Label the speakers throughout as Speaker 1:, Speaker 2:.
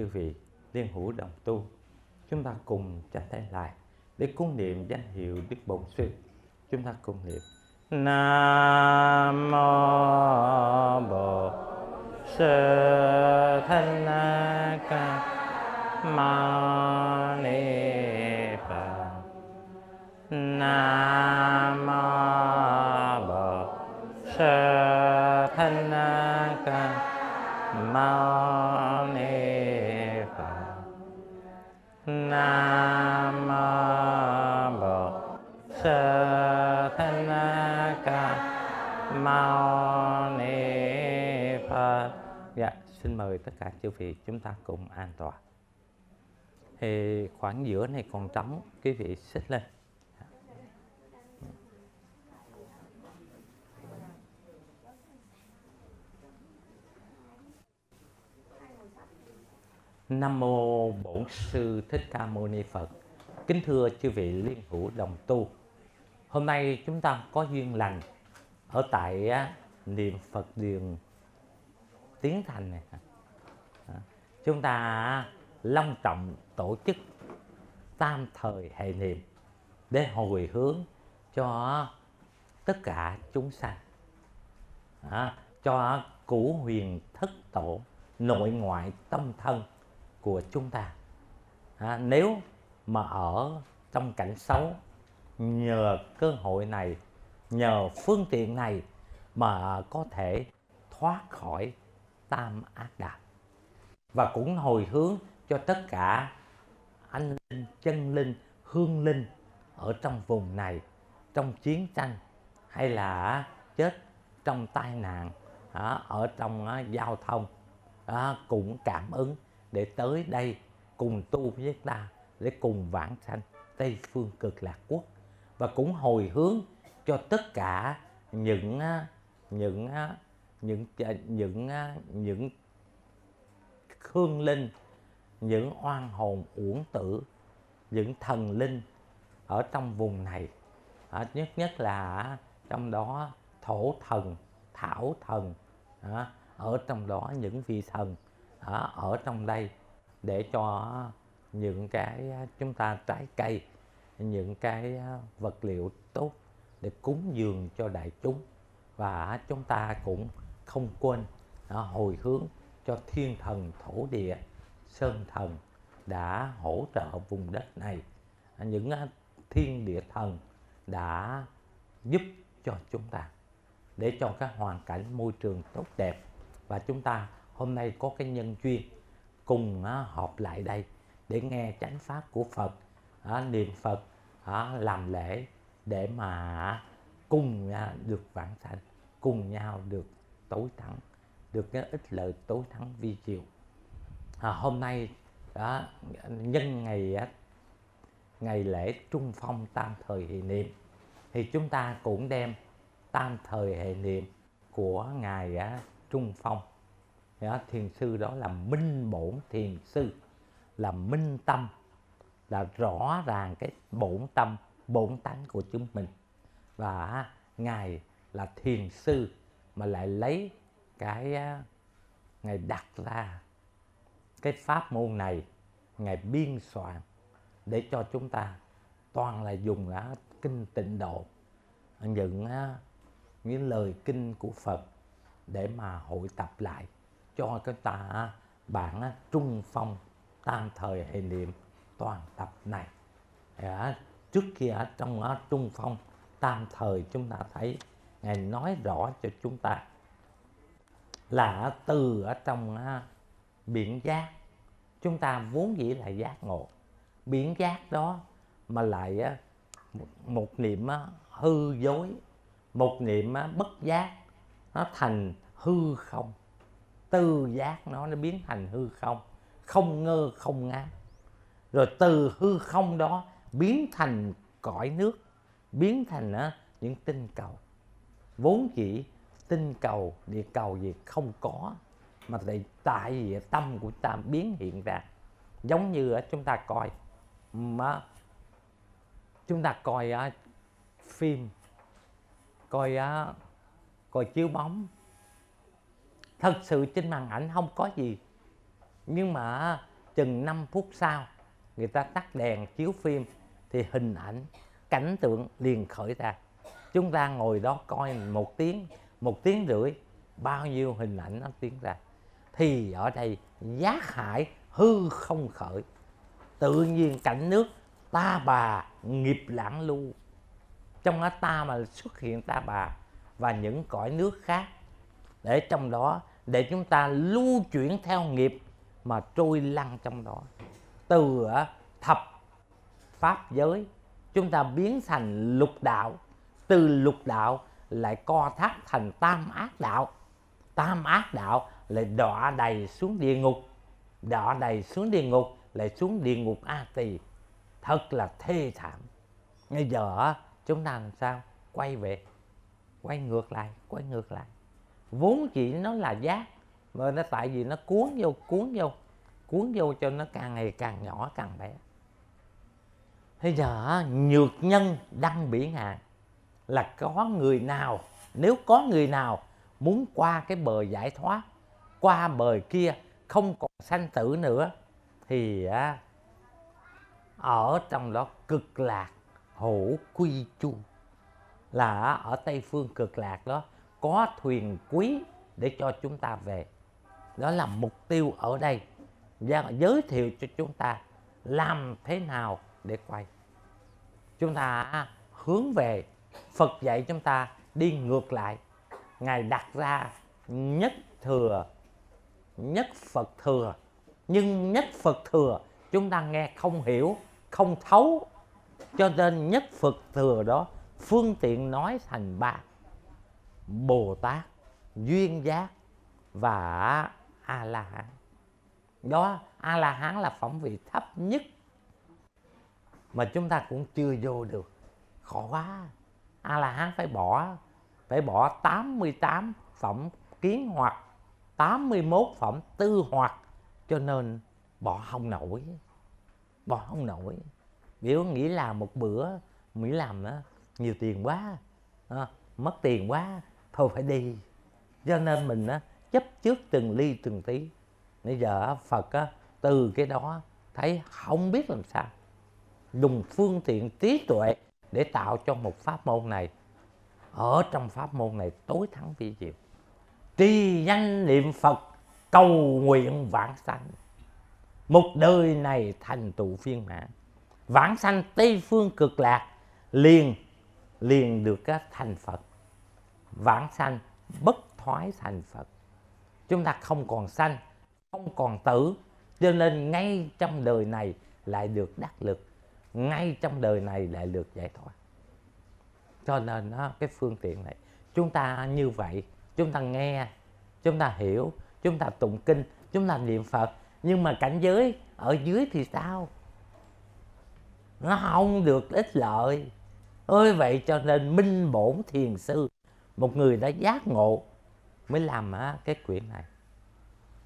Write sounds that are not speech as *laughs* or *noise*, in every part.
Speaker 1: chư vị liên hữu đồng tu, chúng ta cùng chặt tay lại để cung niệm danh hiệu đức bổn sư. Chúng ta cùng niệm. Nam mô bổn sư thích ca mâu tất vị chúng ta cùng an toàn thì khoảng giữa này còn trống quý vị xích lên Nam mô Bổn sư Thích Ca Mâu Ni Phật. Kính thưa chư vị liên hữu đồng tu. Hôm nay chúng ta có duyên lành ở tại niệm Phật đường Tiến Thành này. Chúng ta long trọng tổ chức tam thời hệ niệm để hồi hướng cho tất cả chúng sanh. À, cho củ huyền thất tổ nội ngoại tâm thân của chúng ta. À, nếu mà ở trong cảnh xấu nhờ cơ hội này nhờ phương tiện này mà có thể thoát khỏi tam ác đạo và cũng hồi hướng cho tất cả anh linh, chân linh, hương linh ở trong vùng này, trong chiến tranh hay là chết trong tai nạn à, ở trong à, giao thông. À, cũng cảm ứng để tới đây cùng tu với ta để cùng vãng sanh tây phương cực lạc quốc. Và cũng hồi hướng cho tất cả những những những những những hương linh, những oan hồn uổng tử, những thần linh ở trong vùng này. Nhất nhất là trong đó thổ thần, thảo thần ở trong đó những vị thần ở trong đây để cho những cái chúng ta trái cây, những cái vật liệu tốt để cúng dường cho đại chúng. Và chúng ta cũng không quên hồi hướng cho thiên thần thổ địa, sơn thần đã hỗ trợ vùng đất này. Những à, thiên địa thần đã giúp cho chúng ta, để cho các hoàn cảnh môi trường tốt đẹp. Và chúng ta hôm nay có cái nhân duyên cùng à, họp lại đây để nghe chánh pháp của Phật. À, niệm Phật làm lễ để mà cùng được vãng sanh, cùng nhau được tối thắng được cái ích lợi tối thắng vi diệu. À, hôm nay đó, nhân ngày ngày lễ trung phong tam thời hệ niệm thì chúng ta cũng đem tam thời hệ niệm của ngài trung phong. Đó, thiền sư đó là minh bổn thiền sư là minh tâm là rõ ràng cái bổn tâm bổn tánh của chúng mình. Và ngài là thiền sư mà lại lấy cái ngài đặt ra cái pháp môn này ngài biên soạn để cho chúng ta toàn là dùng á, kinh tịnh độ những những lời kinh của Phật để mà hội tập lại cho cái ta bản trung phong tam thời hệ niệm toàn tập này. Dạ, trước kia ở trong trung phong tam thời chúng ta thấy ngài nói rõ cho chúng ta là từ ở trong à, biển giác. Chúng ta vốn dĩ là giác ngộ. Biển giác đó mà lại à, một niệm à, hư dối, một niệm bất giác, nó thành hư không. Tư giác nó nó biến thành hư không. Không ngơ, không ngán. Rồi từ hư không đó biến thành cõi nước, biến thành những tinh cầu. Vốn chỉ tinh cầu địa cầu gì không có mà tại tại vì tâm của ta biến hiện ra. Giống như ở chúng ta coi mà chúng ta coi uh, phim coi uh, coi chiếu bóng. Thật sự trên màn ảnh không có gì nhưng mà chừng 5 phút sau người ta tắt đèn chiếu phim thì hình ảnh cảnh tượng liền khởi ra. Chúng ta ngồi đó coi một tiếng một tiếng rưỡi, bao nhiêu hình ảnh nó tiến ra. Thì ở đây giác hại hư không khởi. Tự nhiên cảnh nước ta bà nghiệp lãng lưu. Trong đó ta mà xuất hiện ta bà và những cõi nước khác. Để trong đó, để chúng ta lưu chuyển theo nghiệp mà trôi lăn trong đó. Từ thập pháp giới, chúng ta biến thành lục đạo. Từ lục đạo lại co thắt thành tam ác đạo. Tam ác đạo lại đọa đầy xuống địa ngục. Đọa đầy xuống địa ngục, lại xuống địa ngục a tỳ. Thật là thê thảm. Bây giờ chúng ta làm sao? Quay về, quay ngược lại, quay ngược lại. Vốn chỉ nó là giác, mà nó tại vì nó cuốn vô cuốn vô cuốn vô cho nó càng ngày càng nhỏ, càng bé. Bây giờ nhược nhân đăng biển hàng là có người nào, nếu có người nào muốn qua cái bờ giải thoát, qua bờ kia không còn sanh tử nữa, thì ở trong đó cực lạc hữu quy chu. Là ở tây phương cực lạc đó, có thuyền quý để cho chúng ta về. Đó là mục tiêu ở đây. Và giới thiệu cho chúng ta làm thế nào để quay. Chúng ta hướng về phật dạy chúng ta đi ngược lại. Ngài đặt ra nhất thừa, nhất phật thừa. Nhưng nhất phật thừa, chúng ta nghe không hiểu, không thấu. Cho nên nhất phật thừa đó, phương tiện nói thành ba. Bồ tát, duyên giác và a la hán đó a la hán là phẩm vị thấp nhất mà chúng ta cũng chưa vô được. Khó quá a la hán phải bỏ phải bỏ 88 phẩm kiến hoặc 81 phẩm tư hoặc cho nên bỏ không nổi bỏ không nổi. Biểu nghĩ làm một bữa mỹ làm đó nhiều tiền quá à, mất tiền quá thôi phải đi. Cho nên mình á, chấp trước từng ly từng tí. Bây giờ phật á, từ cái đó thấy không biết làm sao. Dùng phương tiện trí tuệ để tạo cho một pháp môn này. Ở trong pháp môn này tối thắng vi diệu. Tri danh niệm phật, cầu nguyện vãng sanh. Một đời này thành tựu phiên mãn. Vãng sanh tây phương cực lạc, liền liền được các thành phật. Vãng sanh bất thoái thành phật. Chúng ta không còn sanh, không còn tử, cho nên ngay trong đời này lại được đắc lực ngay trong đời này lại được giải thoát. Cho nên đó, cái phương tiện này chúng ta như vậy chúng ta nghe chúng ta hiểu chúng ta tụng kinh chúng ta niệm phật nhưng mà cảnh giới ở dưới thì sao? Nó không được ích lợi. Ơi vậy cho nên minh bổn thiền sư một người đã giác ngộ mới làm cái quyển này.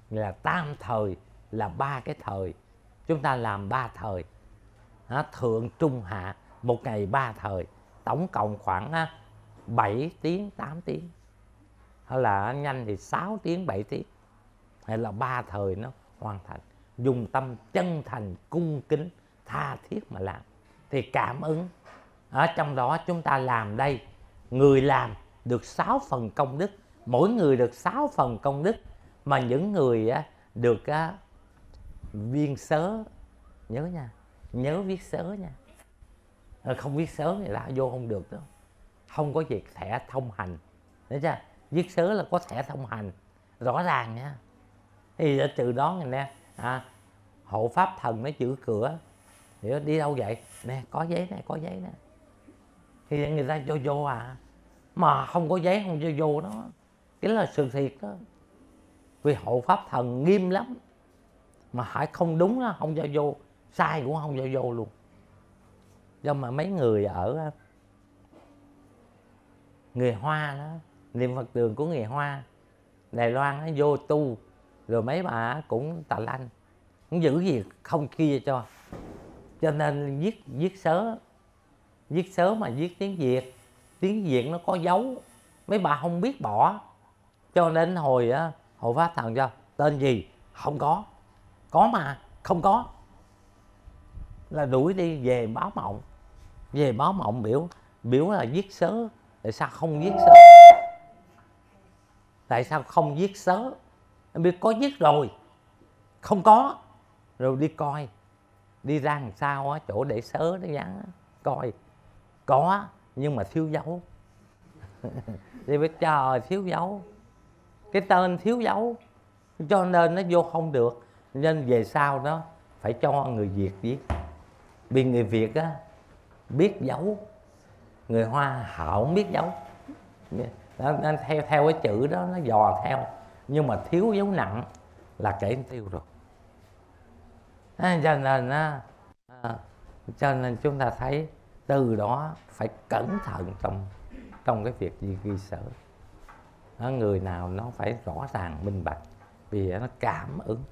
Speaker 1: Là tam thời là ba cái thời. Chúng ta làm ba thời thượng trung hạ. Một ngày ba thời. Tổng cộng khoảng á, 7 tiếng 8 tiếng. Hay là nhanh thì 6 tiếng 7 tiếng. Hay là ba thời nó hoàn thành. Dùng tâm chân thành cung kính tha thiết mà làm. Thì cảm ứng. Ở trong đó chúng ta làm đây. Người làm được 6 phần công đức. Mỗi người được 6 phần công đức. Mà những người á, được á, viên sớ. Nhớ nha nhớ viết sớ nha. Ờ, không viết sớ thì là vô không được đâu. Không có việc thẻ thông hành. Đấy chưa? Viết sớ là có thẻ thông hành. Rõ ràng nha. Thì từ đó này nè à, hộ pháp thần nó chữ cửa. Hiểu đi đâu vậy? Nè có giấy này có giấy nè. Thì người ta cho vô à. Mà không có giấy không cho vô đó. Cái là sự thiệt đó. Vì hộ pháp thần nghiêm lắm. Mà hãy không đúng đó không cho vô sai cũng không cho vô luôn. Do mà mấy người ở, người hoa đó, niệm phật đường của người hoa, đài loan nó vô tu, rồi mấy bà cũng tà lanh, cũng giữ gì không kia cho. Cho nên viết viết sớ viết sớ mà viết tiếng việt tiếng việt nó có dấu, mấy bà không biết bỏ. Cho nên hồi á, hồi phát thần cho, tên gì? Không có. Có mà, không có là đuổi đi, về báo mộng. Về báo mộng biểu biểu là viết sớ. Tại sao không viết sớ? Tại sao không viết sớ? Em biết có viết rồi. Không có. Rồi đi coi. Đi ra làm sao á, chỗ để sớ nó nhắn coi. Có, nhưng mà thiếu dấu. *laughs* Thì biết, trời, thiếu dấu. Cái tên thiếu dấu. Cho nên nó vô không được. Nên về sau đó, phải cho người việt viết vì người việt á biết dấu người hoa họ không biết dấu nó, nó theo theo cái chữ đó nó dò theo. Nhưng mà thiếu dấu nặng là kể tiêu rồi. À, cho nên á à, cho nên chúng ta thấy từ đó phải cẩn thận trong trong cái việc gì ghi sở đó, người nào nó phải rõ ràng minh bạch vì nó cảm ứng.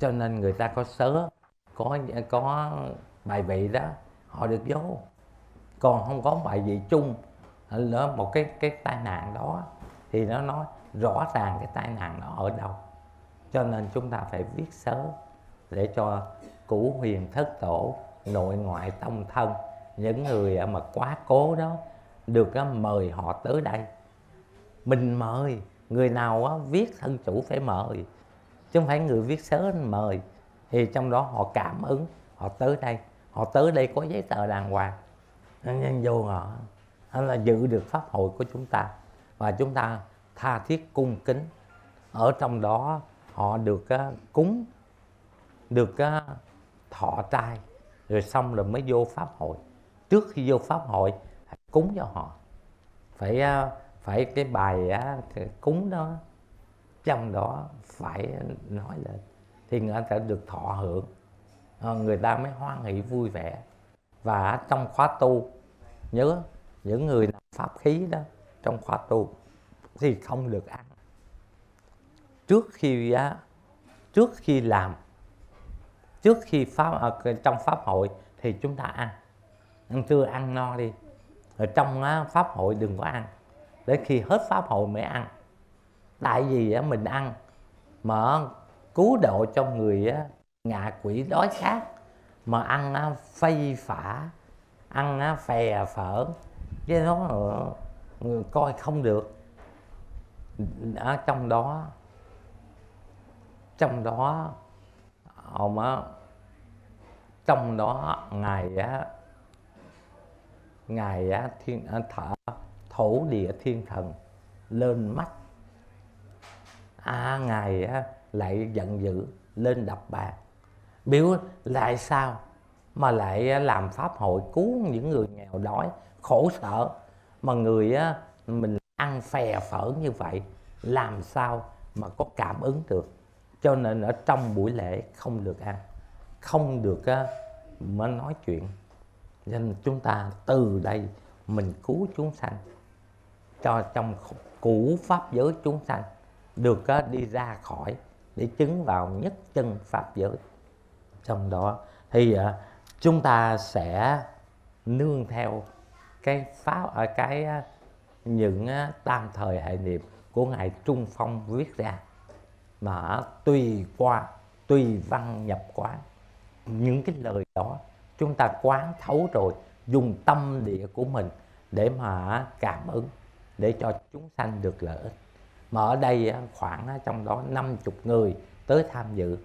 Speaker 1: Cho nên người ta có sớ có có bài vị đó, họ được vô. Còn không có bài vị chung nữa một cái cái tai nạn đó, thì nó nói rõ ràng cái tai nạn nó ở đâu. Cho nên chúng ta phải viết sớ để cho củ huyền thất tổ, nội ngoại tông thân, những người mà quá cố đó, được mời họ tới đây. Mình mời, người nào viết thân chủ phải mời. Chứ không phải người viết sớ mời thì trong đó họ cảm ứng họ tới đây. Họ tới đây có giấy tờ đàng hoàng. Nhân vô họ là giữ được pháp hội của chúng ta. Và chúng ta tha thiết cung kính. Ở trong đó họ được uh, cúng được uh, thọ trai. Rồi xong rồi mới vô pháp hội. Trước khi vô pháp hội phải cúng cho họ. Phải uh, phải cái bài uh, cúng đó trong đó phải nói lên thì người ta được thọ hưởng. Ờ, người ta mới hoan hỷ vui vẻ. Và trong khóa tu, nhớ những người làm pháp khí đó, trong khóa tu thì không được ăn. Trước khi trước khi làm, trước khi pháp à, trong pháp hội thì chúng ta ăn. Ăn trưa ăn no đi. Ở trong pháp hội đừng có ăn. Để khi hết pháp hội mới ăn. Tại vì mình ăn mà cứu độ cho người ngạ quỷ đói khát, mà ăn phay phả, ăn phè phở, cái đó ờ, người coi không được. Ở trong đó trong đó, ông, á, trong đó ngài, á ngài, á, thiên thở, thổ địa thiên thần lên mắt. À ngài, á lại giận dữ, lên đập bàn biểu lại sao mà lại làm pháp hội cứu những người nghèo đói, khổ sở mà người mình ăn phè phở như vậy? Làm sao mà có cảm ứng được? Cho nên ở trong buổi lễ không được ăn, không được mới nói chuyện. Nên chúng ta từ đây mình cứu chúng sanh. Cho trong cũ pháp giới chúng sanh được đi ra khỏi để chứng vào nhất chân pháp giới. Trong đó thì uh, chúng ta sẽ nương theo cái pháp ở à, cái à, những tam thời hệ niệm của ngài Trung Phong viết ra. Mà tùy qua tùy văn nhập quán những cái lời đó chúng ta quán thấu rồi dùng tâm địa của mình để mà cảm ứng để cho chúng sanh được lợi ích mà ở đây khoảng trong đó 50 người tới tham dự.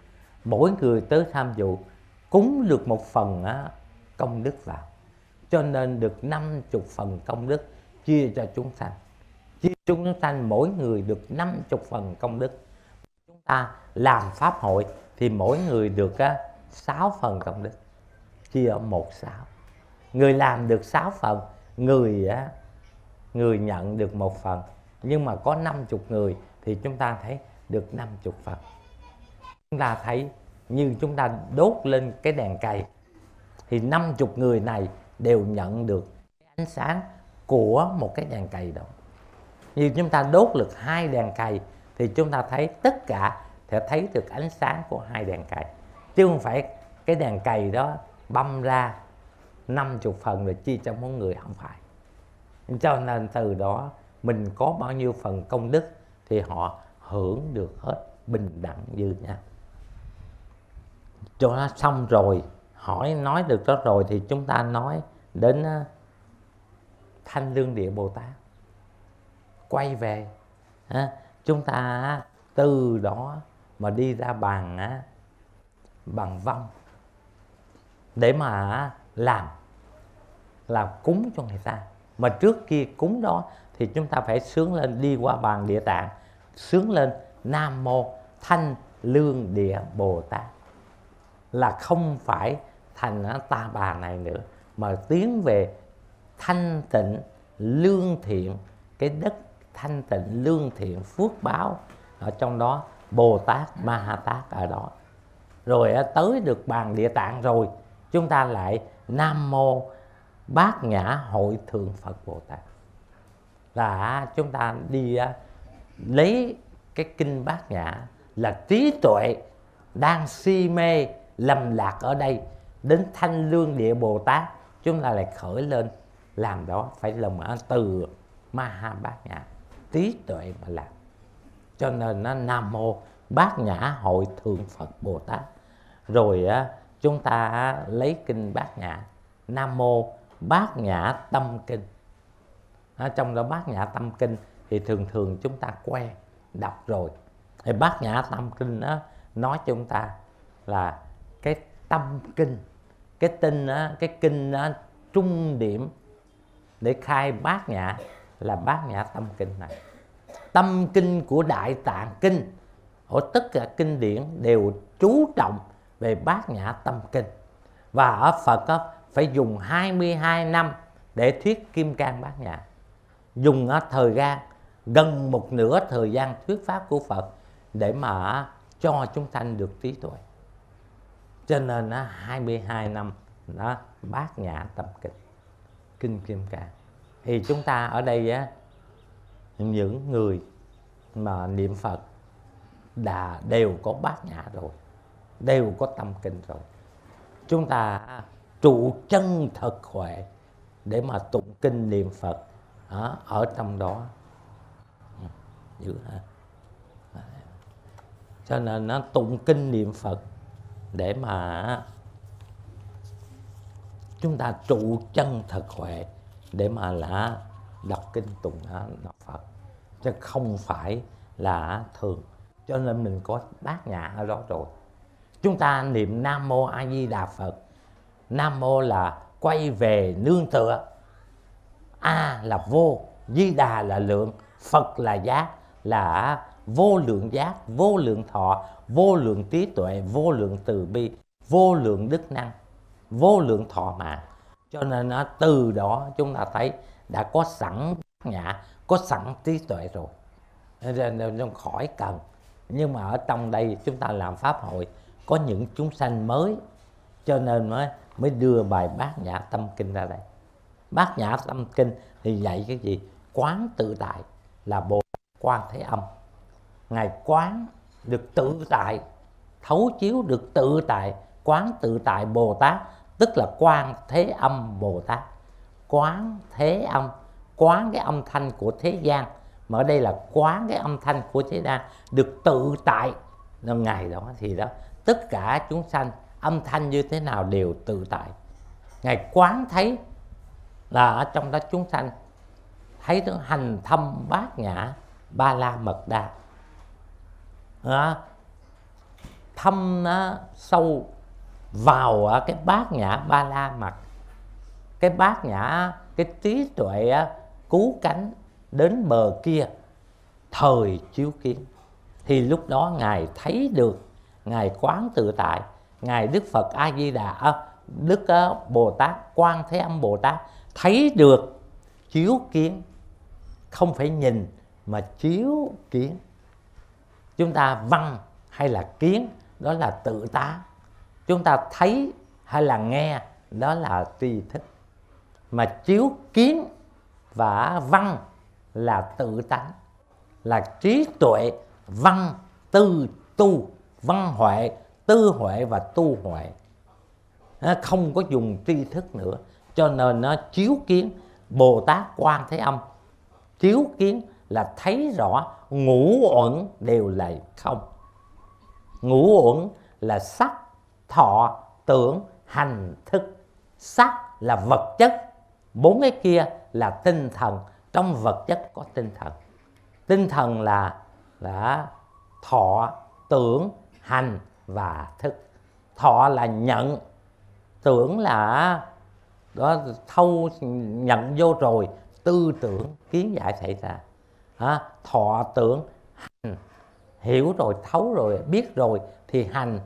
Speaker 1: Mỗi người tới tham dự cúng được một phần công đức vào. Cho nên được 50 phần công đức chia cho chúng sanh. Chia chúng sanh, mỗi người được 50 phần công đức. Chúng ta làm pháp hội thì mỗi người được 6 phần công đức. Chia ở một sáu người làm được 6 phần, người người nhận được một phần nhưng mà có 50 người thì chúng ta thấy được 50 phần chúng ta thấy như chúng ta đốt lên cái đèn cày thì 50 người này đều nhận được ánh sáng của một cái đèn cày đó. Như chúng ta đốt được hai đèn cày thì chúng ta thấy tất cả sẽ thấy được ánh sáng của hai đèn cày. Chứ không phải cái đèn cày đó băm ra 50 phần rồi chia cho mỗi người không phải. Cho nên từ đó mình có bao nhiêu phần công đức thì họ hưởng được hết bình đẳng như nhau. Cho nó xong rồi, hỏi nói được đó rồi thì chúng ta nói đến ờ, thanh lương địa bồ tát. Quay về chúng ta từ đó mà đi ra bằng bằng vong để mà làm làm cúng cho người ta. Mà trước kia cúng đó thì chúng ta phải sướng lên đi qua bàn địa tạng, sướng lên nam mô thanh lương địa bồ tát. Là không phải thành ta bà này nữa, mà tiến về thanh tịnh, lương thiện, cái đất thanh tịnh, lương thiện, phước báo ở trong đó, bồ tát, ma ha tát ở đó. Rồi tới được bàn địa tạng rồi, chúng ta lại nam mô bát nhã hội thượng phật bồ tát là chúng ta đi lấy cái kinh bát nhã là trí tuệ đang si mê lầm lạc ở đây đến thanh lương địa bồ tát chúng ta lại khởi lên làm đó phải lòng mở từ ma ha bát nhã trí tuệ mà làm. Cho nên nó nam mô bát nhã hội thượng phật bồ tát. Rồi á, chúng ta lấy kinh bát nhã nam mô bát nhã tâm kinh ở trong đó bát nhã tâm kinh thì thường thường chúng ta quen đọc rồi. Thì bát nhã tâm kinh đó nói cho chúng ta là cái tâm kinh cái tinh đó, cái kinh đó, trung điểm để khai bát nhã là bát nhã tâm kinh này. Tâm kinh của đại tạng kinh ở tất cả kinh điển đều chú trọng về bát nhã tâm kinh. Và ở Phật đó, phải dùng 22 năm để thuyết kim cang bát nhã dùng thời gian gần một nửa thời gian thuyết pháp của Phật để mà cho chúng sanh được trí tuệ. Cho nên 22 năm đó bát nhã tâm kinh kinh kim cang. Thì chúng ta ở đây á, những người mà niệm Phật đã đều có bát nhã rồi đều có tâm kinh rồi. Chúng ta trụ chân thật huệ để mà tụng kinh niệm Phật đó, ở trong đó. Ừ, dữ ha. Cho nên nó tụng kinh niệm Phật để mà chúng ta trụ chân thật huệ để mà là đọc kinh tụng đọc Phật. Chứ không phải là thường. Cho nên mình có bát nhã ở đó rồi. Chúng ta niệm nam mô a di đà phật. Nam mô là quay về nương tựa a là vô, di đà là lượng, phật là giác, là vô lượng giác, vô lượng thọ, vô lượng trí tuệ, vô lượng từ bi, vô lượng đức năng, vô lượng thọ mạng. Cho nên từ đó chúng ta thấy đã có sẵn nhã, có sẵn trí tuệ rồi. Nên khỏi cần. Nhưng mà ở trong đây chúng ta làm pháp hội, có những chúng sanh mới. Cho nên mới mới đưa bài bát nhã tâm kinh ra đây bát nhã tâm kinh thì dạy cái gì? Quán tự tại là bồ quan thế âm. Ngài quán được tự tại, thấu chiếu được tự tại, quán tự tại bồ tát, tức là quan thế âm bồ tát. Quán thế âm, quán cái âm thanh của thế gian. Mà ở đây là quán cái âm thanh của thế gian được tự tại. Nên ngày đó thì đó, tất cả chúng sanh âm thanh như thế nào đều tự tại. Ngài quán thấy là ở trong đó chúng sanh thấy tướng hành thâm bát nhã ba la mật đa à, thâm nó sâu vào ở cái bát nhã ba la mật cái bát nhã cái trí tuệ cứu cánh đến bờ kia thời chiếu kiến. Thì lúc đó ngài thấy được ngài quán tự tại ngài đức phật a di đà đức bồ tát quan thế âm bồ tát thấy được chiếu kiến, không phải nhìn mà chiếu kiến. Chúng ta văn hay là kiến, đó là tự tá. Chúng ta thấy hay là nghe, đó là tri thức mà chiếu kiến và văn là tự tánh là trí tuệ, văn, tư tu, văn huệ, tư huệ và tu huệ. Không có dùng tri thức nữa cho nên nó chiếu kiến bồ tát quan thế âm. Chiếu kiến là thấy rõ ngũ uẩn đều là không. Ngũ uẩn là sắc, thọ, tưởng, hành, thức. Sắc là vật chất. Bốn cái kia là tinh thần. Trong vật chất có tinh thần. Tinh thần là là thọ, tưởng, hành và thức. Thọ là nhận. Tưởng là đó thâu nhận vô rồi tư tưởng kiến giải xảy ra. À, thọ tưởng hành. Hiểu rồi thấu rồi biết rồi thì hành.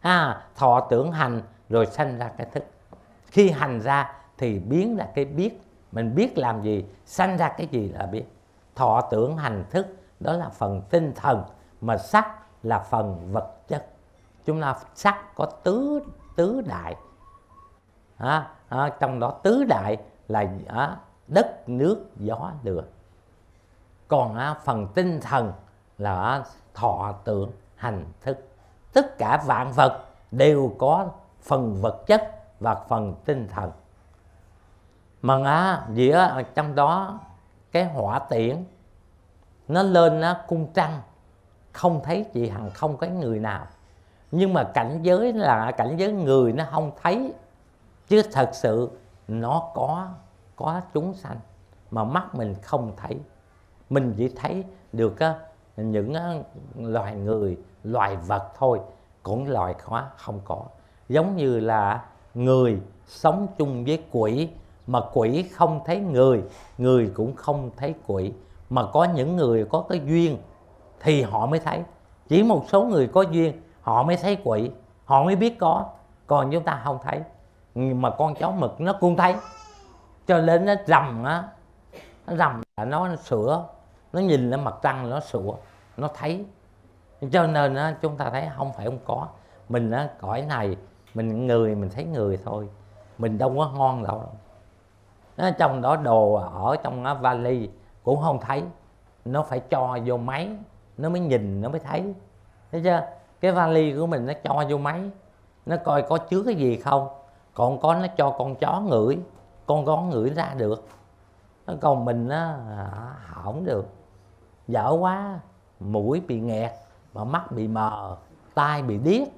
Speaker 1: À, thọ tưởng hành rồi sanh ra cái thức. Khi hành ra thì biến là cái biết. Mình biết làm gì sanh ra cái gì là biết. Thọ tưởng hành thức đó là phần tinh thần mà sắc là phần vật chất. Chúng ta sắc có tứ tứ đại à, à, trong đó tứ đại là à, đất nước gió lửa. Còn à, phần tinh thần là à, thọ tưởng hành thức. Tất cả vạn vật đều có phần vật chất và phần tinh thần. Mà á, giữa trong đó cái hỏa tiễn nó lên nó cung trăng. Không thấy chị hằng không có người nào. Nhưng mà cảnh giới là cảnh giới người nó không thấy chứ thật sự nó có có chúng sanh mà mắt mình không thấy. Mình chỉ thấy được những loài người, loài vật thôi, cũng loài hóa không có. Giống như là người sống chung với quỷ mà quỷ không thấy người người cũng không thấy quỷ. Mà có những người có cái duyên thì họ mới thấy. Chỉ một số người có duyên, họ mới thấy quỷ, họ mới biết có, còn chúng ta không thấy mà con chó mực nó cũng thấy. Cho nên nó rầm á nó rầm là nó sửa nó nhìn lên mặt trăng nó sửa nó thấy. Cho nên á, chúng ta thấy không phải không có. Mình á, cõi này mình người mình thấy người thôi. Mình đâu có ngon đâu. Nó trong đó đồ ở trong á, vali cũng không thấy. Nó phải cho vô máy nó mới nhìn nó mới thấy. Thấy chưa? Cái vali của mình nó cho vô máy nó coi có chứa cái gì không? Còn con nó cho con chó ngửi con con ngửi ra được. Còn mình á à, không được. Dở quá mũi bị nghẹt mà mắt bị mờ tai bị điếc.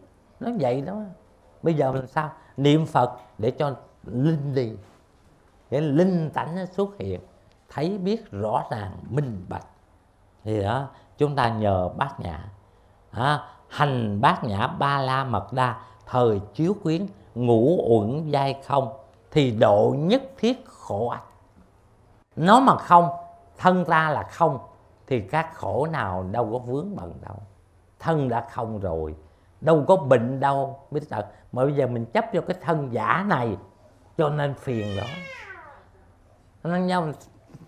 Speaker 1: Nó vậy đó. Bây giờ làm sao? Niệm phật để cho linh đi. Cái linh tánh nó xuất hiện thấy biết rõ ràng minh bạch. Thì đó chúng ta nhờ bát nhã. À, hành bát nhã ba la mật đa thời chiếu khuyến ngũ uẩn giai không thì độ nhất thiết khổ ách. Nó mà không, thân ta là không, thì các khổ nào đâu có vướng bận đâu. Thân đã không rồi, đâu có bệnh đâu. Biết thật, mà bây giờ mình chấp cho cái thân giả này, cho nên phiền đó. Nên nhau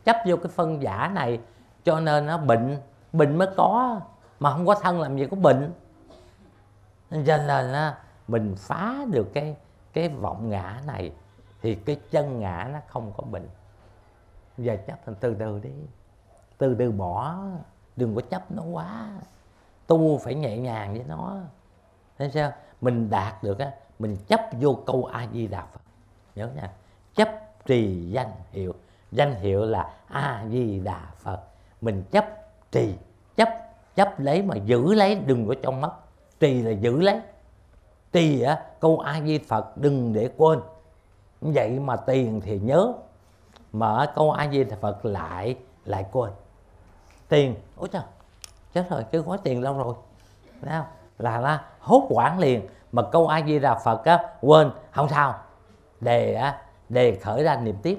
Speaker 1: chấp vô cái phân giả này, cho nên nó bệnh bệnh mới có. Mà không có thân làm gì có bệnh. Cho nên là mình phá được cái cái vọng ngã này thì cái chân ngã nó không có bệnh giờ chấp thành từ từ đi. Từ từ bỏ, đừng có chấp nó quá. Tu phải nhẹ nhàng với nó. Thấy sao? Mình đạt được á, mình chấp vô câu a di đà phật. Nhớ nha. Chấp trì danh hiệu. Danh hiệu là a di đà phật. Mình chấp trì, chấp chấp lấy mà giữ lấy, đừng có trong mắt trì là giữ lấy. Tì á, câu a di phật đừng để quên. Vậy mà tiền thì nhớ, mà câu a di phật lại lại quên. Tiền, ôi trời, chết rồi chứ có tiền lâu rồi. Thấy không? là là hốt quản liền, mà câu a di đà phật á, quên, không sao. Đề á, đề khởi ra niệm tiếp.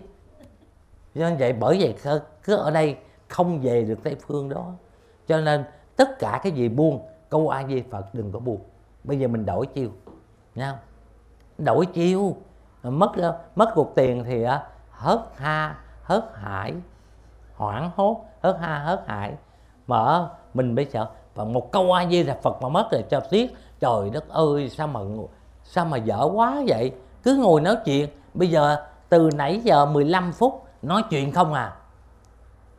Speaker 1: Cho nên vậy, bởi vậy cứ ở đây không về được tây phương đó. Cho nên tất cả cái gì buông, câu a di phật đừng có buông bây giờ mình đổi chiêu nha đổi chiêu mất mất cuộc tiền thì hớt ha hớt hải, hoảng hốt, hớt ha hớt hải. Mà mình bây giờ và một câu a di đà phật mà mất rồi cho tiếc, trời đất ơi, sao mà sao mà dở quá vậy? Cứ ngồi nói chuyện. Bây giờ, từ nãy giờ 15 phút nói chuyện không à.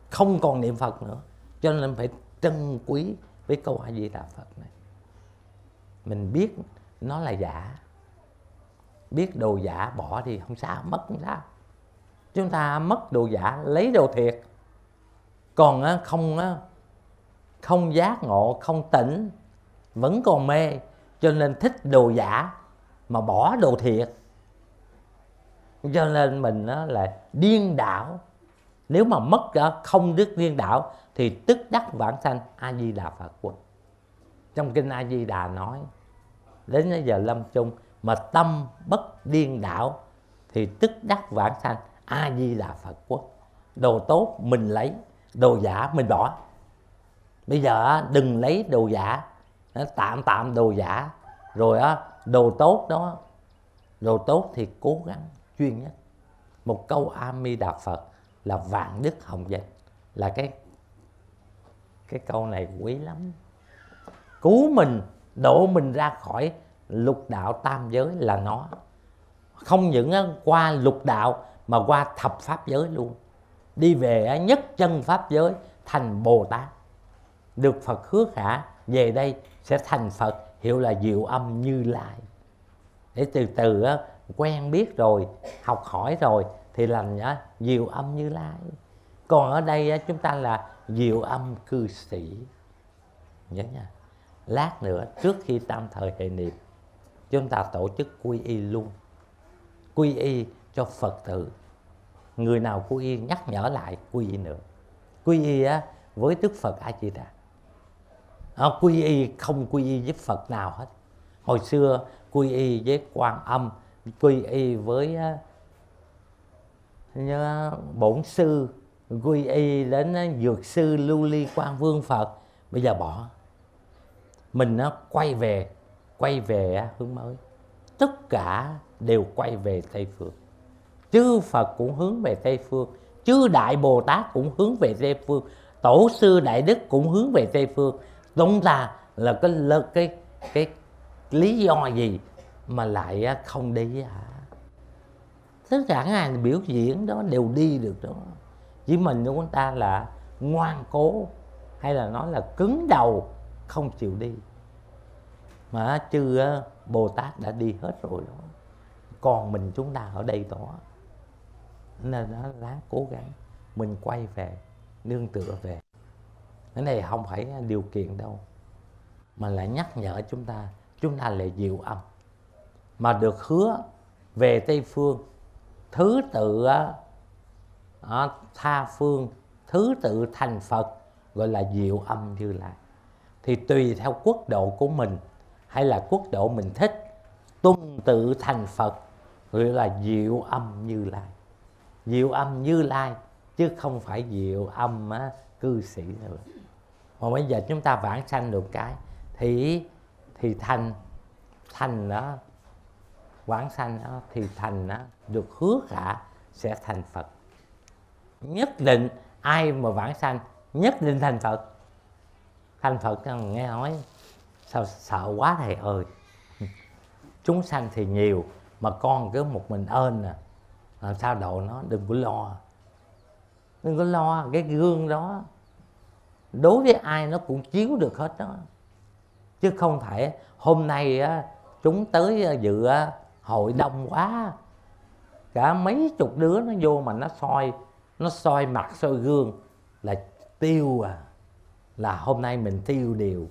Speaker 1: Không còn niệm phật nữa. Cho nên phải trân quý với câu a di đà phật này mình biết nó là giả. Biết đồ giả bỏ thì không sao, mất không sao. Chúng ta mất đồ giả, lấy đồ thiệt. Còn không không giác ngộ, không tỉnh, vẫn còn mê. Cho nên thích đồ giả mà bỏ đồ thiệt. Cho nên mình là điên đảo. Nếu mà mất không đức điên đảo thì tức đắc vãng sanh a di đà phật. quân trong kinh a di đà nói, đến giờ lâm chung mà tâm bất điên đảo, thì tức đắc vãng sanh a di đà phật quốc. Đồ tốt mình lấy, đồ giả mình bỏ. Bây giờ đừng lấy đồ giả tạm tạm đồ giả. Rồi đồ tốt đó, đồ tốt thì cố gắng, chuyên nhất. Một câu a mi đà phật là vạn đức hồng danh. Là cái cái câu này quý lắm cứu mình, đổ mình ra khỏi lục đạo tam giới là nó. Không những qua lục đạo mà qua thập pháp giới luôn. Đi về nhất chân pháp giới thành bồ tát. Được phật hứa khả, về đây sẽ thành phật, hiệu là diệu âm như lai. Để từ từ quen biết rồi, học hỏi rồi thì làm diệu âm như lai. Còn ở đây chúng ta là diệu âm cư sĩ. Nhớ nha lát nữa trước khi tam thời hệ niệm chúng ta tổ chức quy y luôn. Quy y cho phật tử. Người nào quy y nhắc nhở lại quy y nữa. Quy y á, với đức phật a di đà à, quy y không quy y với phật nào hết. Hồi xưa quy y với quan âm quy y với nhớ, bổn sư quy y đến dược sư lưu ly quan vương phật. Bây giờ bỏ mình nó quay về quay về hướng mới. Tất cả đều quay về tây phương. Chư phật cũng hướng về tây phương chư đại bồ tát cũng hướng về tây phương tổ sư đại đức cũng hướng về tây phương. Chúng ta là cái là cái, cái lý do gì mà lại không đi hả? Tất cả các biểu diễn đó đều đi được đó. Chỉ mình chúng ta là ngoan cố hay là nói là cứng đầu không chịu đi. Mà chư bồ tát đã đi hết rồi đó. Còn mình chúng ta ở đây đó. Nên nó ráng cố gắng. Mình quay về, nương tựa về. Cái này không phải điều kiện đâu. Mà lại nhắc nhở chúng ta chúng ta là diệu âm. Mà được hứa về tây phương, thứ tự tha phương, thứ tự thành phật, gọi là diệu âm như lai thì tùy theo quốc độ của mình hay là quốc độ mình thích tuân tự thành phật gọi là diệu âm như lai. Diệu âm như lai chứ không phải diệu âm á, cư sĩ nữa. Mà bây giờ chúng ta vãng sanh được cái thì thì thành thành đó vãng sanh đó, thì thành đó, được hứa cả sẽ thành phật. Nhất định ai mà vãng sanh nhất định thành phật thành phật nghe nói sao sợ quá thầy ơi. *laughs* Chúng sanh thì nhiều mà con cứ một mình ơn à. Làm sao độ nó? Đừng có lo. Đừng có lo cái gương đó. Đối với ai nó cũng chiếu được hết đó. Chứ không thể hôm nay á, chúng tới à, dự à, hội đông quá. Cả mấy chục đứa nó vô mà nó soi nó soi mặt soi gương là tiêu à là hôm nay mình tiêu điều.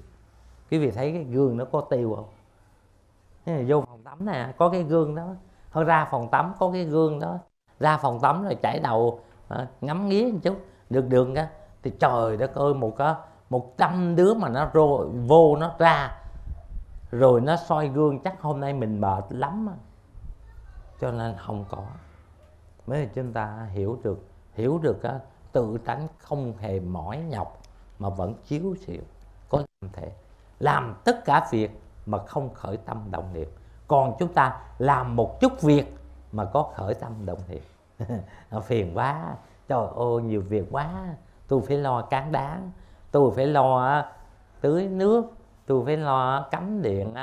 Speaker 1: Quý vị thấy cái gương nó có tiêu không? Vô phòng tắm nè có cái gương đó. Thôi ra phòng tắm có cái gương đó. Ra phòng tắm rồi chảy đầu à, ngắm nghía một chút. Được đường á thì trời đất ơi một cái một trăm đứa mà nó rồi vô nó ra. Rồi nó soi gương chắc hôm nay mình mệt lắm cho nên không có. Mới chúng ta hiểu được hiểu được á, tự tánh không hề mỏi nhọc mà vẫn chiếu xịu có tâm thể. Làm tất cả việc mà không khởi tâm động niệm. Còn chúng ta làm một chút việc mà có khởi tâm động niệm. *laughs* Phiền quá. Trời ơi, nhiều việc quá. Tôi phải lo cán đáng. Tôi phải lo tưới nước. Tôi phải lo cắm điện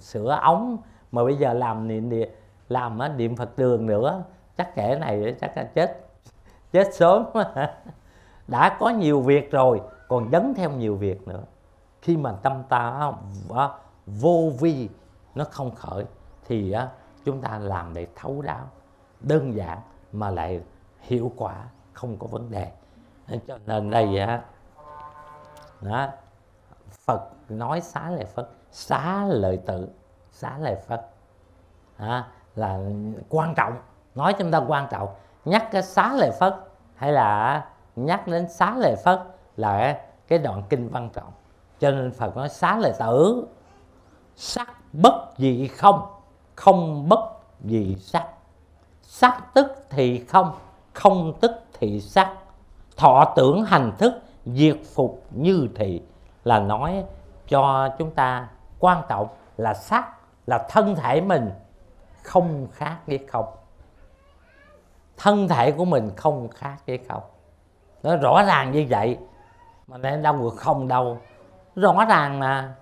Speaker 1: sửa ống. Mà bây giờ làm niệm điện làm điện phật đường nữa, chắc kẻ này chắc là chết *laughs* chết sớm. *laughs* Đã có nhiều việc rồi còn dấn theo nhiều việc nữa. Khi mà tâm ta vô vi nó không khởi thì chúng ta làm để thấu đáo đơn giản mà lại hiệu quả không có vấn đề. Nên cho nên đây á đó Phật nói xá lợi Phật xá lợi tự xá lợi Phật đó, là quan trọng nói chúng ta quan trọng. Nhắc cái xá lợi Phật hay là nhắc đến xá lợi Phật là cái đoạn kinh văn trọng. Cho nên Phật nói xá lợi tử, sắc bất dị không không bất dị sắc. Sắc tức thì không không tức thì sắc. Thọ tưởng hành thức, diệt phục như thị là nói cho chúng ta quan trọng là sắc là thân thể mình không khác với không. Thân thể của mình không khác với không. Nó rõ ràng như vậy mà nên đâu được không đâu. Rõ ràng mà.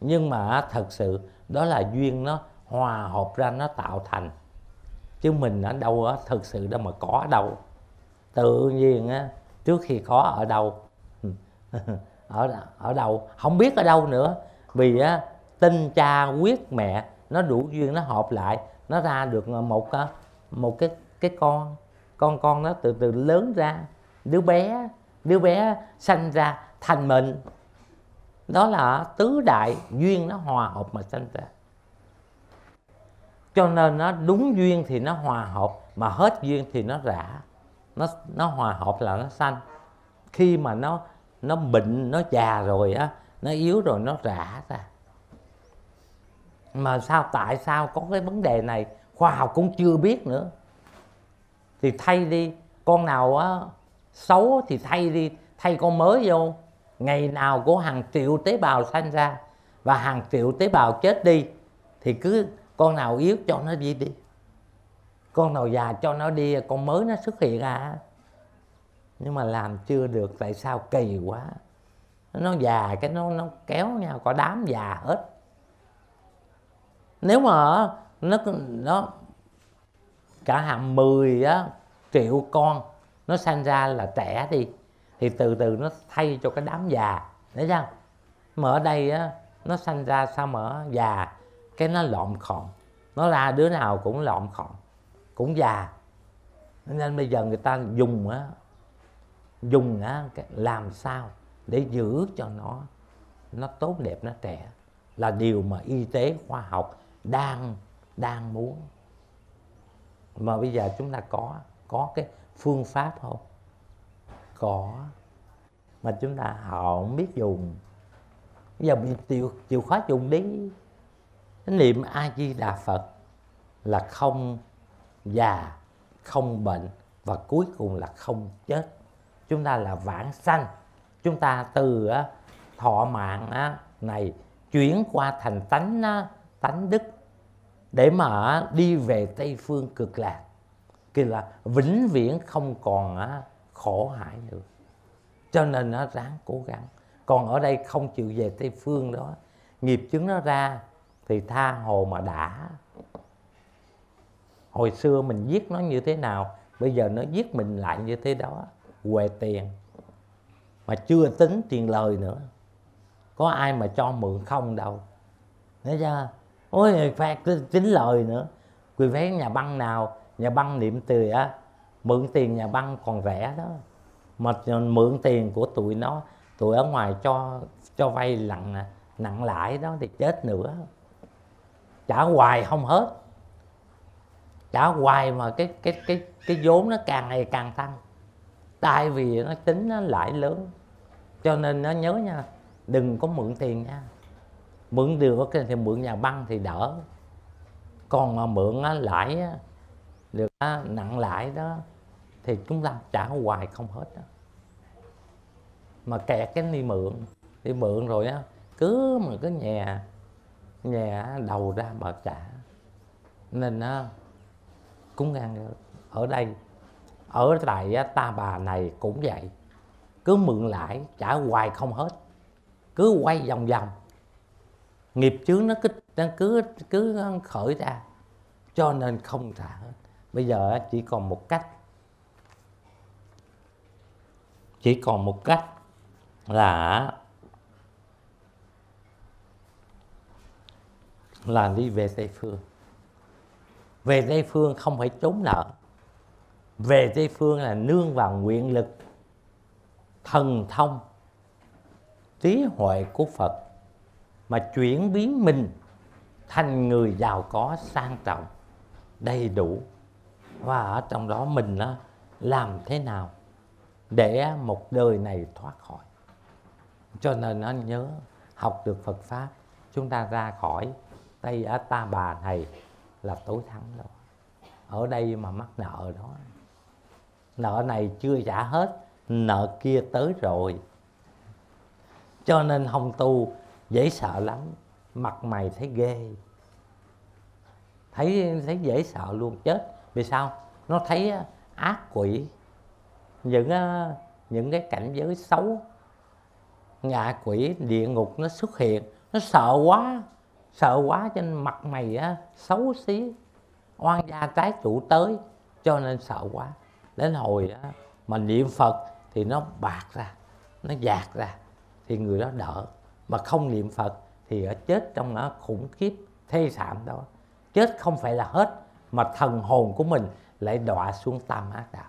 Speaker 1: Nhưng mà thật sự, đó là duyên nó hòa hợp ra, nó tạo thành. Chứ mình ở đâu á, thực sự đâu mà có ở đâu. Tự nhiên á, trước khi có ở đâu, *laughs* ở ở đâu, không biết ở đâu nữa. Vì á, tinh cha quyết mẹ, nó đủ duyên, nó hợp lại, nó ra được một à, một cái cái con. Con con nó từ từ lớn ra. Đứa bé đứa bé sanh ra thành mình đó là tứ đại duyên nó hòa hợp mà sanh ra. Cho nên nó đúng duyên thì nó hòa hợp, mà hết duyên thì nó rã. Nó nó hòa hợp là nó sanh. Khi mà nó nó bệnh, nó già rồi á, nó yếu rồi nó rã ra. Mà sao, tại sao có cái vấn đề này? Khoa học cũng chưa biết nữa. Thì thay đi, con nào á xấu thì thay đi thay con mới vô. Ngày nào của hàng triệu tế bào sanh ra và hàng triệu tế bào chết đi thì cứ con nào yếu cho nó đi đi. Con nào già cho nó đi con mới nó xuất hiện ra. Nhưng mà làm chưa được tại sao kỳ quá. Nó già cái nó nó kéo nhau có đám già hết. Nếu mà nó nó cả hàng 10 á, triệu con nó sanh ra là trẻ đi thì từ từ nó thay cho cái đám già thấy chưa? Mà ở đây á, nó sanh ra sao mà già? Cái nó lộn khọn nó ra đứa nào cũng lộn khọn cũng già. Nên bây giờ người ta dùng á dùng á làm sao để giữ cho nó nó tốt đẹp nó trẻ. Là điều mà y tế khoa học đang đang muốn. Mà bây giờ chúng ta có có cái phương pháp không? Có. Mà chúng ta họ không biết dùng. Bây giờ chịu chịu khó dùng đi. Niệm a di đà phật là không già, không bệnh và cuối cùng là không chết. Chúng ta là vãng sanh. Chúng ta từ thọ mạng này chuyển qua thành tánh tánh đức để mà đi về tây phương cực lạc kia là vĩnh viễn không còn khổ hại nữa. Cho nên nó ráng cố gắng. Còn ở đây không chịu về tây phương đó, nghiệp chứng nó ra thì tha hồ mà đã. Hồi xưa mình giết nó như thế nào, bây giờ nó giết mình lại như thế đó, què tiền. Mà chưa tính tiền lời nữa. Có ai mà cho mượn không đâu. Thấy chưa? Ôi phạt tính lời nữa. Quý vé nhà băng nào nhà băng niệm từ á, mượn tiền nhà băng còn rẻ đó. Mà mượn tiền của tụi nó, tụi ở ngoài cho cho vay nặng nặng lãi đó thì chết nữa. Trả hoài không hết. Trả hoài mà cái cái cái cái vốn nó càng ngày càng tăng. Tại vì nó tính nó lãi lớn. Cho nên nó nhớ nha, đừng có mượn tiền nha. Mượn được thì mượn nhà băng thì đỡ. Còn mà mượn lãi được nặng lãi đó, thì chúng ta trả hoài không hết đó mà kẹt cái đi mượn đi mượn rồi á, cứ mà cứ nhà nhà đầu ra mà trả. Nên á, cũng ngang ở đây, ở tại ta bà này cũng vậy. Cứ mượn lãi, trả hoài không hết. Cứ quay vòng vòng. Nghiệp chướng nó cứ nó cứ cứ khởi ra. Cho nên không trả hết bây giờ chỉ còn một cách. Chỉ còn một cách là là đi về tây phương. Về tây phương không phải trốn nợ. Về tây phương là nương vào nguyện lực thần thông, trí huệ của phật, mà chuyển biến mình thành người giàu có, sang trọng, đầy đủ và ở trong đó mình đó, làm thế nào để một đời này thoát khỏi? Cho nên nó nhớ học được Phật pháp chúng ta ra khỏi Tây ở Ta Bà này là tối thắng rồi ở đây mà mắc nợ đó nợ này chưa trả hết nợ kia tới rồi. Cho nên không tu dễ sợ lắm mặt mày thấy ghê. Thấy thấy dễ sợ luôn chết vì sao? Nó thấy ác quỷ. Những những cái cảnh giới xấu ngạ quỷ địa ngục nó xuất hiện. Nó sợ quá sợ quá trên mặt mày á, xấu xí. Oan gia trái chủ tới cho nên sợ quá. Đến hồi á, mà niệm phật thì nó bạc ra nó dạt ra thì người đó đỡ. Mà không niệm phật thì ở chết trong nó khủng khiếp thê thảm đó. Chết không phải là hết mà thần hồn của mình lại đọa xuống tam ác đạo.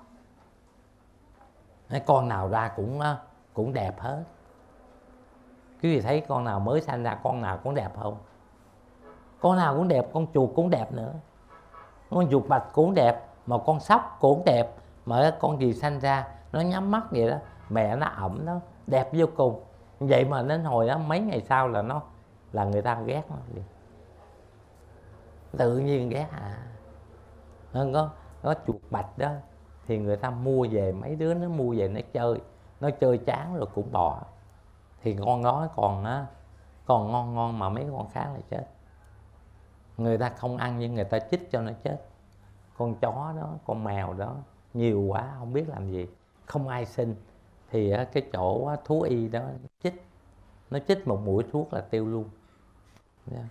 Speaker 1: Con nào ra cũng cũng đẹp hết. Quý vị thấy con nào mới sanh ra, con nào cũng đẹp không? Con nào cũng đẹp, con chuột cũng đẹp nữa. Con chuột bạch cũng đẹp, mà con sóc cũng đẹp, mà con gì sanh ra, nó nhắm mắt vậy đó, mẹ nó ẩm nó, đẹp vô cùng. Vậy mà đến hồi đó, mấy ngày sau là nó, là người ta ghét nó liền. Tự nhiên ghét à có có chuột bạch đó, thì người ta mua về, mấy đứa nó mua về nó chơi. Nó chơi chán rồi cũng bỏ thì con đó còn á, còn ngon ngon mà mấy con khác lại chết. Người ta không ăn nhưng người ta chích cho nó chết. Con chó đó, con mèo đó, nhiều quá, không biết làm gì. Không ai sinh thì cái chỗ thú y đó chích. Nó chích một mũi thuốc là tiêu luôn. Dạ.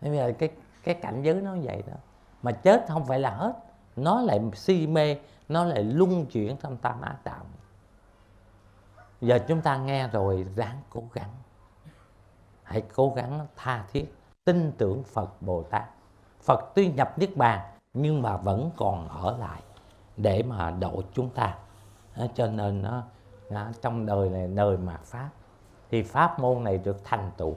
Speaker 1: Bây giờ cái cái cảnh giới nó vậy đó. Mà chết không phải là hết nó lại si mê, nó lại luân chuyển trong tam ác đạo. Giờ chúng ta nghe rồi, ráng cố gắng. Hãy cố gắng tha thiết, tin tưởng phật bồ tát. Phật tuy nhập niết bàn, nhưng mà vẫn còn ở lại để mà độ chúng ta. Ờ, cho nên nó trong đời này đời mạt pháp, thì pháp môn này được thành tựu.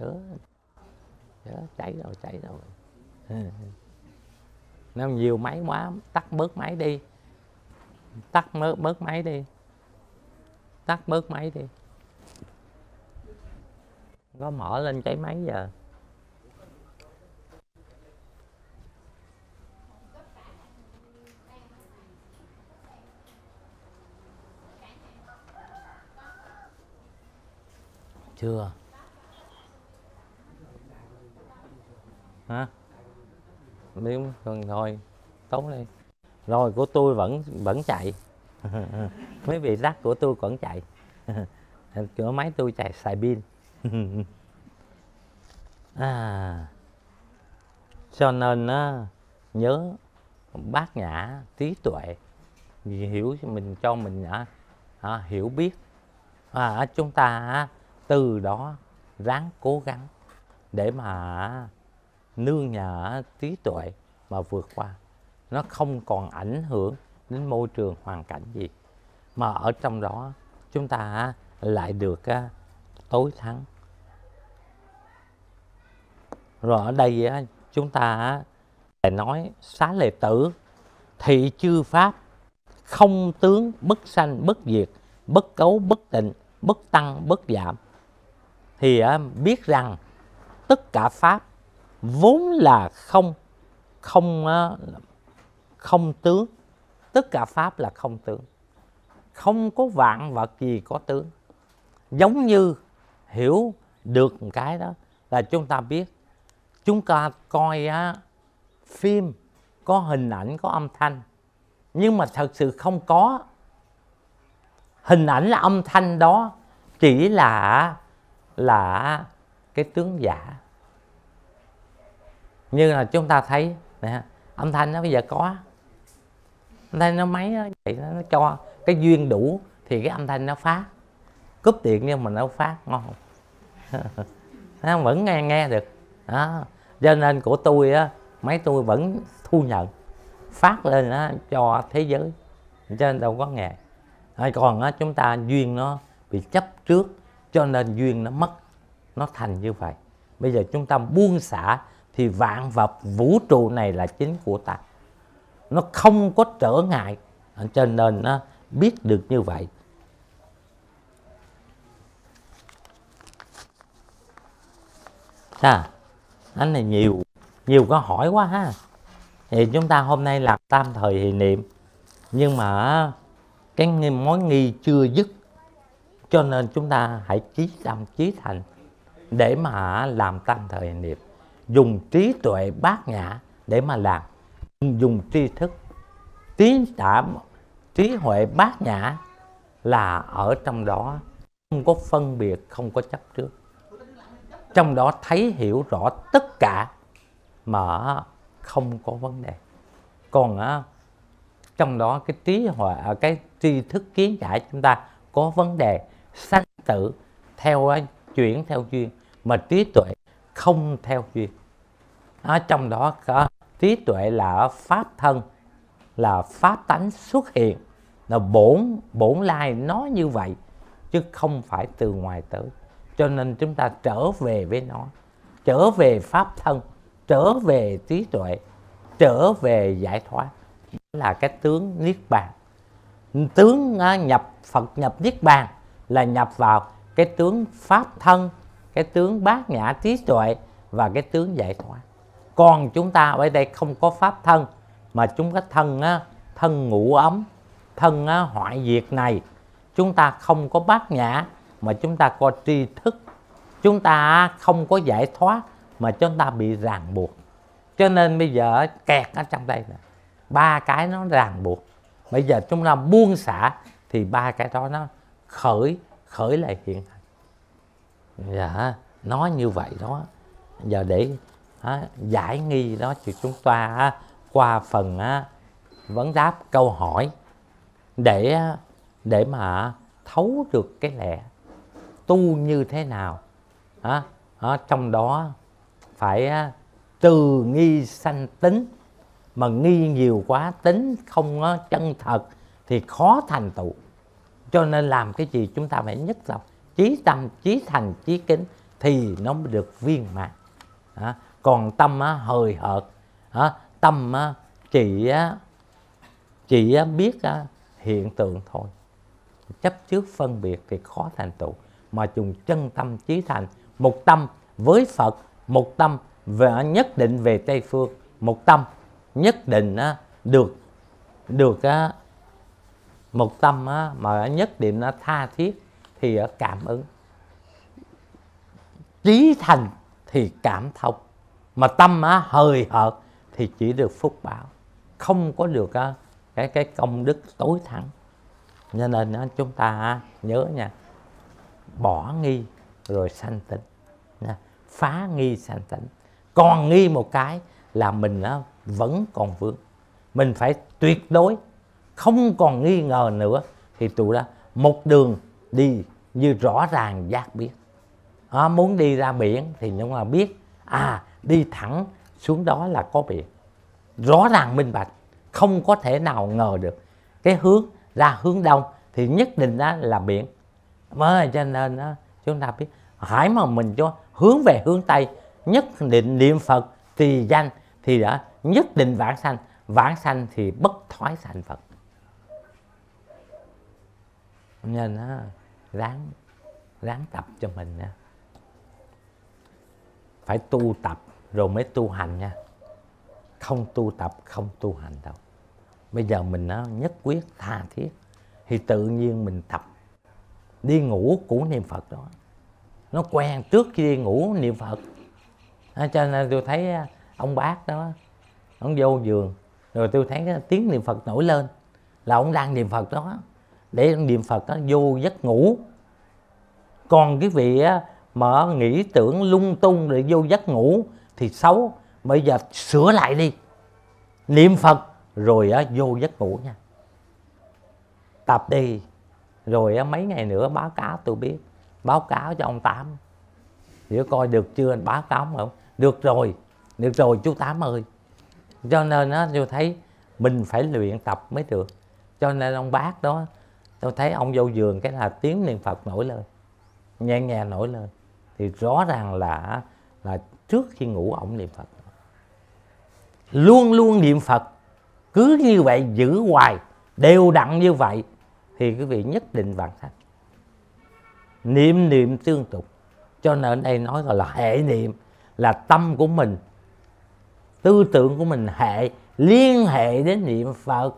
Speaker 1: Chữa chữa chảy rồi chảy rồi nó nhiều máy quá, tắt bớt máy đi. Tắt bớt bớt máy đi. Tắt bớt máy đi. Có mở lên cháy máy giờ. Chưa. Hả? Nếu còn thôi tốn đi. Rồi của tôi vẫn vẫn chạy. *laughs* Mấy vị rắc của tôi vẫn chạy. *laughs* Cửa máy tôi chạy xài pin. *laughs* À cho nên á nhớ bát nhã trí tuệ. Hiểu mình cho mình à, à, hiểu biết. À, chúng ta từ đó ráng cố gắng để mà nương nhờ trí tuệ mà vượt qua. Nó không còn ảnh hưởng đến môi trường hoàn cảnh gì. Mà ở trong đó, chúng ta lại được tối thắng. Rồi ở đây chúng ta lại nói xá lệ tử, thị chư pháp, không tướng, bất sanh, bất diệt, bất cấu, bất tịnh, bất tăng, bất giảm. Thì biết rằng tất cả pháp vốn là không không không tướng. Tất cả pháp là không tướng. Không có vạn vật gì có tướng. Giống như hiểu được một cái đó là chúng ta biết. Chúng ta coi á, phim có hình ảnh có âm thanh. Nhưng mà thật sự không có. Hình ảnh là âm thanh đó chỉ là là cái tướng giả như là chúng ta thấy nè, âm thanh nó bây giờ có. Âm thanh nó máy nó vậy nó cho cái duyên đủ thì cái âm thanh nó phát. Cúp điện nhưng mà nó phát ngon. *laughs* Nó vẫn nghe nghe được. Đó. Cho nên của tôi á máy tôi vẫn thu nhận phát lên á cho thế giới. Cho nên đâu có nghề còn á chúng ta duyên nó bị chấp trước cho nên duyên nó mất. Nó thành như vậy. Bây giờ chúng ta buông xả thì vạn vật vũ trụ này là chính của ta. Nó không có trở ngại. Cho nên nó biết được như vậy. À, anh này nhiều nhiều câu hỏi quá ha. Thì chúng ta hôm nay làm tam thời hệ niệm. Nhưng mà cái mối nghi chưa dứt. Cho nên chúng ta hãy chí tâm chí thành để mà làm tam thời hệ niệm dùng trí tuệ bát nhã để mà làm. Dùng tri thức. Trí đảm trí huệ bát nhã là ở trong đó, không có phân biệt, không có chấp trước. Trong đó thấy hiểu rõ tất cả mà không có vấn đề. Còn trong đó cái trí huệ à, cái tri thức kiến giải chúng ta có vấn đề sanh tử theo chuyển theo duyên mà trí tuệ không theo duyên ở trong đó có trí tuệ là pháp thân, là pháp tánh xuất hiện. Là bổn bổn lai nó như vậy, chứ không phải từ ngoài tới. Cho nên chúng ta trở về với nó, trở về pháp thân, trở về trí tuệ, trở về giải thoát. Là cái tướng niết bàn. Tướng à, nhập, phật nhập niết bàn là nhập vào cái tướng pháp thân, cái tướng bát nhã trí tuệ và cái tướng giải thoát còn chúng ta ở đây không có pháp thân mà chúng có thân á, thân ngủ ấm thân á, hoại diệt này chúng ta không có bát nhã mà chúng ta có tri thức. Chúng ta không có giải thoát mà chúng ta bị ràng buộc. Cho nên bây giờ kẹt ở trong đây này. ba cái nó ràng buộc. Bây giờ chúng ta buông xả thì ba cái đó nó khởi khởi lại hiện. Thành dạ nó như vậy đó. Giờ để á, giải nghi đó thì chúng ta á, qua phần á, vấn đáp câu hỏi để để mà thấu được cái lẽ tu như thế nào á, á, trong đó phải á, từ nghi sanh tính. Mà nghi nhiều quá tính không á, chân thật thì khó thành tựu. Cho nên làm cái gì chúng ta phải nhất lòng chí tâm chí thành chí kính thì nó mới được viên mãn còn tâm á, hời hợt. Á, tâm á, chỉ á, chỉ á, biết á, hiện tượng thôi. Chấp trước phân biệt thì khó thành tựu. Mà dùng chân tâm trí thành. Một tâm với phật một tâm về nhất định về tây phương. Một tâm nhất định á, được được á, một tâm á, mà nhất định nó tha thiết thì cảm ứng. Trí thành thì cảm thông mà tâm á, hời hợt thì chỉ được phúc báo. Không có được á, cái cái công đức tối thắng. Cho nên á, chúng ta á, nhớ nha bỏ nghi rồi sanh tịnh nha. phá nghi sanh tịnh. Còn nghi một cái là mình á, vẫn còn vướng. Mình phải tuyệt đối không còn nghi ngờ nữa thì tụi đó một đường đi như rõ ràng giác biết. À, muốn đi ra biển thì chúng mà biết à đi thẳng xuống đó là có biển rõ ràng minh bạch không có thể nào ngờ được. Cái hướng ra hướng đông thì nhất định đó là biển. Mới cho nên đó, chúng ta biết hãy mà mình cho hướng về hướng tây nhất định niệm phật trì danh thì đã nhất định vãng sanh. Vãng sanh thì bất thoái sanh phật. Nên nó ráng ráng tập cho mình nha phải tu tập rồi mới tu hành nha. Không tu tập không tu hành đâu. Bây giờ mình nó nhất quyết tha thiết. Thì tự nhiên mình tập. Đi ngủ cũng niệm phật đó. Nó quen trước khi đi ngủ niệm phật. À, cho nên tôi thấy ông bác đó ông vô giường. Rồi tôi thấy cái tiếng niệm phật nổi lên. Là ông đang niệm phật đó. Để niệm phật đó vô giấc ngủ. Còn cái vị mà nghĩ tưởng lung tung để vô giấc ngủ thì xấu. Bây giờ sửa lại đi. Niệm phật rồi á, vô giấc ngủ nha. Tập đi. Rồi mấy ngày nữa báo cáo tôi biết. Báo cáo cho ông tám. Để coi được chưa báo cáo không? Được rồi. Được rồi chú tám ơi. Cho nên á tôi thấy mình phải luyện tập mới được. Cho nên ông bác đó tôi thấy ông vô giường cái là tiếng niệm phật nổi lên. Nhẹ nhàng nổi lên. Thì rõ ràng là là trước khi ngủ ổng niệm phật. Luôn luôn niệm phật, cứ như vậy giữ hoài, đều đặn như vậy, thì quý vị nhất định vạn thành niệm niệm tương tục. Cho nên ở đây nói gọi là hệ niệm, là tâm của mình, tư tưởng của mình hệ, liên hệ đến niệm phật.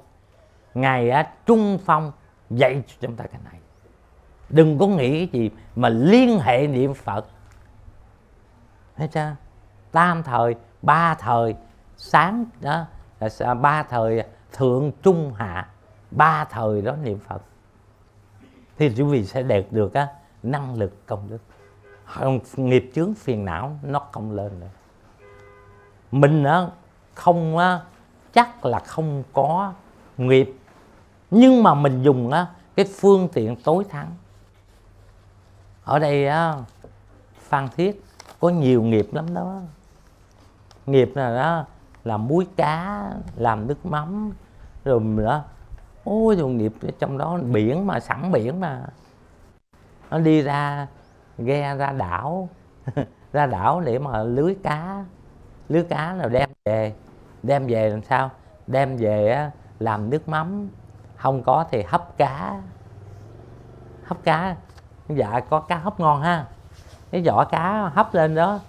Speaker 1: Ngài á, trung phong dạy cho chúng ta cái này. Đừng có nghĩ cái gì mà liên hệ niệm phật thấy chưa? Tam thời ba thời sáng đó ba thời thượng trung hạ. Ba thời đó niệm phật. Thì quý vị sẽ đạt được á, năng lực công đức. Nghiệp chướng phiền não nó không lên nữa. Mình á, không á, chắc là không có nghiệp. Nhưng mà mình dùng á, cái phương tiện tối thắng. Ở đây á, phan thiết có nhiều nghiệp lắm đó. Nghiệp là đó, làm muối cá, làm nước mắm, rồi nữa ôi rồi nghiệp trong đó biển mà, sẵn biển mà. Nó đi ra, ghe ra đảo *laughs* ra đảo để mà lưới cá. Lưới cá rồi đem về đem về làm sao? Đem về làm nước mắm. Không có thì hấp cá. Hấp cá dạ có cá hấp ngon ha cái vỏ cá hấp lên đó,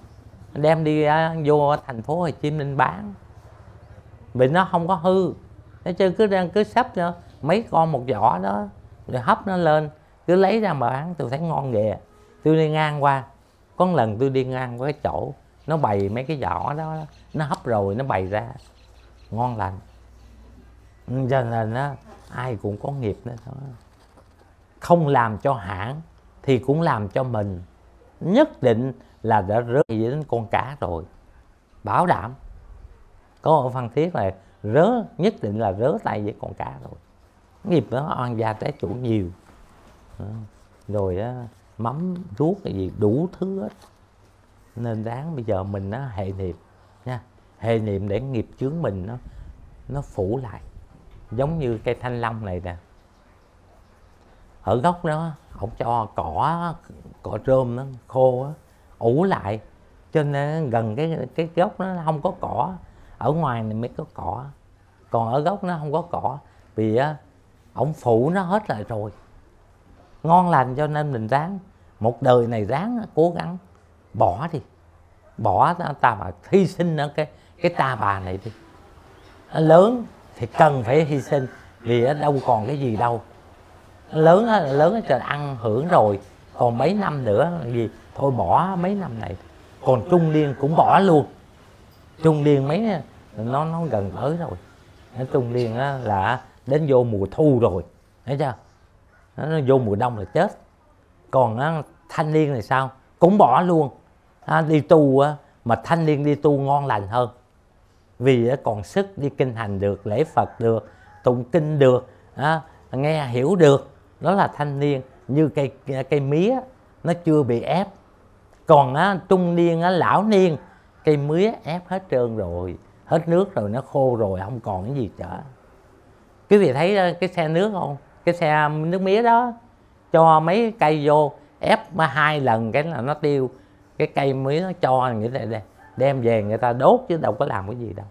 Speaker 1: đem đi à, vô thành phố Hồ Chí Minh bán. Vì nó không có hư. Nó chứ cứ đang, cứ sắp nữa mấy con một vỏ đó, rồi hấp nó lên. Cứ lấy ra mà bán, tôi thấy ngon ghê. Tôi đi ngang qua, có lần tôi đi ngang qua cái chỗ, nó bày mấy cái vỏ đó, nó hấp rồi, nó bày ra. Ngon lành. Ừ, cho nên á, ai cũng có nghiệp nữa thôi. Không làm cho hãng thì cũng làm cho mình nhất định là đã rớt đến con cá rồi. Bảo đảm. Có ở phan thiết này rớ nhất định là rớ tay với con cá rồi. Nghiệp nó oan gia trái chủ nhiều. Rồi đó, mắm ruốc cái gì đủ thứ hết. Nên đáng bây giờ mình nó hệ niệm. Nha hệ niệm để nghiệp chướng mình nó nó phủ lại. Giống như cây thanh long này nè. Ở gốc đó không cho cỏ cỏ rơm nó khô á, ủ lại. Cho nên gần cái cái gốc nó không có cỏ. Ở ngoài này mới có cỏ. Còn ở gốc nó không có cỏ. Vì á, ổng phủ nó hết lại rồi. Ngon lành cho nên mình ráng. Một đời này ráng cố gắng. Bỏ đi. Bỏ ta mà hy sinh ở cái cái ta bà này đi. Lớn thì cần phải hy sinh. Vì đâu còn cái gì đâu. Lớn lớn trời, ăn hưởng rồi còn mấy năm nữa gì thôi bỏ mấy năm này. Còn trung niên cũng bỏ luôn. Trung niên mấy nó nó gần tới rồi. Trung niên là đến vô mùa thu rồi. Thấy chưa? Nó vô mùa đông là chết. Còn á, thanh niên này sao? Cũng bỏ luôn. À, đi tu á, mà thanh niên đi tu ngon lành hơn. Vì á, còn sức đi kinh hành được lễ phật được tụng kinh được á, nghe hiểu được. Đó là thanh niên như cây cây mía nó chưa bị ép. Còn á, trung niên á, lão niên cây mía ép hết trơn rồi hết nước rồi nó khô rồi không còn cái gì cả. Quý vị thấy ờ, cái xe nước không? Cái xe nước mía đó cho mấy cây vô ép mà hai lần cái là nó tiêu. Cái cây mía nó cho người ta đem về người ta đốt chứ đâu có làm cái gì đâu.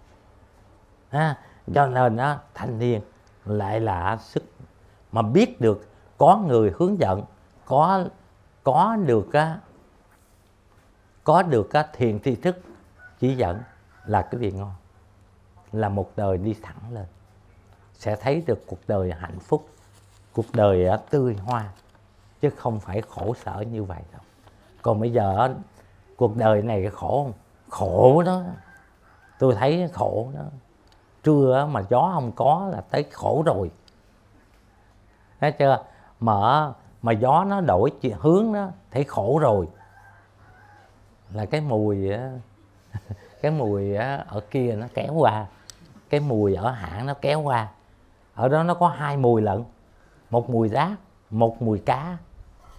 Speaker 1: Ha cho nên đó thanh niên lại là sức mà biết được có người hướng dẫn, có có được á, có được á thiền tri thức chỉ dẫn là cái việc ngon. Là một đời đi thẳng lên. Sẽ thấy được cuộc đời hạnh phúc, cuộc đời tươi hoa, chứ không phải khổ sở như vậy đâu. Còn bây giờ cuộc đời này khổ không? Khổ đó. Tôi thấy khổ đó. Trưa mà gió không có là thấy khổ rồi. Thấy chưa? Mà mà gió nó đổi hướng đó thấy khổ rồi. Là cái mùi *laughs* cái mùi ở kia nó kéo qua. Cái mùi ở hãng nó kéo qua. Ở đó nó có hai mùi lận. Một mùi rác, một mùi cá.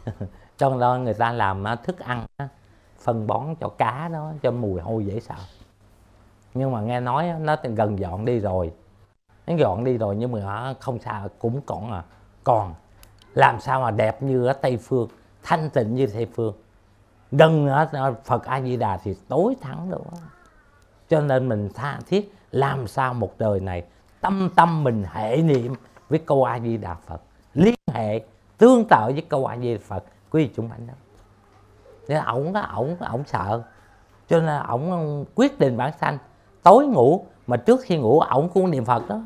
Speaker 1: *laughs* Cho nên người ta làm thức ăn phân bón cho cá đó, cho mùi hôi dễ sợ. Nhưng mà nghe nói nó gần dọn đi rồi. Nó dọn đi rồi nhưng mà không sao, cũng còn à còn làm sao mà đẹp như ở tây phương, thanh tịnh như tây phương? Gần phật a di đà thì tối thắng đó cho nên mình tha thiết, làm sao một đời này tâm tâm mình hệ niệm với câu a di đà phật, liên hệ, tương tự với câu a di đà phật quý vị chúng anh đó. Nên ổng ổng ổng sợ. Cho nên ổng quyết định bản sanh. Tối ngủ, mà trước khi ngủ ổng cũng niệm phật đó.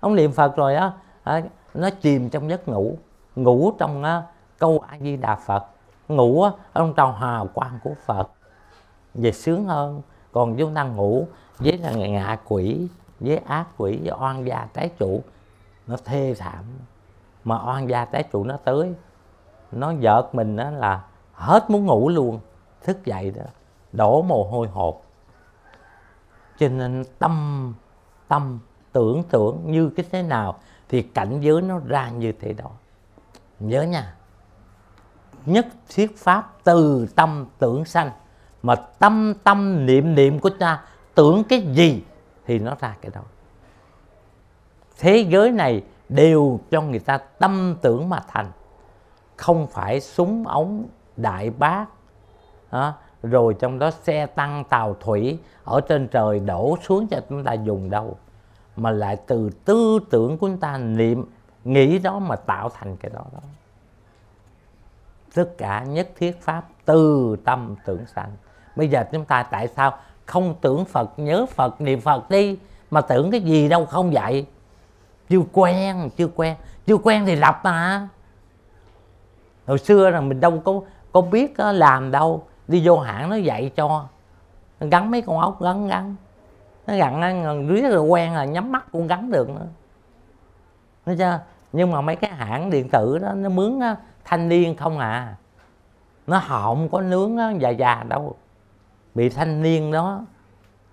Speaker 1: Ông niệm phật rồi á, nó chìm trong giấc ngủ ngủ trong câu a di đà phật. Ngủ, á trong trào hào quang của phật. Về sướng hơn, còn chúng ta ngủ với là ngạ quỷ, với ác quỷ, với oan gia trái chủ. Nó thê thảm. Mà oan gia trái chủ nó tới. Nó vợt mình đó là hết muốn ngủ luôn. Thức dậy đó, đổ mồ hôi hột. Cho nên tâm tâm tưởng tượng như cái thế nào thì cảnh giới nó ra như thế đó nhớ nha. Nhất thiết pháp từ tâm tưởng sanh. Mà tâm tâm niệm niệm của ta tưởng cái gì thì nó ra cái đó. Thế giới này đều cho người ta tâm tưởng mà thành. Không phải súng ống đại bác đó, rồi trong đó xe tăng tàu thủy ở trên trời đổ xuống cho chúng ta dùng đâu. Mà lại từ tư tưởng của chúng ta niệm nghĩ đó mà tạo thành cái đó đó tất cả nhất thiết pháp từ tâm tưởng sanh bây giờ chúng ta tại sao không tưởng phật nhớ phật niệm phật đi mà tưởng cái gì đâu không vậy chưa quen chưa quen chưa quen thì lập mà hồi xưa là mình đâu có có biết làm đâu đi vô hãng nó dạy cho gắn mấy con ốc gắn gắn nó gắn riết rồi quen là nhắm mắt cũng gắn được nữa Thấy chưa? Nhưng mà mấy cái hãng điện tử đó, nó mướn thanh niên không à. Nó không có nướng già già đâu. Bị thanh niên đó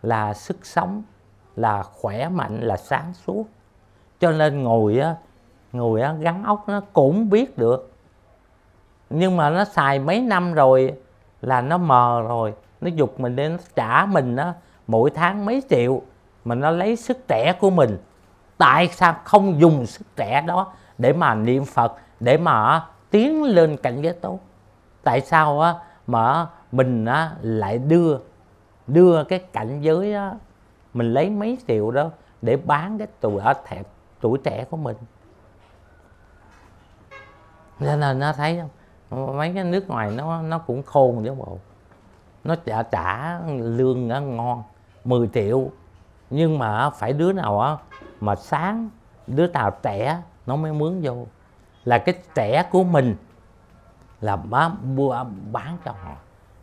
Speaker 1: là sức sống, là khỏe mạnh, là sáng suốt. Cho nên ngồi, á ngồi, á, gắn ốc nó cũng biết được. Nhưng mà nó xài mấy năm rồi là nó mờ rồi. Nó dục mình đến nó trả mình, á, mỗi tháng mấy triệu mà nó lấy sức trẻ của mình tại sao không dùng sức trẻ đó để mà niệm phật để mà tiến lên cảnh giới tốt? Tại sao á mà mình á lại đưa đưa cái cảnh giới á mình lấy mấy triệu đó để bán cái tuổi ở thẻ, tuổi trẻ của mình? Nên là nó thấy không? Mấy cái nước ngoài nó nó cũng khôn chứ bộ. Nó trả trả lương nó ngon 10 triệu nhưng mà phải đứa nào á mà sáng đứa nào trẻ nó mới mướn vô. Là cái trẻ của mình là bán, mua bán cho họ.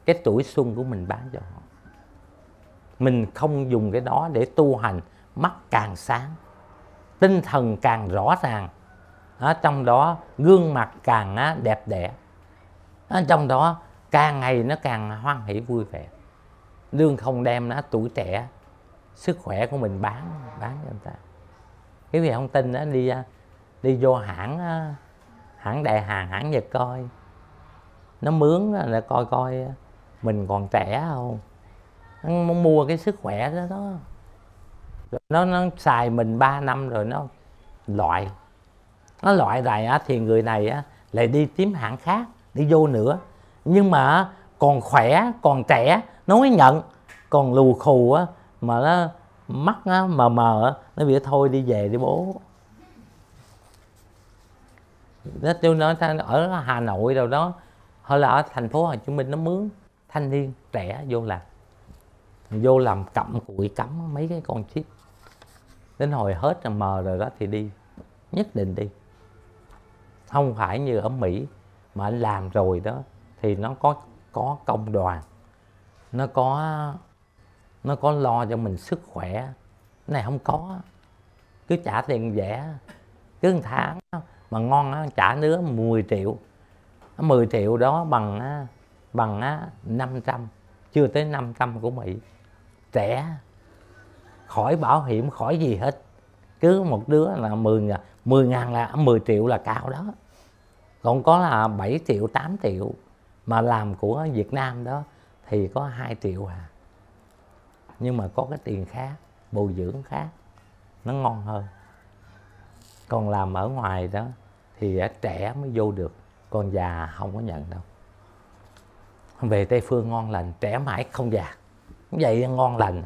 Speaker 1: Cái tuổi xuân của mình bán cho họ. Mình không dùng cái đó để tu hành mắt càng sáng tinh thần càng rõ ràng. Ở trong đó gương mặt càng đẹp đẽ. Ở trong đó càng ngày nó càng hoan hỷ vui vẻ. Lương không đem nó tuổi trẻ sức khỏe của mình bán bán cho người ta. Cái vị không tin đó đi à, đi vô hãng hãng đại hàng, hãng nhật coi. Nó mướn là coi coi mình còn trẻ không? Nó muốn mua cái sức khỏe đó đó. Nó nó xài mình 3 năm rồi nó loại. Nó loại này á, thì người này, á, lại đi kiếm hãng khác, đi vô nữa. Nhưng mà còn khỏe, còn trẻ nó mới nhận, còn lù khù, á mà nó mắt á, mờ mờ á nó bị thôi đi về đi bố. Nó tôi nói ở Hà Nội đâu đó hay là ở thành phố Hồ Chí Minh nó mướn. Thanh niên trẻ vô làm. Vô làm cặm cụi cắm mấy cái con chip. Đến hồi hết là mờ rồi đó thì đi. Nhất định đi. Không phải như ở Mỹ mà anh làm rồi đó thì nó có có công đoàn. Nó có nó có lo cho mình sức khỏe. Cái này không có. Cứ trả tiền rẻ. Cứ một tháng mà ngon á, trả nữa 10 triệu. 10 triệu đó bằng bằng 500 chưa tới 500 của Mỹ. Trẻ khỏi bảo hiểm, khỏi gì hết. Cứ một đứa là 10 ngàn 10 ngàn là 10 triệu là cao đó. Còn có là 7 triệu 8 triệu mà làm của Việt Nam đó thì có 2 triệu à nhưng mà có cái tiền khác, bồi dưỡng khác, nó ngon hơn. Còn làm ở ngoài đó thì trẻ mới vô được, còn già không có nhận đâu. Về tây phương ngon lành, trẻ mãi không già. Vậy, ngon lành.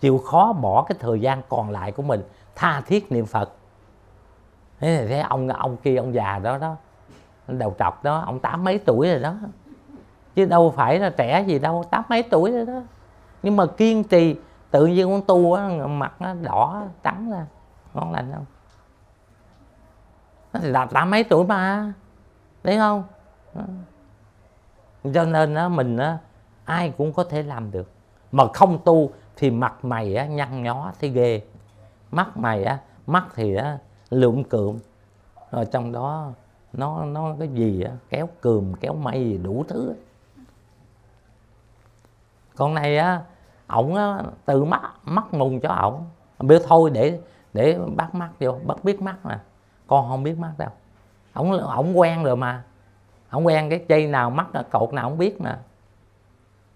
Speaker 1: Chịu khó bỏ cái thời gian còn lại của mình, tha thiết niệm phật. Thế thì thấy ông ông kia, ông già đó đó, đầu trọc đó, ông tám mấy tuổi rồi đó. Chứ đâu phải là trẻ gì đâu, tám mấy tuổi rồi đó nhưng mà kiên trì, tự nhiên con tu á, mặt nó đỏ, trắng ra, ngon lành không? Nó thì đạt tám mấy tuổi mà thấy không? Cho nên á, mình á, ai cũng có thể làm được. Mà không tu thì mặt mày á, nhăn nhó thấy ghê. Mắt mày á, mắt thì á, lượm cượm. Rồi trong đó, nó nó cái gì á, kéo cườm, kéo mây, đủ thứ. Con này á ổng tự từ mắt mắt mùng cho ổng. Biết thôi để để bắt mắt vô, bắt biết mắt nè con không biết mắt đâu. Ổng ổng quen rồi mà. Ổng quen cái dây nào mắt cột nào ổng biết mà.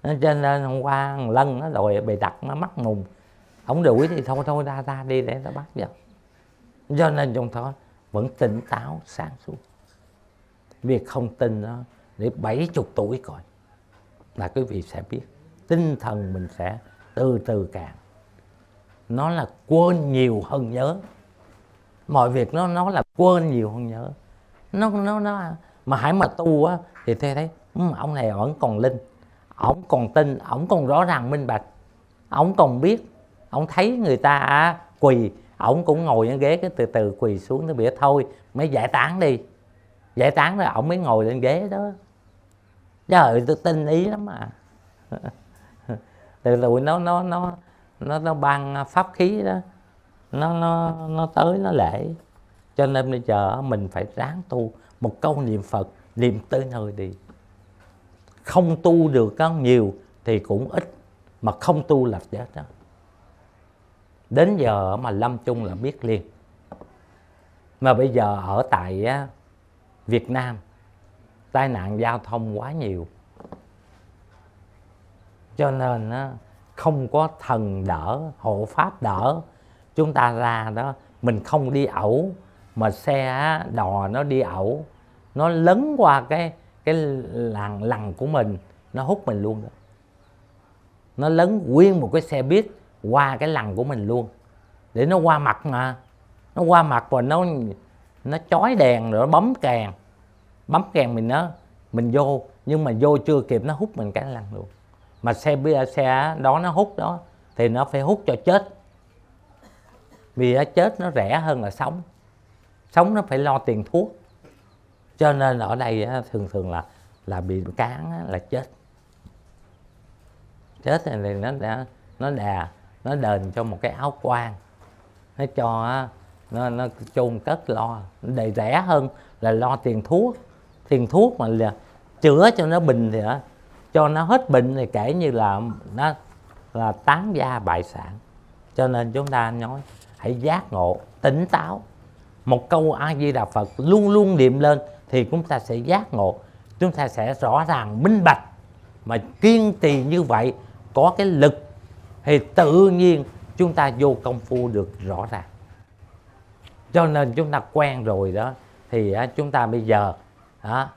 Speaker 1: Cho nên hôm qua lân nó rồi bày đặt nó mắt mùng ổng đuổi thì thôi thôi, ra ra đi để nó bắt vào cho nên trong đó vẫn tỉnh táo, sáng suốt. Việc không tin đó, để bảy chục tuổi coi, là quý vị sẽ biết tinh thần mình sẽ từ từ cạn, nó là quên nhiều hơn nhớ. Mọi việc nó nó là quên nhiều hơn nhớ. Nó nó nó mà hãy mà tu á thì thấy thấy ông này vẫn còn linh ổng còn tin ổng còn rõ ràng minh bạch ổng còn biết ổng thấy người ta quỳ. Ổng cũng ngồi trên ghế cái từ từ quỳ xuống nó bỉa thôi mới giải tán đi. Giải tán rồi ổng mới ngồi lên ghế đó. Trời tôi tin ý lắm mà. *laughs* từ tụi nó nó nó nó nó ban pháp khí đó. Nó nó nó tới, nó lễ. Cho nên bây giờ mình phải ráng tu một câu niệm phật, niệm tới nơi đi. Không tu được có nhiều thì cũng ít, mà không tu là chết đó. Đến giờ mà lâm chung là biết liền. Mà bây giờ ở tại Việt Nam, tai nạn giao thông quá nhiều cho nên không có thần đỡ, hộ pháp đỡ. Chúng ta ra đó, mình không đi ẩu, mà xe đò nó đi ẩu. Nó lấn qua cái cái làng lằn của mình, nó hút mình luôn đó. Nó lấn nguyên một cái xe buýt qua cái lằn của mình luôn. Để nó qua mặt mà. Nó qua mặt rồi nó nó chói đèn rồi nó bấm kèn. Bấm kèn mình nó mình vô, nhưng mà vô chưa kịp nó hút mình cái lằn luôn mà xe xe đó nó hút đó, thì nó phải hút cho chết. Vì chết nó rẻ hơn là sống. Sống nó phải lo tiền thuốc. Cho nên ở đây thường thường là là bị cán là chết. Chết thì nó đã, nó đà nó đền cho một cái áo quan. Nó cho nó nó chôn cất lo. Đầy rẻ hơn là lo tiền thuốc. Tiền thuốc mà là chữa cho nó bình thì cho nó hết bệnh thì kể như là nó là tán gia bại sản. Cho nên chúng ta nói hãy giác ngộ tỉnh táo. Một câu a di đà phật luôn luôn niệm lên thì chúng ta sẽ giác ngộ. Chúng ta sẽ rõ ràng minh bạch. Mà kiên trì như vậy có cái lực thì tự nhiên chúng ta vô công phu được rõ ràng. Cho nên chúng ta quen rồi đó thì chúng ta bây giờ đó,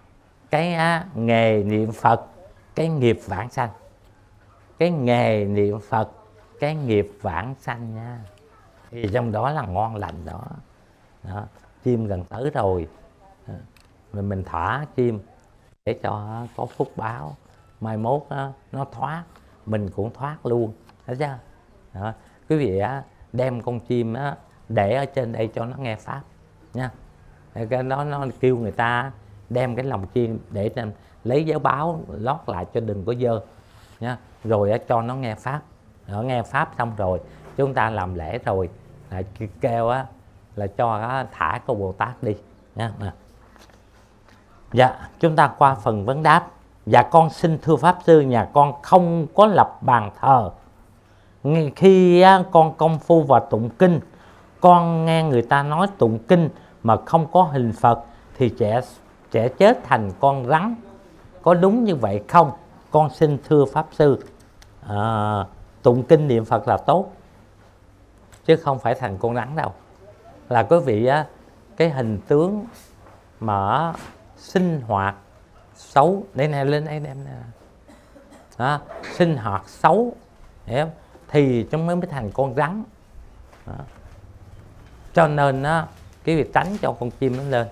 Speaker 1: cái nghề niệm phật cái nghiệp vãng sanh cái nghề niệm phật cái nghiệp vãng sanh nha thì trong đó là ngon lành đó, đó. chim gần tới rồi mình mình thả chim để cho có phúc báo mai mốt nó thoát mình cũng thoát luôn thấy chưa đó. quý vị đem con chim để ở trên đây cho nó nghe pháp nha cái đó nó kêu người ta đem cái lòng chiên để lấy giấy báo lót lại cho đừng có dơ nha rồi cho nó nghe pháp. Nó nghe pháp xong rồi, chúng ta làm lễ rồi là kêu á, là cho thả cô bồ tát đi nha dạ chúng ta qua phần vấn đáp. Dạ con xin thưa pháp sư, nhà con không có lập bàn thờ. Khi con công phu và tụng kinh, con nghe người ta nói tụng kinh mà không có hình phật, thì trẻ sẽ chết thành con rắn. Có đúng như vậy không? Con xin thưa pháp sư. À, tụng kinh niệm phật là tốt chứ không phải thành con rắn đâu. Là quý vị á cái hình tướng mà sinh hoạt xấu đây nè lên đây em nè. Sinh hoạt xấu hiểu không? thì chúng mới mới thành con rắn. À. cho nên á cái việc tránh cho con chim nó lên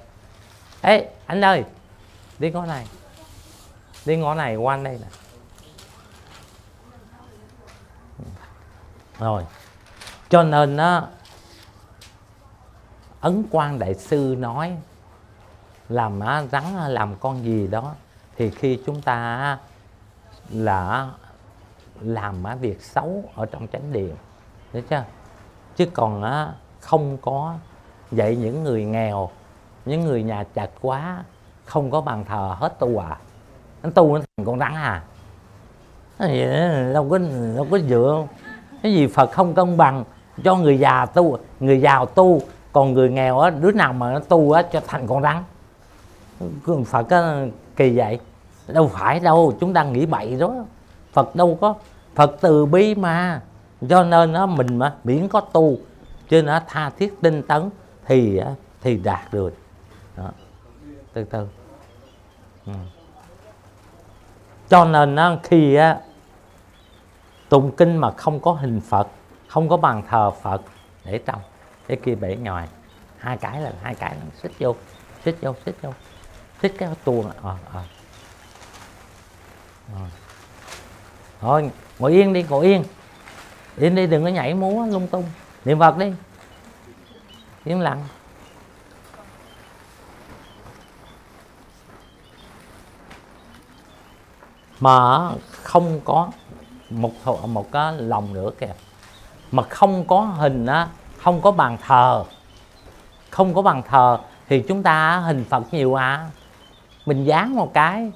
Speaker 1: ê anh ơi đi ngõ này. Đi ngõ này qua đây nè. Rồi. Cho nên á ấn quan đại sư nói làm á, rắn làm con gì đó thì khi chúng ta là làm á, việc xấu ở trong chánh điện. Đấy chứ chứ còn á, không có dạy những người nghèo những người nhà chặt quá không có bàn thờ hết tu à anh tu nó thành con rắn à. Cái gì đâu có đâu có dựa. Cái gì phật không công bằng cho người già tu người giàu tu. Còn người nghèo á đứa nào mà nó tu á cho thành con rắn. Phật á, kỳ vậy. Đâu phải đâu chúng ta nghĩ bậy đó. Phật đâu có phật từ bi mà. Cho nên á mình mà miễn có tu chứ nó tha thiết tinh tấn thì thì đạt được từ từ. Ừ. cho nên nó khi á tụng kinh mà không có hình phật không có bàn thờ phật để trong cái kia bể ngoài hai cái là hai cái nó xích vô xích vô xích vô xích cái tuồng à, à. Thôi ngồi yên đi ngồi yên. Yên đi đừng có nhảy múa lung tung. Niệm phật đi. Im lặng. Mà không có một một cái lòng nữa kìa mà không có hình á không có bàn thờ. Không có bàn thờ thì chúng ta hình phật nhiều à. Mình dán một cái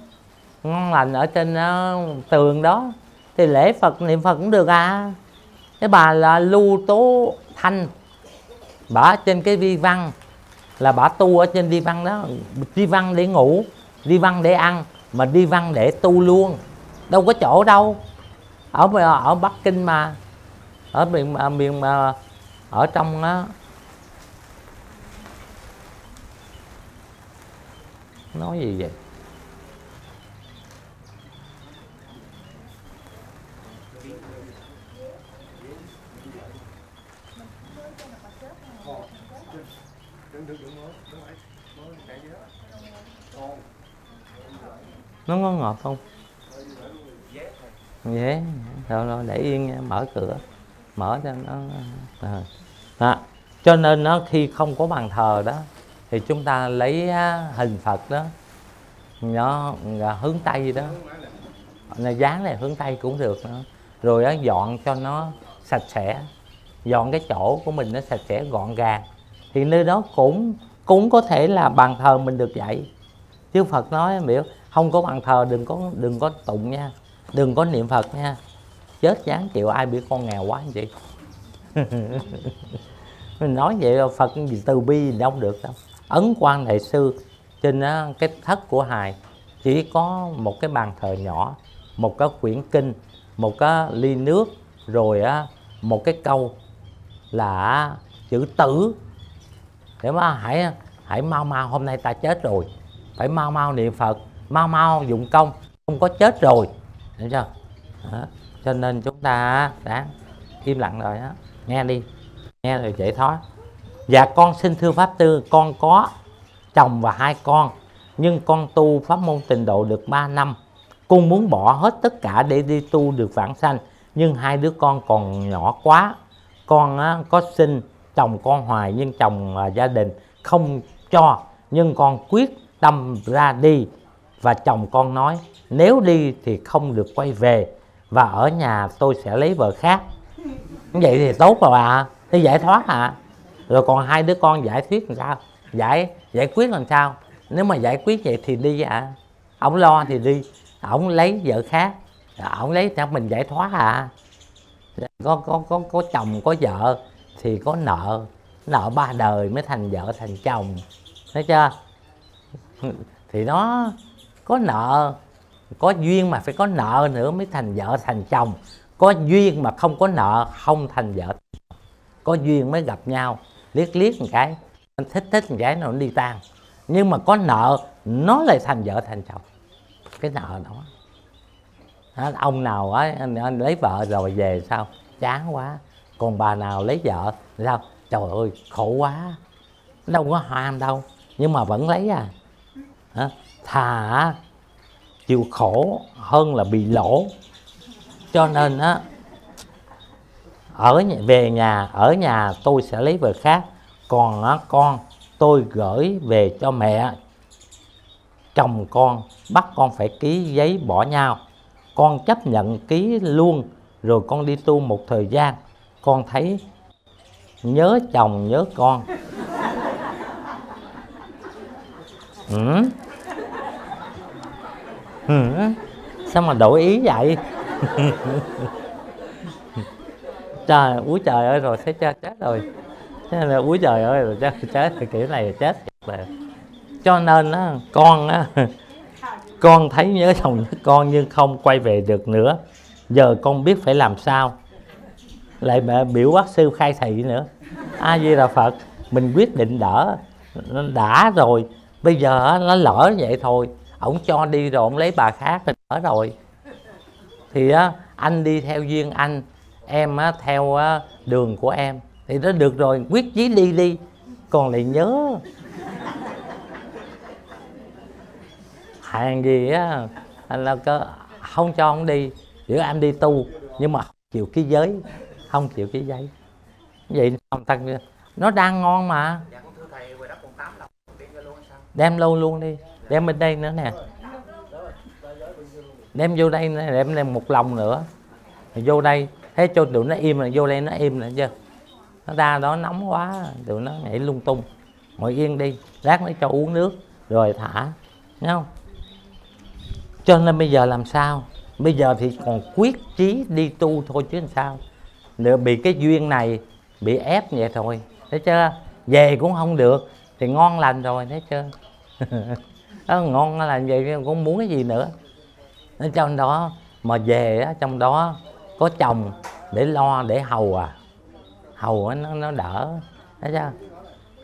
Speaker 1: ngon lành ở trên uh, tường đó thì lễ phật niệm phật cũng được à. Cái bà là lưu tố thanh. Bà trên cái vi văn là bà tu ở trên vi văn đó. Vi văn để ngủ vi văn để ăn mà đi văn để tu luôn. Đâu có chỗ đâu. Ở ở bắc kinh mà. Ở miền à, miền à, ở trong á. Nói gì vậy? Nó có ngọt không? Dễ rồi, rồi để yên nha mở cửa. Mở cho nó ờ. à. Đó. cho nên nó khi không có bàn thờ đó thì chúng ta lấy hình phật đó nó à, hướng tây đó. Là dán này hướng tây cũng được nữa. Rồi đó, dọn cho nó sạch sẽ. Dọn cái chỗ của mình nó sạch sẽ gọn gàng. Thì nơi đó cũng cũng có thể là bàn thờ mình được vậy. Chứ Phật nói biểu không có bàn thờ, đừng có đừng có tụng nha. Đừng có niệm Phật nha. Chết chán chịu, ai biết con nghèo quá anh *laughs* chị mình nói vậy là Phật gì, từ bi gì đâu được đâu. Ấn quan đại sư trên cái thất của hài chỉ có một cái bàn thờ nhỏ, một cái quyển kinh, một cái ly nước, rồi, á, một cái câu là chữ tử. Để mà hãy hãy mau mau, hôm nay ta chết rồi. Phải mau mau niệm phật mau mau dụng công. Không có chết rồi. Hiểu chưa? Đó. cho nên chúng ta đã im lặng rồi đó. Nghe đi. Nghe rồi dễ thoát dạ con xin thưa pháp tư con có chồng và hai con. Nhưng con tu pháp môn tịnh độ được 3 năm. Con muốn bỏ hết tất cả để đi tu được vãng sanh. Nhưng hai đứa con còn nhỏ quá. Con á, có xin chồng con hoài nhưng chồng à, gia đình không cho. Nhưng con quyết tâm ra đi và chồng con nói, nếu đi thì không được quay về, và ở nhà tôi sẽ lấy vợ khác. Vậy thì tốt rồi bà, thì giải thoát à rồi còn hai đứa con giải thuyết làm sao? Giải giải quyết làm sao? Nếu mà giải quyết vậy thì đi à ông lo thì đi, ông lấy vợ khác ông lấy cho mình giải thoát à có có có có chồng, có vợ thì có nợ nợ ba đời mới thành vợ thành chồng, thấy chưa? Thì nó có nợ có duyên mà phải có nợ nữa mới thành vợ thành chồng. Có duyên mà không có nợ không thành vợ có duyên mới gặp nhau. Liếc liếc một cái anh thích thích một cái nó đi tan. Nhưng mà có nợ nó lại thành vợ thành chồng. Cái nợ đó. Ông nào á anh, anh lấy vợ rồi về sao? Chán quá. Còn bà nào lấy vợ sao? Trời ơi khổ quá. Đâu có ham đâu. Nhưng mà vẫn lấy à. Hả? Thà chịu khổ hơn là bị lỗ. Cho nên á ở nhà, về nhà ở nhà tôi sẽ lấy vợ khác. Còn á, con tôi gửi về cho mẹ chồng con bắt con phải ký giấy bỏ nhau. Con chấp nhận ký luôn rồi con đi tu một thời gian. Con thấy nhớ chồng nhớ con. Ừ. Ừ. Sao mà đổi ý vậy? Trời, úi trời ơi, rồi sẽ chết chết rồi. Thế là úi trời ơi, rồi chết chết thì kiểu này là chết rồi cho nên á, con á, con thấy nhớ chồng nhớ con nhưng không quay về được nữa. Giờ con biết phải làm sao. Lại mẹ biểu bác sư khai thị nữa. A di đà phật, mình quyết định đỡ. Đã rồi, bây giờ nó lỡ vậy thôi ổng cho đi rồi ổng lấy bà khác thì đỡ rồi. Thì á anh đi theo duyên anh em á theo á, đường của em. Thì nó được rồi quyết chí đi đi. Còn lại nhớ. Hàng gì á anh là cơ không cho ông đi. Giữa em đi tu nhưng mà không chịu ký giới. Không chịu ký giấy. Vậy ông ta nó đang ngon mà. Đem lâu luôn đi đem bên đây nữa nè. Đem vô đây nè, đem lên một lòng nữa. Rồi vô đây. Thế cho tụi nó im rồi, vô đây nó im nữa chưa? Nó ra đó nóng quá, tụi nó nhảy lung tung. Ngồi yên đi, lát nó cho uống nước, rồi thả. Thấy không? Cho nên bây giờ làm sao? Bây giờ thì còn quyết chí đi tu thôi chứ làm sao? Nữa bị cái duyên này bị ép vậy thôi. Thấy chưa? Về cũng không được, thì ngon lành rồi, thấy chưa? *laughs* đó, ngon là vậy cũng muốn cái gì nữa. Ở trong đó mà về á, trong đó có chồng để lo để hầu à. Hầu nó nó đỡ. Thấy chưa?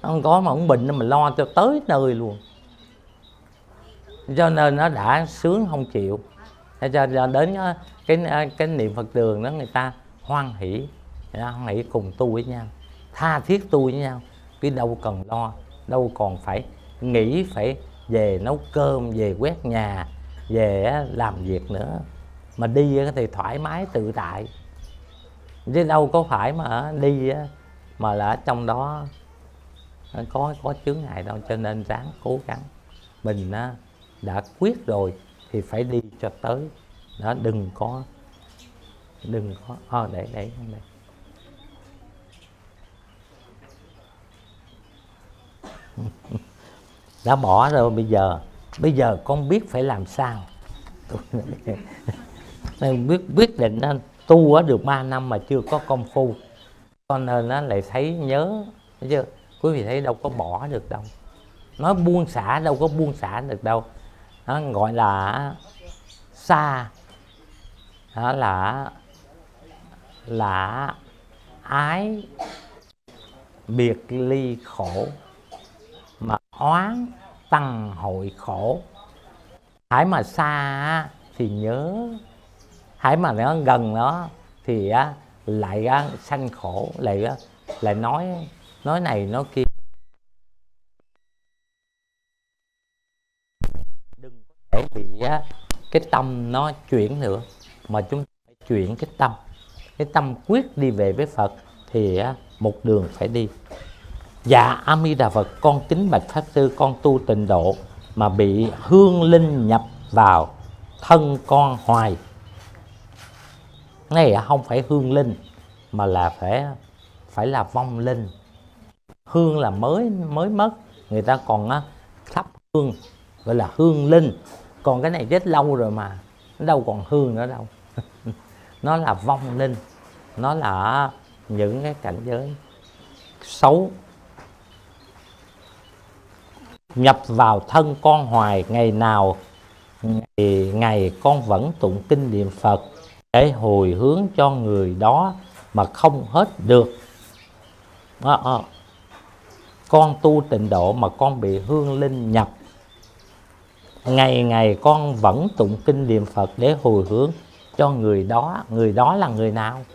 Speaker 1: Không có mà ông bệnh mình lo cho tới nơi luôn. Cho nên nó đã sướng không chịu. Thế cho, cho đến ờ, cái ờ, cái niệm Phật đường đó người ta hoan hỷ. Người ta hoan hỷ cùng tu với nhau. Tha thiết tu với nhau. Chứ đâu cần lo đâu còn phải nghĩ phải về nấu cơm về quét nhà về làm việc nữa. Mà đi thì thoải mái tự tại. Chứ đâu có phải mà đi mà là trong đó có có chướng ngại đâu. Cho nên ráng cố gắng. Mình đã quyết rồi thì phải đi cho tới. Đó đừng có đừng có à, để để đây *laughs* đã bỏ rồi, bây giờ bây giờ con biết phải làm sao. *laughs* Biết quyết định anh tu ở được 3 năm mà chưa có công phu. Cho nên nó lại thấy nhớ, thấy chưa? Quý vị thấy đâu có bỏ được đâu. Nói buông xả đâu có buông xả được đâu. Nó gọi là xa đó là là ái biệt ly khổ oán tăng hội khổ. Hãy mà xa thì nhớ. Hãy mà nó gần nó thì lại sanh khổ, lại lại nói nói này, nói kia. Đừng có thể bị cái tâm nó chuyển nữa, mà chúng ta phải chuyển cái tâm. Cái tâm quyết đi về với Phật, thì một đường phải đi dạ a di đà phật, con kính bạch pháp sư, con tu tịnh độ mà bị hương linh nhập vào thân con hoài. Này, không phải hương linh, mà là phải phải là vong linh. Hương là mới mới mất, người ta còn thắp hương, gọi là hương linh. Còn cái này chết lâu rồi mà, nó đâu còn hương nữa đâu. *laughs* Nó là vong linh, nó là những cái cảnh giới xấu nhập vào thân con hoài ngày nào ngày, ngày con vẫn tụng kinh niệm phật để hồi hướng cho người đó mà không hết được. À, à. con tu tịnh độ mà con bị hương linh nhập. Ngày ngày con vẫn tụng kinh niệm phật để hồi hướng cho người đó. Người đó là người nào?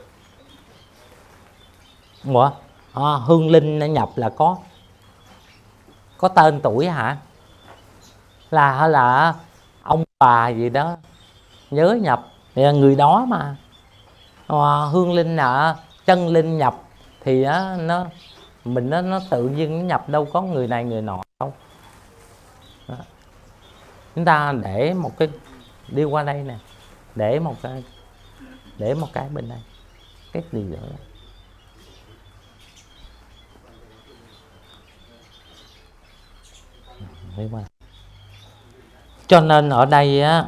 Speaker 1: Ủa? À, hương linh nó nhập là có có tên tuổi hả? Là là ông bà gì đó. Nhớ nhập là người đó mà. À, hương linh nợ, chân linh nhập. Thì á, nó mình nó, nó tự nhiên nó nhập đâu có người này người nọ đâu. Đó. chúng ta để một cái đi qua đây nè. Để một cái để một cái bên đây. Cái gì nữa cho nên ở đây á,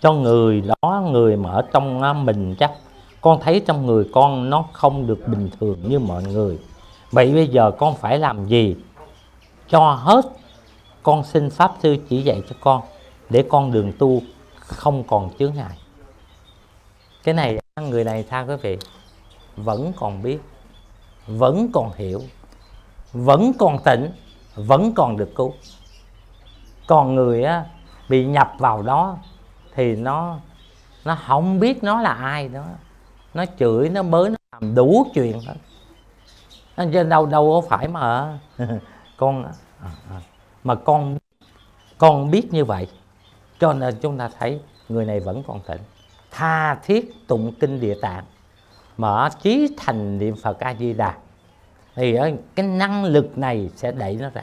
Speaker 1: cho người đó, người mà ở trong mình chắc, con thấy trong người con nó không được bình thường như mọi người. Vậy bây giờ con phải làm gì? Cho hết con xin pháp sư chỉ dạy cho con, để con đường tu không còn chướng ngại. Cái này người này sao quý vị, vẫn còn biết, vẫn còn hiểu vẫn còn tỉnh, vẫn còn được cứu. Còn người á, bị nhập vào đó thì nó nó không biết nó là ai đó nó chửi, nó bới, nó làm đủ chuyện hết. Nó trên đâu đâu có phải mà, *laughs* con à, à, à, mà con con biết như vậy. Cho nên chúng ta thấy người này vẫn còn tỉnh. Tha thiết tụng kinh địa tạng, mở trí thành niệm phật a di đà thì ờ, cái năng lực này sẽ đẩy nó ra.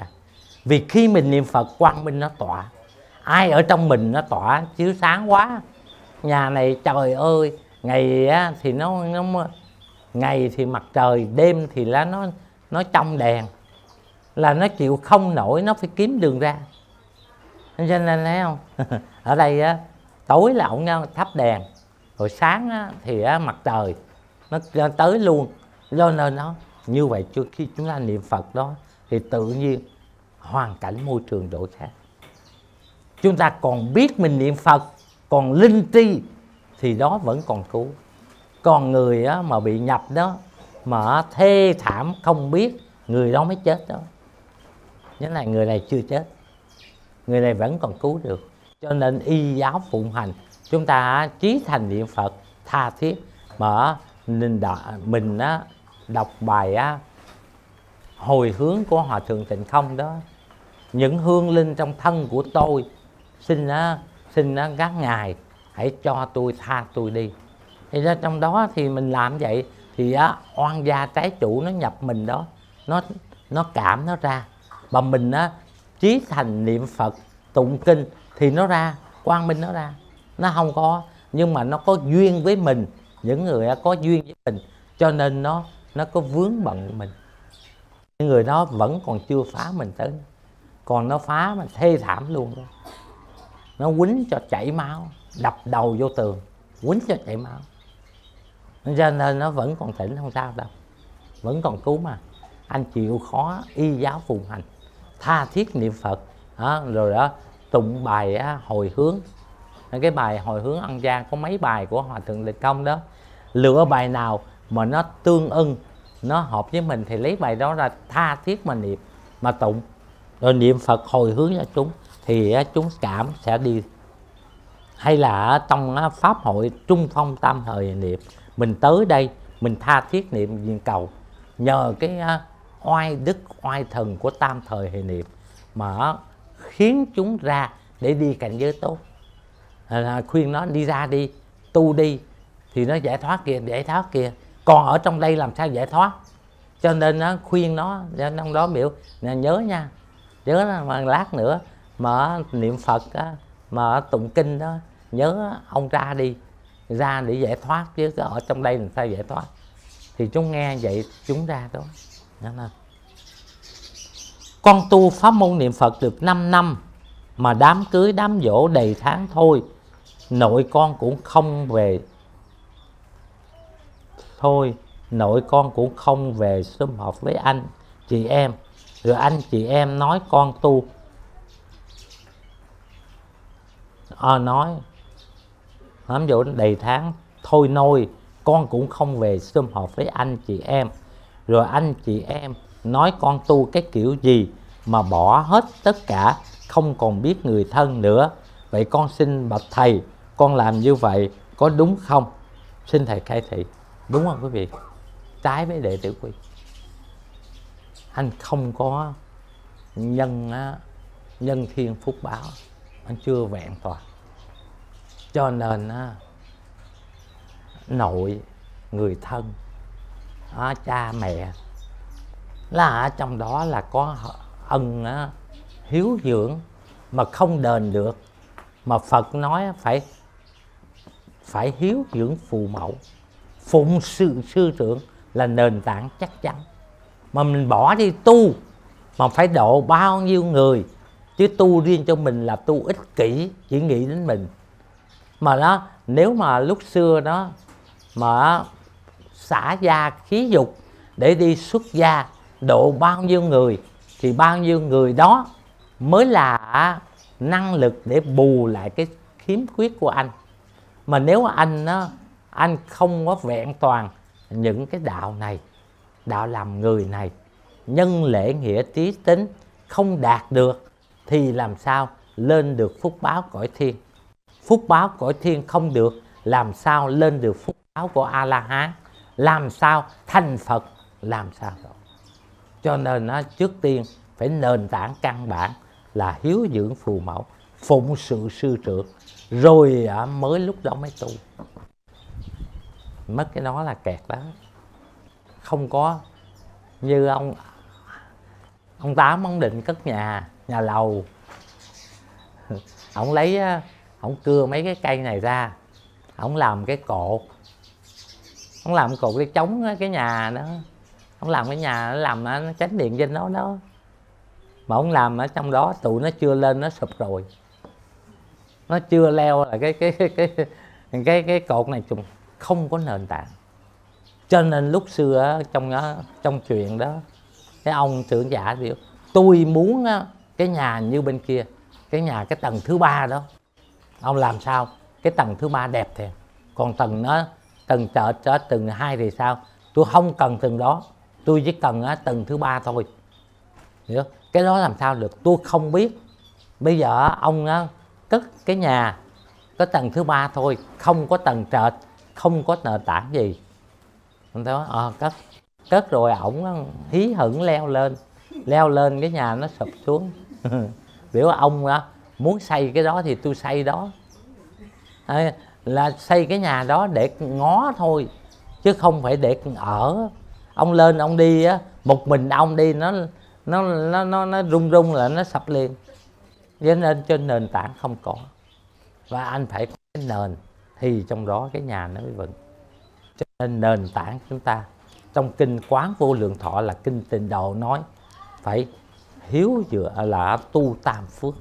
Speaker 1: Vì khi mình niệm phật quang minh nó tỏa. Ai ở trong mình nó tỏa chiếu sáng quá. Nhà này trời ơi ngày á, thì nó nó ngày thì mặt trời đêm thì lá nó nó trong đèn. Là nó chịu không nổi nó phải kiếm đường ra. Cho nên thấy không? *laughs* Ở đây á, tối là ổng thắp đèn. Rồi sáng á, thì á, mặt trời nó tới luôn. Do nên nó như vậy trước khi chúng ta niệm phật đó thì tự nhiên hoàn cảnh môi trường đổi khác. Chúng ta còn biết mình niệm phật còn linh tri thì đó vẫn còn cứu còn người á, mà bị nhập đó mà thê thảm không biết người đó mới chết đó. Nhớ này người này chưa chết. Người này vẫn còn cứu được. Cho nên y giáo phụng hành chúng ta trí thành niệm phật tha thiết mà mình đã, mình á, đọc bài á, hồi hướng của hòa thượng tịnh không đó những hương linh trong thân của tôi xin á, xin á, các ngài hãy cho tôi tha tôi đi. Thì ra trong đó thì mình làm vậy thì á, oan gia trái chủ nó nhập mình đó nó nó cảm nó ra. Mà mình á trí thành niệm phật tụng kinh thì nó ra quang minh nó ra. Nó không có nhưng mà nó có duyên với mình những người có duyên với mình. Cho nên nó nó có vướng bận mình. Những người đó vẫn còn chưa phá mình tới. Còn nó phá mà thê thảm luôn đó. Nó quýnh cho chảy máu đập đầu vô tường quýnh cho chảy máu. Cho nên nó vẫn còn tỉnh không sao đâu. Vẫn còn cứu mà. Anh chịu khó y giáo phụng hành tha thiết niệm phật. Đó, rồi đó tụng bài á, hồi hướng. Cái bài hồi hướng ăn gian có mấy bài của hòa thượng lịch công đó. Lựa bài nào mà nó tương ưng, nó hợp với mình thì lấy bài đó ra tha thiết mà niệm, mà tụng. Rồi niệm phật hồi hướng cho chúng thì chúng cảm sẽ đi. Hay là trong pháp hội trung phong tam thời niệm, mình tới đây, mình tha thiết niệm viên cầu nhờ cái oai đức, oai thần của tam thời hệ niệm, mà khiến chúng ra để đi cảnh giới tốt. Là khuyên nó đi ra đi, tu đi thì nó giải thoát kia, giải thoát kia còn ở trong đây làm sao giải thoát? Cho nên nó khuyên nó trong đó biểu nhớ nha nhớ mà lát nữa mà niệm phật đó, mà tụng kinh đó nhớ ông ra đi ra để giải thoát chứ ở trong đây làm sao giải thoát? Thì chúng nghe vậy chúng ra đó con tu pháp môn niệm phật được 5 năm mà đám cưới đám dỗ đầy tháng thôi nội con cũng không về thôi nội con cũng không về sum họp với anh chị em. Rồi anh chị em nói con tu. À, nói ví dụ đầy tháng thôi nôi con cũng không về sum họp với anh chị em. Rồi anh chị em nói con tu cái kiểu gì mà bỏ hết tất cả không còn biết người thân nữa. Vậy con xin bạch thầy con làm như vậy có đúng không? Xin thầy khai thị đúng không quý vị? Trái với đệ tử quy. Anh không có nhân nhân thiên phúc báo. Anh chưa vẹn toàn. Cho nên nội người thân cha mẹ, là ở trong đó là có ân hiếu dưỡng mà không đền được. Mà Phật nói phải phải hiếu dưỡng phù mẫu phụng sự sư trưởng là nền tảng chắc chắn. Mà mình bỏ đi tu, mà phải độ bao nhiêu người, chứ tu riêng cho mình là tu ích kỷ, chỉ nghĩ đến mình. Mà đó, nếu mà lúc xưa đó, mà xả gia khí dục để đi xuất gia, độ bao nhiêu người, thì bao nhiêu người đó mới là năng lực để bù lại cái khiếm khuyết của anh. Mà nếu anh nó anh không có vẹn toàn những cái đạo này, đạo làm người này, nhân lễ nghĩa trí tính không đạt được thì làm sao lên được phúc báo cõi thiên? Phúc báo cõi thiên không được, làm sao lên được phúc báo của a la hán làm sao thành phật, làm sao rồi cho nên nó trước tiên phải nền tảng căn bản là hiếu dưỡng phù mẫu, phụng sự sư trưởng, rồi mới lúc đó mới tu mất cái đó là kẹt đó không có như ông ông tám ông định cất nhà nhà lầu. Ông lấy ông cưa mấy cái cây này ra ông làm cái cột. Ông làm cột để chống cái nhà đó. Ông làm cái nhà nó làm nó tránh điện trên nó, đó. Mà ông làm ở trong đó tụi nó chưa lên nó sụp rồi. Nó chưa leo là cái cái cái cái cái, cái cột này trùng không có nền tảng. Cho nên lúc xưa trong đó, trong chuyện đó cái ông trưởng giả biểu tôi muốn cái nhà như bên kia cái nhà cái tầng thứ ba đó. Ông làm sao? Cái tầng thứ ba đẹp thì còn tầng nó tầng chợ trở tầng hai thì sao? Tôi không cần tầng đó. Tôi chỉ cần tầng thứ ba thôi. Hiểu cái đó làm sao được? Tôi không biết. Bây giờ ông cất cái nhà có tầng thứ ba thôi không có tầng trệt không có nền tảng gì. Mình nói à, ờ, cất cất rồi ổng hí hửng leo lên leo lên cái nhà nó sụp xuống. *laughs* Biểu ông đó muốn xây cái đó thì tôi xây đó. À, là xây cái nhà đó để ngó thôi chứ không phải để ở. Ông lên ông đi á một mình ông đi nó nó nó nó, nó rung rung là nó sập liền. Cho nên trên nền tảng không có. Và anh phải có cái nền thì trong đó cái nhà nó mới vững. Cho nên nền tảng chúng ta trong kinh quán vô lượng thọ là kinh tịnh độ nói phải hiếu dựa là tu tam phước.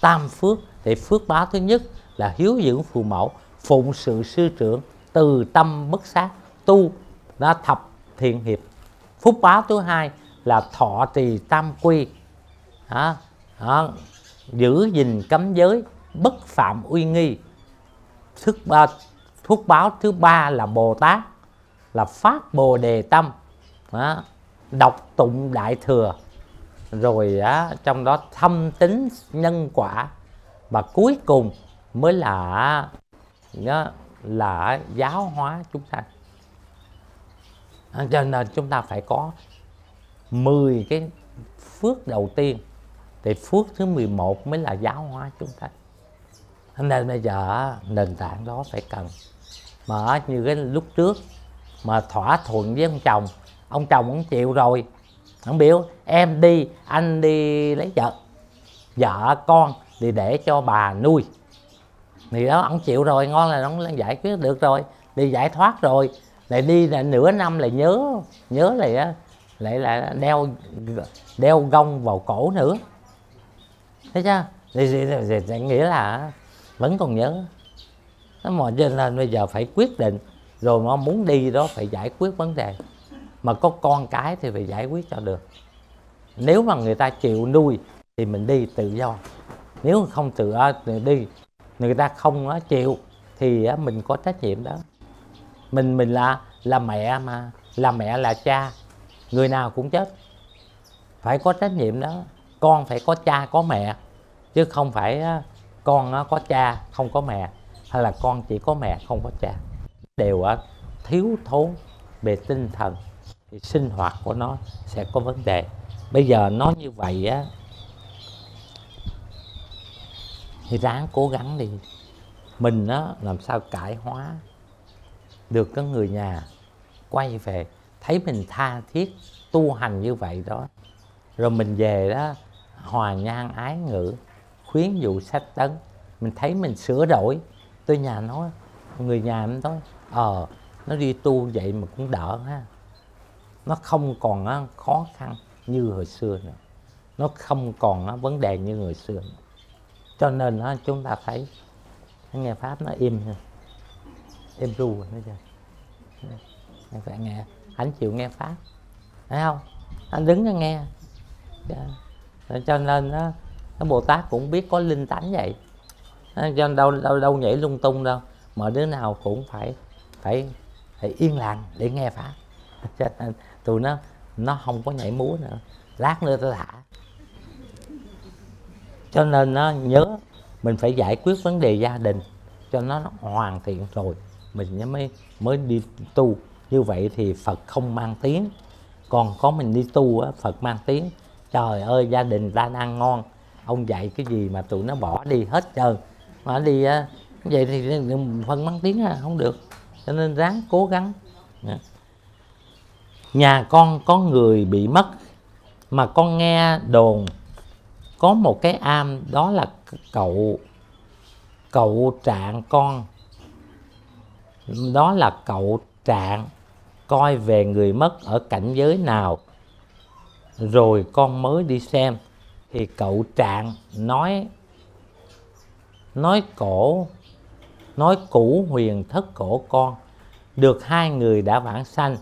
Speaker 1: Tam phước thì phước báo thứ nhất là hiếu dưỡng phụ mẫu phụng sự sư trưởng từ tâm bất sát tu đã thập thiện hiệp. Phúc báo thứ hai là thọ trì tam quy. Đó, đó, giữ gìn cấm giới bất phạm uy nghi thức ba phúc báo thứ ba là bồ tát là phát bồ đề tâm. Đó, đọc tụng đại thừa rồi á, trong đó thâm tính nhân quả. Và cuối cùng mới là đó, là giáo hóa chúng ta. cho nên chúng ta phải có 10 cái phước đầu tiên. Thì phước thứ 11 mới là giáo hóa chúng ta nên bây giờ nền tảng đó phải cần. Mà như cái lúc trước mà thỏa thuận với ông chồng ông chồng cũng chịu rồi. Ông biểu em đi anh đi lấy vợ. Vợ con thì để cho bà nuôi. Thì đó ông chịu rồi ngon là ông giải quyết được rồi. Đi giải thoát rồi. Lại đi là nửa năm lại nhớ nhớ lại lại lại là đeo đeo gông vào cổ nữa. Thấy chưa? Thì, thì, thì, thì nghĩa là vẫn còn nhớ. Nó mà cho nên bây giờ phải quyết định. Rồi mà muốn đi đó phải giải quyết vấn đề. Mà có con cái thì phải giải quyết cho được. Nếu mà người ta chịu nuôi thì mình đi tự do. Nếu không tự đi. Người ta không chịu thì mình có trách nhiệm đó. Mình mình là là mẹ mà, là mẹ là cha. Người nào cũng chết. Phải có trách nhiệm đó. Con phải có cha, có mẹ. Chứ không phải con có cha, không có mẹ, hay là con chỉ có mẹ, không có cha. Đều thiếu thốn về tinh thần, thì sinh hoạt của nó sẽ có vấn đề. Bây giờ nó như vậy á, thì ráng cố gắng đi. Mình á, làm sao cải hóa được cái người nhà quay về. Thấy mình tha thiết tu hành như vậy đó, rồi mình về đó, hòa nhan ái ngữ khuyến dụ sách tấn. Mình thấy mình sửa đổi. Tôi nhà nói người nhà em nói ờ nó đi tu vậy mà cũng đỡ ha. Nó không còn khó khăn như hồi xưa nữa. Nó không còn vấn đề như người xưa nữa. cho nên chúng ta thấy nghe pháp nó im im ru nó chưa phải nghe. Anh chịu nghe pháp. Thấy không? Anh đứng nghe. Dạ. Cho nên đó, cái bồ tát cũng biết có linh tánh vậy. Cho đâu đâu đâu nhảy lung tung đâu. Mà đứa nào cũng phải phải phải yên lặng để nghe pháp. *laughs* Cho nên tụi nó nó không có nhảy múa nữa. Lát nữa tôi thả. Cho nên nó nhớ mình phải giải quyết vấn đề gia đình. Cho nó hoàn thiện rồi mình mới mới đi tu. Như vậy thì Phật không mang tiếng. Còn có mình đi tu á, Phật mang tiếng. Trời ơi gia đình ta đang ngon ông dạy cái gì mà tụi nó bỏ đi hết trơn. Mà đi vậy thì phân mắng tiếng là không được. Cho nên ráng cố gắng. Dạ. Nhà con có người bị mất, mà con nghe đồn có một cái am, đó là cậu cậu trạng con. Đó là cậu trạng, coi về người mất ở cảnh giới nào, rồi con mới đi xem thì cậu trạng nói nói cổ, nói cũ huyền thất cổ con, được hai người đã vãng sanh,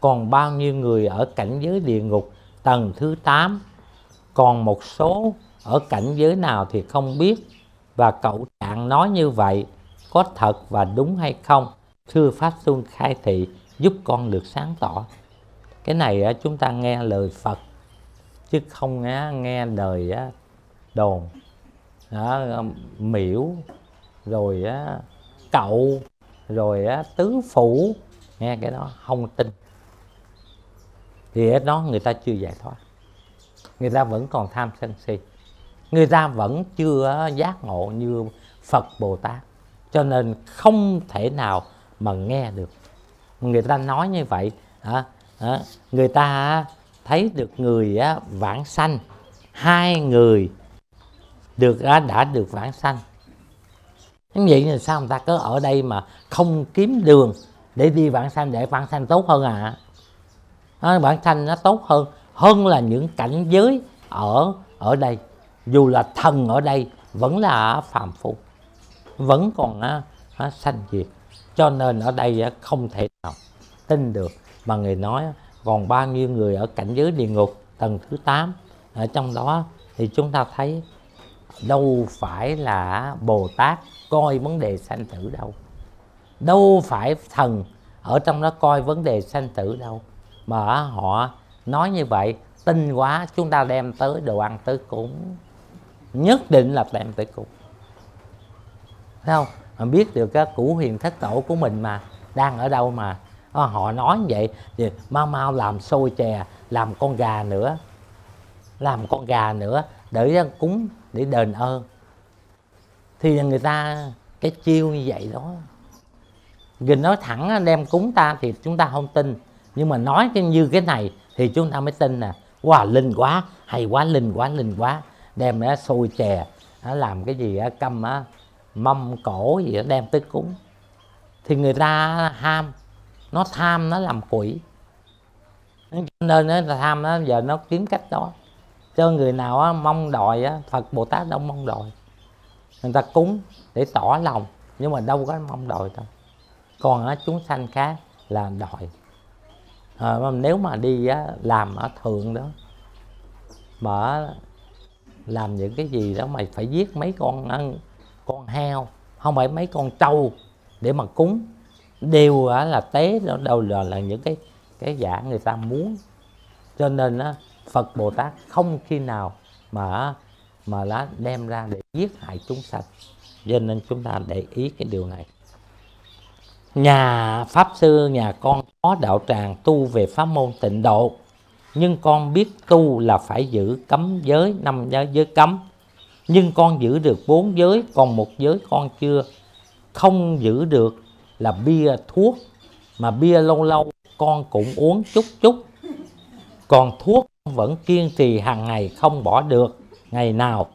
Speaker 1: còn bao nhiêu người ở cảnh giới địa ngục, tầng thứ 8 còn một số ở cảnh giới nào thì không biết. Và cậu trạng nói như vậy, có thật và đúng hay không? Thưa pháp xuân khai thị, giúp con được sáng tỏ. Cái này chúng ta nghe lời phật chứ không nghe lời đồn. Miễu rồi cậu, rồi tứ phủ. Nghe cái đó, không tin. Thì đó, người ta chưa giải thoát. Người ta vẫn còn tham sân si. Người ta vẫn chưa giác ngộ như phật bồ tát. Cho nên không thể nào mà nghe được. Người ta nói như vậy người ta thấy được người vãng sanh. Hai người được đã được vãng sanh. Như vậy thì sao người ta cứ ở đây mà không kiếm đường để đi vãng sanh để vãng sanh tốt hơn à? À, vãng sanh nó tốt hơn hơn là những cảnh giới ở ở đây. Dù là thần ở đây vẫn là phàm phu vẫn còn á, á, sanh diệt. Cho nên ở đây á, không thể nào tin được. Mà người nói còn bao nhiêu người ở cảnh giới địa ngục, tầng thứ 8 ở trong đó thì chúng ta thấy đâu phải là Bồ Tát coi vấn đề sanh tử đâu. Đâu phải thần ở trong đó coi vấn đề sanh tử đâu. Mà họ nói như vậy tin quá, chúng ta đem tới đồ ăn tới cúng. Nhất định là đem tới cúng. Thấy không? Mà biết được cái củ huyền thất tổ của mình mà, đang ở đâu mà à, họ nói như vậy thì mau mau làm xôi chè làm con gà nữa. Làm con gà nữa để cúng để đền ơn. Thì người ta cái chiêu như vậy đó. Gìn nói thẳng đem cúng ta thì chúng ta không tin. Nhưng mà nói cái như cái này thì chúng ta mới tin nè. Wow linh quá hay quá linh quá linh quá. Đem nó xôi chè nó làm cái gì câm á mâm cổ gì đó đem tới cúng. Thì người ta ham nó tham nó làm quỷ. Nên nó tham nó giờ nó kiếm cách đó. Cho người nào á, mong đòi á, Phật Bồ Tát đâu mong đòi. Người ta cúng để tỏ lòng nhưng mà đâu có mong đòi đâu. Còn á, chúng sanh khác là đòi. À, nếu mà đi á, làm ở thượng đó mà làm những cái gì đó mày phải giết mấy con ăn con heo không phải mấy con trâu để mà cúng đều là tế nó đâu là, là những cái cái giả người ta muốn. Cho nên á, Phật Bồ Tát không khi nào mà mà lá đem ra để giết hại chúng sanh. Cho nên chúng ta để ý cái điều này. Nhà pháp sư nhà con có đạo tràng tu về pháp môn tịnh độ. Nhưng con biết tu là phải giữ cấm giới năm giới, giới cấm. Nhưng con giữ được bốn giới còn một giới con chưa không giữ được là bia thuốc. Mà bia lâu lâu con cũng uống chút chút. Còn thuốc vẫn kiên trì hàng ngày không bỏ được ngày nào.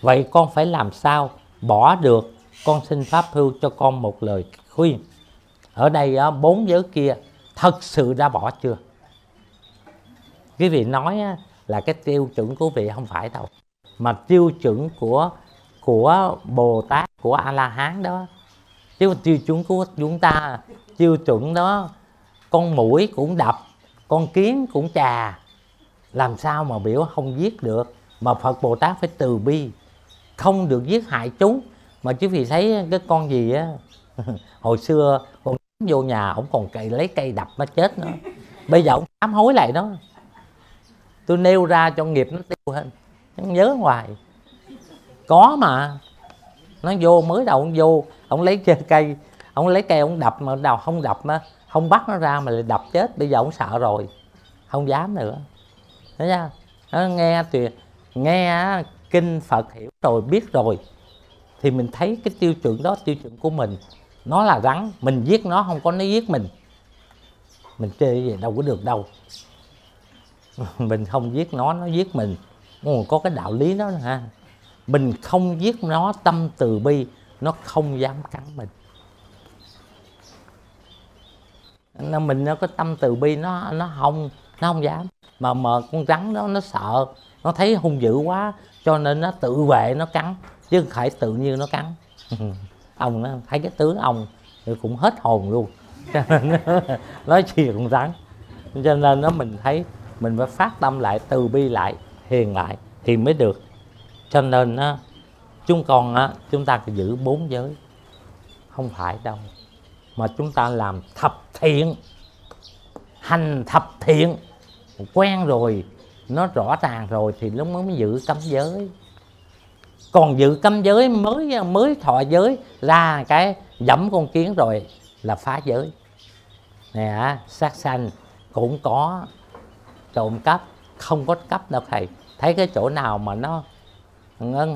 Speaker 1: Vậy con phải làm sao bỏ được? Con xin pháp hưu cho con một lời khuyên. Ở đây bốn giới kia thật sự đã bỏ chưa? Quý vị nói là cái tiêu chuẩn của vị không phải đâu. Mà tiêu chuẩn của của bồ tát, của a la hán đó chứ tiêu chuẩn của chúng ta, tiêu chuẩn đó, con mũi cũng đập, con kiến cũng chà làm sao mà biểu không giết được? Mà phật bồ tát phải từ bi, không được giết hại chúng. Mà chứ vì thấy cái con gì á, *laughs* hồi xưa con vô nhà ổng còn cây, lấy cây đập nó chết nữa. Bây giờ ổng sám hối lại đó tôi nêu ra cho nghiệp nó tiêu hết. Nó nhớ hoài. Có mà nó vô, mới đầu ông vô, ông lấy cây, ông lấy cây ông đập mà đầu không đập mà không bắt nó ra mà lại đập chết, bây giờ ông sợ rồi, không dám nữa. Thấy chưa? Nó nghe tuyệt nghe kinh phật hiểu rồi, biết rồi, thì mình thấy cái tiêu chuẩn đó, tiêu chuẩn của mình, nó là rắn, mình giết nó không có nó giết mình. Mình chơi gì đâu có được đâu. *laughs* Mình không giết nó nó giết mình. Có cái đạo lý đó ha mình không giết nó, tâm từ bi, nó không dám cắn mình. Nó mình, nó có tâm từ bi, nó nó không nó không dám. Mà mà con rắn đó, nó sợ, nó thấy hung dữ quá, cho nên nó tự vệ, nó cắn. Chứ không phải tự nhiên nó cắn. *laughs* Ông nó thấy cái tướng ông thì cũng hết hồn luôn. *laughs* Cho nên nói chuyện con rắn. Cho nên nó mình thấy mình phải phát tâm lại, từ bi lại, hiền lại thì mới được cho nên á, chúng con á, chúng ta giữ bốn giới. Không phải đâu mà chúng ta làm thập thiện hành thập thiện. Quen rồi nó rõ ràng rồi thì lúc mới giữ cấm giới. Còn giữ cấm giới mới mới thọ giới ra cái dẫm con kiến rồi là phá giới. Nè sát sanh cũng có trộm cắp không có cắp đâu thầy. Thấy cái chỗ nào mà nó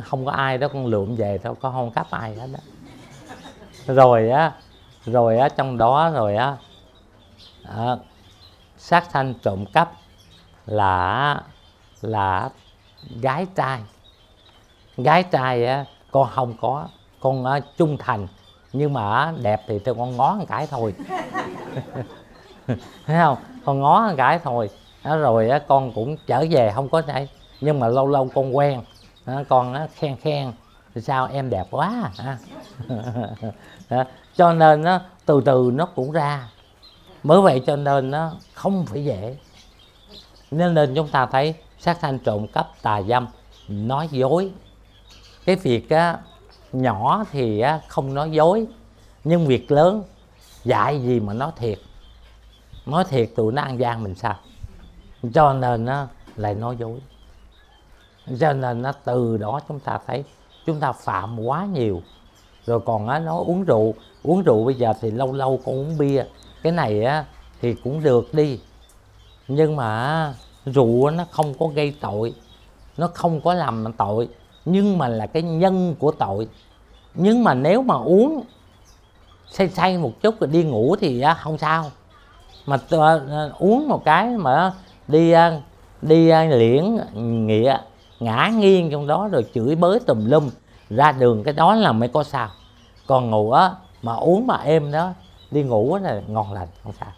Speaker 1: không có ai đó con lượm về đâu có không cắp ai hết đó rồi á rồi á trong đó rồi á à, sát sanh trộm cắp là là gái trai. Gái trai á con không có con á, trung thành nhưng mà đẹp thì tôi con ngó một cái thôi. *laughs* Thấy không? Con ngó một cái thôi. Đó rồi á, con cũng trở về không có đây nhưng mà lâu lâu con quen à, con á, khen khen. Thì sao em đẹp quá à. à, *laughs* cho nên nó từ từ nó cũng ra. Mới vậy cho nên nó không phải dễ. Nên nên chúng ta thấy sát sanh trộm cắp tà dâm nói dối. Cái việc á, nhỏ thì á, không nói dối nhưng việc lớn dạy gì mà nói thiệt. Nói thiệt tụi nó ăn gian mình sao? Cho nên nó lại nói dối cho nên nó từ đó chúng ta thấy chúng ta phạm quá nhiều. Rồi còn á, nó uống rượu. Uống rượu bây giờ thì lâu lâu con uống bia. Cái này á, thì cũng được đi. Nhưng mà rượu nó không có gây tội. Nó không có làm tội. Nhưng mà là cái nhân của tội. Nhưng mà nếu mà uống, say say một chút rồi đi ngủ thì không sao. Mà ờ, uống một cái mà đi ờ, đi ờ, liễn, nghĩa ngã nghiêng trong đó rồi chửi bới tùm lum. Ra đường cái đó là mới có sao. Còn ngủ á, mà uống mà êm đó, đi ngủ là ngon lành, không sao.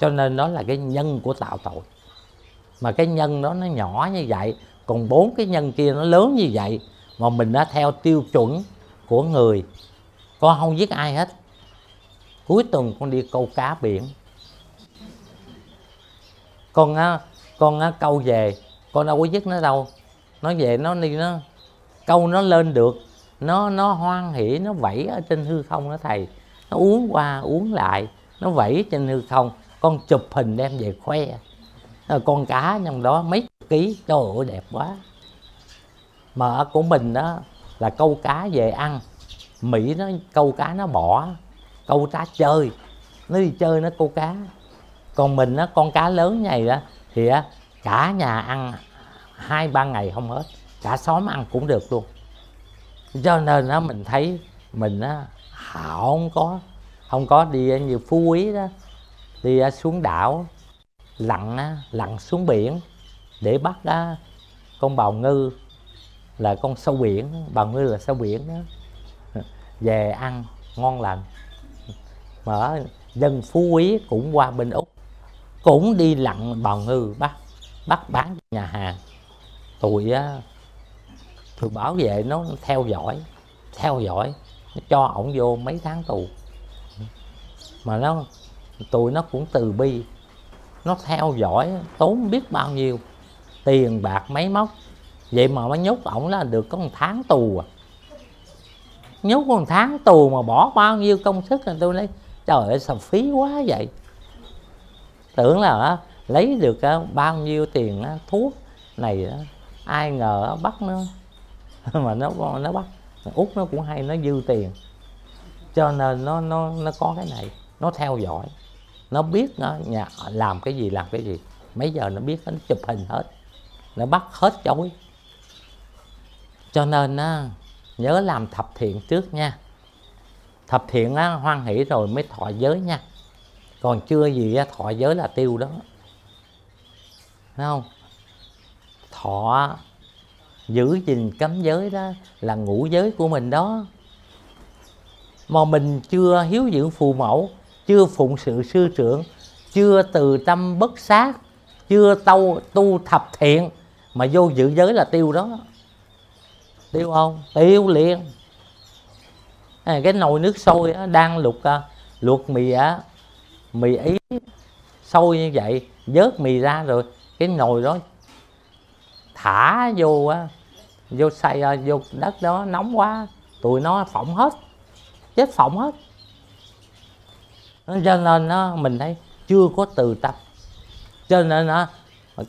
Speaker 1: Cho nên đó là cái nhân của tạo tội. Mà cái nhân đó nó nhỏ như vậy, còn bốn cái nhân kia nó lớn như vậy, mà mình đã theo tiêu chuẩn của người. Con không giết ai hết. Cuối tuần con đi câu cá biển. Con á con á câu về, con đâu có giết nó đâu nó về nó đi, nó, câu nó lên được, nó nó hoan hỉ nó vẫy ở trên hư không đó thầy. Nó uống qua, uống lại, nó vẫy trên hư không. Con chụp hình đem về khoe. Ờ, con cá trong đó mấy ký, trời ơi, đẹp quá. Mà ở của mình đó là câu cá về ăn. Mỹ nó câu cá nó bỏ, câu cá chơi. Nó đi chơi nó câu cá. Còn mình á, con cá lớn này đó, thì á, cả nhà ăn hai ba ngày không hết. Cả xóm ăn cũng được luôn. Cho nên đó mình thấy mình á không có không có đi như phú quý đó. Đi xuống đảo lặn lặn xuống biển để bắt á, con bào ngư là con sâu biển bào ngư là sâu biển đó. *laughs* Về ăn ngon lành. Mà dân phú quý cũng qua bên úc cũng đi lặn bào ngư bắt bắt bán nhà hàng tụi á tụi bảo vệ nó theo dõi theo dõi, nó cho ổng vô mấy tháng tù. Mà nó, tụi nó cũng từ bi. Nó theo dõi, tốn biết bao nhiêu tiền bạc máy móc. Vậy mà mới nhốt ổng là được có một tháng tù à. Nhốt một tháng tù mà bỏ bao nhiêu công sức là tôi lấy trời ơi, sao phí quá vậy? Tưởng là lấy được bao nhiêu tiền thuốc này ai ngờ bắt nó. *laughs* Mà nó nó bắt. Út nó cũng hay nó dư tiền. Cho nên nó nó nó có cái này. Nó theo dõi. Nó biết nó nhà làm cái gì làm cái gì. Mấy giờ nó biết nó chụp hình hết. Nó bắt hết chối. Cho nên á, nhớ làm thập thiện trước nha. Thập thiện á, hoan hỷ rồi mới thọ giới nha. Còn chưa gì á, thọ giới là tiêu đó. Thấy không? Thọ giữ gìn cấm giới đó là ngũ giới của mình đó. Mà mình chưa hiếu dưỡng phụ mẫu chưa phụng sự sư trưởng chưa từ tâm bất sát chưa tu tu thập thiện mà vô giữ giới là tiêu đó. Tiêu không? Tiêu liền. À, cái nồi nước sôi đó, đang luộc à, luộc mì á mì ý sôi như vậy vớt mì ra rồi cái nồi đó thả vô vô xay à, vô đất đó, nóng quá, tụi nó phỏng hết, chết phỏng hết. Cho nên nó mình thấy chưa có từ tâm. Cho nên nó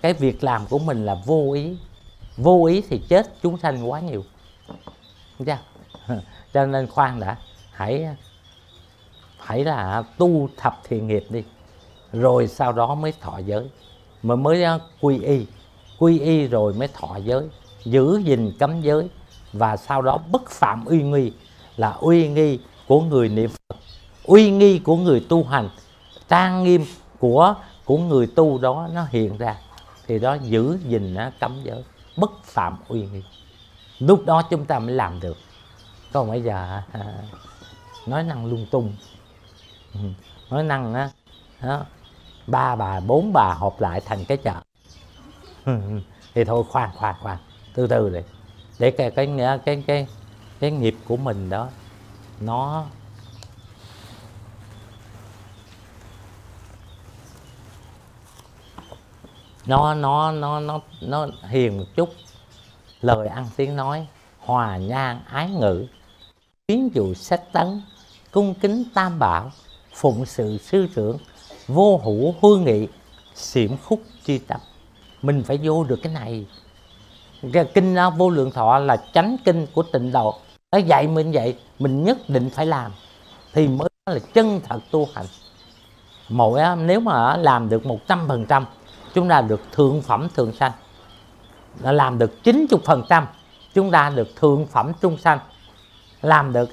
Speaker 1: cái việc làm của mình là vô ý. Vô ý thì chết chúng sanh quá nhiều. Chưa? Dạ. *laughs* cho nên khoan đã, hãy hãy là tu thập thiện nghiệp đi, rồi sau đó mới thọ giới. Mà mới à, quy y quy y rồi mới thọ giới giữ gìn cấm giới và sau đó bất phạm uy nghi là uy nghi của người niệm phật uy nghi của người tu hành trang nghiêm của của người tu đó nó hiện ra thì đó giữ gìn nó cấm giới bất phạm uy nghi. Lúc đó chúng ta mới làm được. Còn bây giờ à, à nói năng lung tung. Ừ, nói năng á đó, ba bà bốn bà họp lại thành cái chợ. *laughs* thì thôi khoan khoan khoan. Từ từ đi để cái cái cái cái cái, cái nghiệp của mình đó nó nó nó nó nó nó hiền một chút. Lời ăn tiếng nói hòa nhang ái ngữ kiến dụ sách tấn cung kính tam bảo phụng sự sư trưởng vô hữu hương nghị xiểm khúc chi tập mình phải vô được cái này. Cái kinh vô lượng thọ là chánh kinh của tịnh độ. Nó dạy mình vậy, mình nhất định phải làm. Thì mới là chân thật tu hành. Mỗi nếu mà làm được một trăm phần trăm, chúng ta được thượng phẩm thượng sanh. Nó làm được 90% chúng ta được thượng phẩm trung sanh. Làm được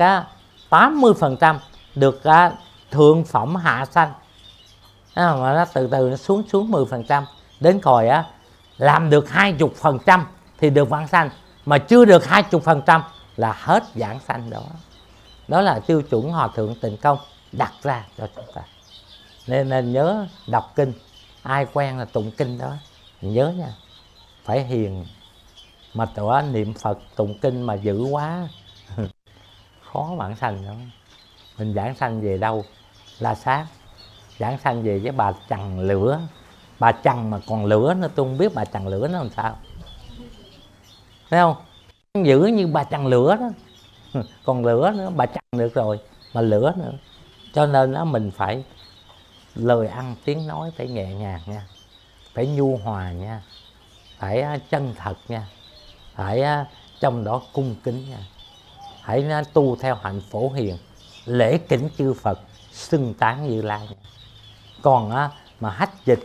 Speaker 1: 80% được thượng phẩm hạ sanh. Mà nó từ từ nó xuống xuống 10% đến coi á, làm được 20% thì được vãng sanh. Mà chưa được 20% là hết vãng sanh đó. Đó là tiêu chuẩn hòa thượng tịnh công đặt ra cho chúng ta. Nên nên nhớ đọc kinh. Ai quen là tụng kinh đó. Nhớ nha. Phải hiền. Mà tụi niệm phật, tụng kinh mà dữ quá. *laughs* Khó bản sanh lắm. Mình giảng sanh về đâu? La sát. Giảng sanh về với bà chằn lửa bà chằn mà còn lửa nữa, tôi không biết bà chằn lửa nó làm sao. Thấy không? Giữ như bà chằn lửa đó. *laughs* Còn lửa nữa, bà chằn được rồi, mà lửa nữa. Cho nên đó mình phải lời ăn, tiếng nói phải nhẹ nhàng nha. Phải nhu hòa nha. Phải chân thật nha. Phải trong đó cung kính nha. Hãy tu theo hạnh phổ hiền, lễ kính chư phật, xưng tán như lai còn mà hách dịch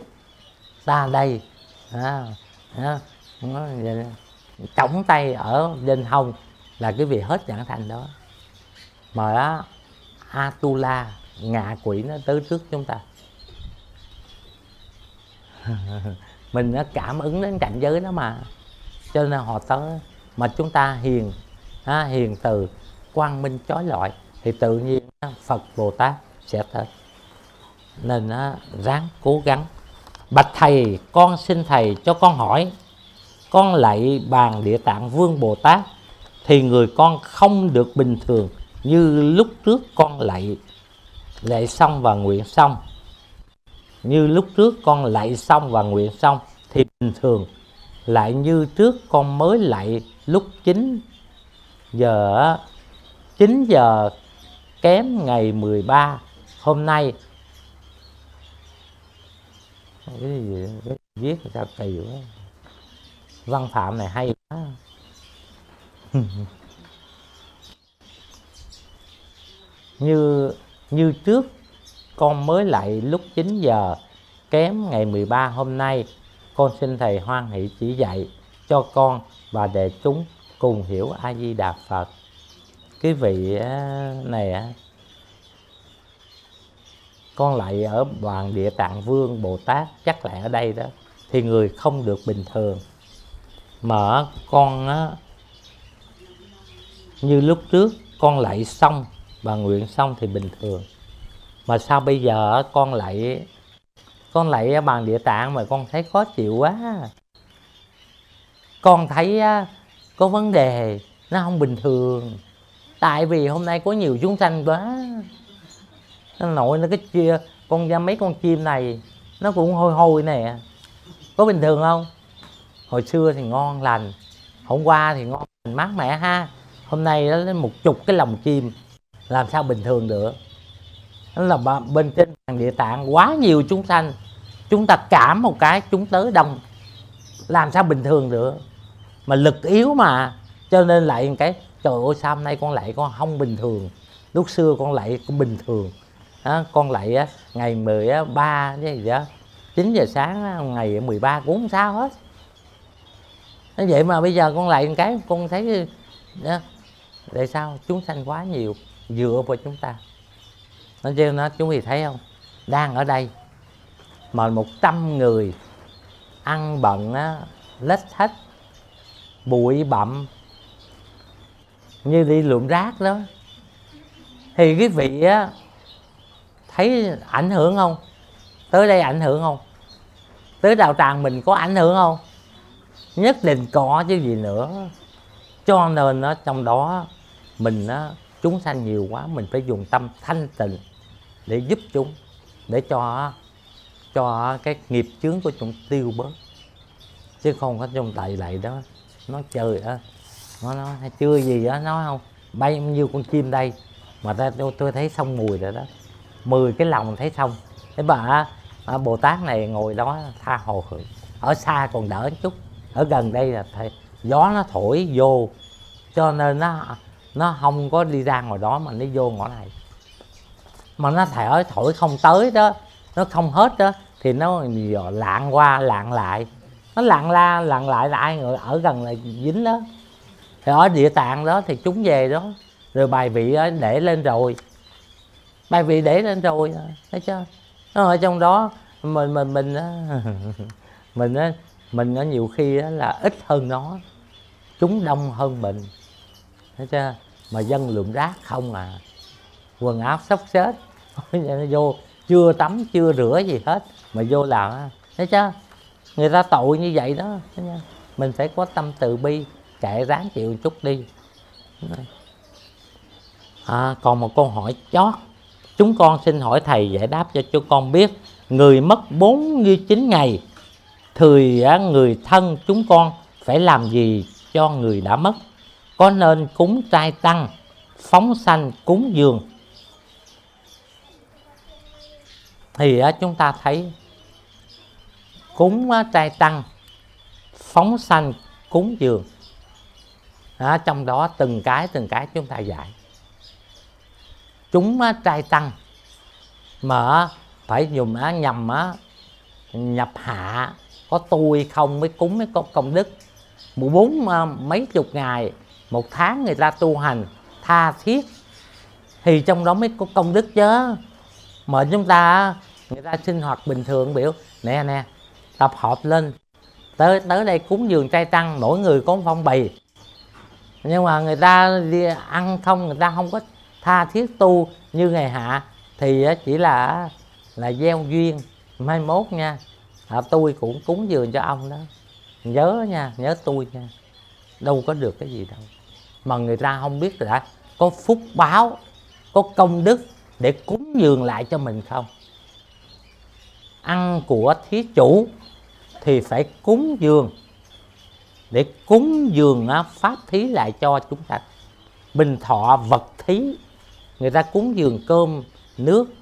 Speaker 1: ta đây. À, à, cổng tay ở bên hông là cái vị hết nhãn thành đó. Mà đó Atula ngạ quỷ nó tới trước chúng ta. *laughs* Mình nó cảm ứng đến cảnh giới đó mà. Cho nên họ tới. Mà chúng ta hiền ha, hiền từ quang minh chói lọi thì tự nhiên Phật Bồ Tát sẽ tới. Nên nó ráng cố gắng bạch thầy, con xin thầy cho con hỏi, con lạy bàn địa tạng vương bồ tát, thì người con không được bình thường như lúc trước con lạy. Lạy xong và nguyện xong. Như lúc trước con lạy xong và nguyện xong thì bình thường. Lại như trước con mới lạy lúc 9 giờ 9 giờ kém ngày 13 hôm nay cái gì cái viết sao kỳ quá. Văn phạm này hay quá. *laughs* Như như trước, con mới lại lúc 9 giờ, kém ngày 13 hôm nay, con xin thầy hoan hỷ chỉ dạy cho con và để chúng cùng hiểu a di đà phật. Cái vị à, này con lại ở đoàn địa tạng vương bồ tát chắc lại ở đây đó thì người không được bình thường. Mở con á, như lúc trước con lại xong và nguyện xong thì bình thường. Mà sao bây giờ con lại con lại bàn địa tạng mà con thấy khó chịu quá. Con thấy có vấn đề nó không bình thường. Tại vì hôm nay có nhiều chúng sanh quá nó nội nó cái chia, con ra mấy con chim này, nó cũng hôi hôi nè. Có bình thường không? Hồi xưa thì ngon lành, hôm qua thì ngon lành mát mẻ ha. Hôm nay nó lên một chục cái lồng chim, làm sao bình thường được. Nó là bên trên bàn địa tạng quá nhiều chúng sanh. Chúng ta cảm một cái, chúng tới đông. Làm sao bình thường được? Mà lực yếu mà. Cho nên lại cái, trời ơi, sao hôm nay con lại con không bình thường? Lúc xưa con lại cũng bình thường đó, con lại á, ngày 13 cái gì đó 9 giờ sáng ngày 13 cũng không sao hết. Nó vậy mà bây giờ con lại một cái con thấy đó, tại sao chúng sanh quá nhiều dựa vào chúng ta? Nó cho nó chúng thì thấy không? Đang ở đây mà một trăm người ăn bận á lết hết bụi bặm như đi lượm rác đó. Thì cái vị á thấy ảnh hưởng không? Tới đây ảnh hưởng không? Tới đạo tràng mình có ảnh hưởng không? Nhất định có chứ gì nữa. Cho nên nó trong đó mình nó chúng sanh nhiều quá mình phải dùng tâm thanh tịnh để giúp chúng để cho cho cái nghiệp chướng của chúng tiêu bớt. Chứ không có trong tại lại đó nó chơi đó nó nó chưa gì đó nói không? Bay nhiêu con chim đây? Mà ta tôi, tôi thấy xong mùi rồi đó. 10 cái lòng thấy xong thế bà à, bồ tát này ngồi đó tha hồ hưởng ở xa còn đỡ chút. Ở gần đây là thầy gió nó thổi vô. Cho nên nó nó không có đi ra ngoài đó mà nó vô ngõ này. Mà nó thổi thổi không tới đó nó không hết đó thì nó lạng qua lạng lại. Nó lạng la lạng lại là ai người ở gần là dính đó. Thì ở địa tạng đó thì chúng về đó. Rồi bài vị để lên rồi bài vị để lên rồi thấy chưa? Nó ở trong đó mình mình mình *laughs* mình á mình nó nhiều khi đó là ít hơn nó chúng đông hơn mình thấy chưa? Mà dân lượm rác không à. Quần áo xốc xếch *laughs* nó vô chưa tắm chưa rửa gì hết mà vô làm thấy chưa? Người ta tội như vậy đó mình phải có tâm từ bi kệ ráng chịu một chút đi. À, còn một câu hỏi chót chúng con xin hỏi thầy giải đáp cho chúng con biết người mất 49 ngày thì người thân chúng con phải làm gì cho người đã mất? Có nên cúng trai tăng phóng sanh cúng dường? Thì chúng ta thấy cúng trai tăng phóng sanh cúng dường. Đó, trong đó từng cái từng cái chúng ta dạy chúng trai tăng mà phải dùng á, nhầm á, nhập hạ có tôi không mới cúng mới có công đức. Một bốn à, mấy chục ngày một tháng người ta tu hành tha thiết thì trong đó mới có công đức chứ. Mà chúng ta người ta sinh hoạt bình thường biểu nè nè tập hợp lên tới tới đây cúng dường trai tăng mỗi người có phong bì. Nhưng mà người ta đi ăn không người ta không có tha thiết tu như ngày hạ thì chỉ là là gieo duyên. Mai mốt nha à, tôi cũng cúng dường cho ông đó. Nhớ nha nhớ tôi nha. Đâu có được cái gì đâu. Mà người ta không biết là có phúc báo có công đức để cúng dường lại cho mình không? Ăn của thí chủ thì phải cúng dường. Để cúng dường pháp thí lại cho chúng ta. Bình thọ vật thí người ta cúng dường cơm, nước,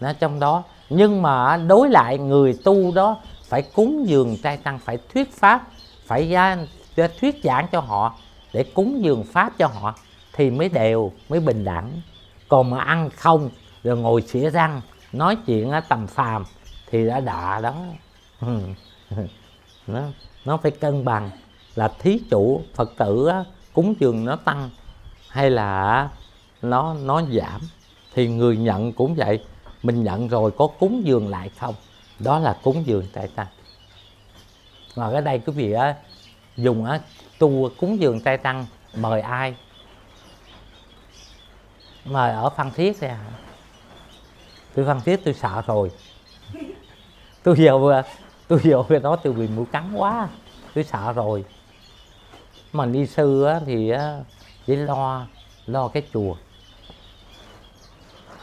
Speaker 1: nó trong đó. Nhưng mà đối lại, người tu đó phải cúng dường trai tăng, phải thuyết pháp, phải ra thuyết giảng cho họ. Để cúng dường pháp cho họ thì mới đều, mới bình đẳng. Còn mà ăn không, rồi ngồi xỉa răng, nói chuyện tầm phàm thì đã đạ đó. *laughs* Nó nó phải cân bằng là thí chủ, phật tử cúng dường nó tăng hay là nó nó giảm. Thì người nhận cũng vậy. Mình nhận rồi có cúng dường lại không? Đó là cúng dường tại tăng mà ở đây quý vị á, dùng á, tu cúng dường tay tăng mời ai? Mời ở phan thiết nè tôi phan thiết tôi sợ rồi. Tôi vừa tôi vừa cái đó tôi bị mũi cắn quá. Tôi sợ rồi. Mà đi sư á, thì á, chỉ lo lo cái chùa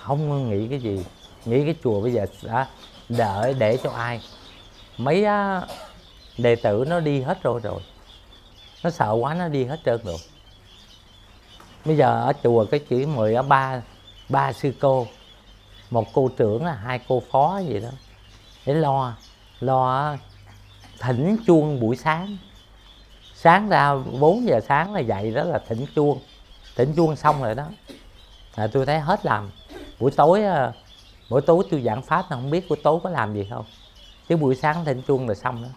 Speaker 1: không nghĩ cái gì. Nghĩ cái chùa bây giờ đã đợi để cho ai. Mấy á, đệ tử nó đi hết rồi rồi. Nó sợ quá nó đi hết trơn rồi. Bây giờ ở chùa cái chỉ mười ở ba ba sư cô. Một cô trưởng là hai cô phó gì đó. Để lo lo thỉnh chuông buổi sáng. Sáng ra 4 giờ sáng là dậy đó là thỉnh chuông. Thỉnh chuông xong rồi đó. Là tôi thấy hết làm buổi tối ờ, buổi tối tôi giảng pháp là không biết buổi tối có làm gì không? Chứ buổi sáng thỉnh chuông là xong đó.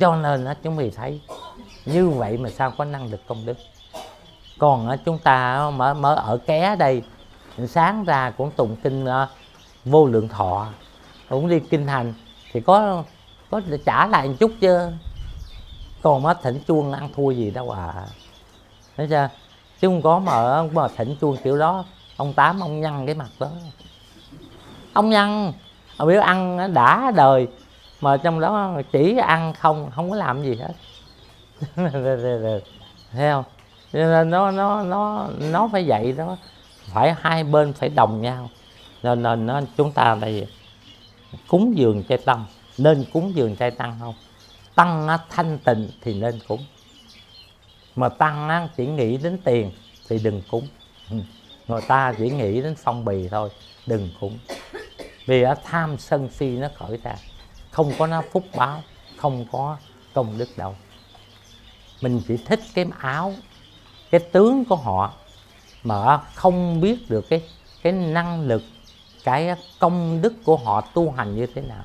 Speaker 1: Cho nên đó, chúng mình thấy như vậy mà sao có năng lực công đức? Còn chúng ta mở mở ở ké đây sáng ra cũng tụng kinh ờ, vô lượng thọ cũng đi kinh hành thì có có trả lại một chút chứ. Còn mà thỉnh chuông ăn thua gì đâu à. Thấy chưa? Chứ không có mà mà thỉnh chuông kiểu đó ông tám ông nhăn cái mặt đó. Ông nhăn. Ông biết ăn đã đời. Mà trong đó chỉ ăn không không có làm gì hết. *laughs* Thấy không? Nên nó nó nó nó phải vậy đó. Phải hai bên phải đồng nhau. Nên nên nó chúng ta đây cúng dường chay tăng nên cúng dường chay tăng không? Tăng á, thanh tịnh thì nên cúng. Mà tăng á, chỉ nghĩ đến tiền thì đừng cúng người ta chỉ nghĩ đến phong bì thôi, đừng cúng vì ở tham sân si nó khởi ra, không có nó phúc báo, không có công đức đâu. Mình chỉ thích cái áo, cái tướng của họ, mà không biết được cái cái năng lực, cái công đức của họ tu hành như thế nào.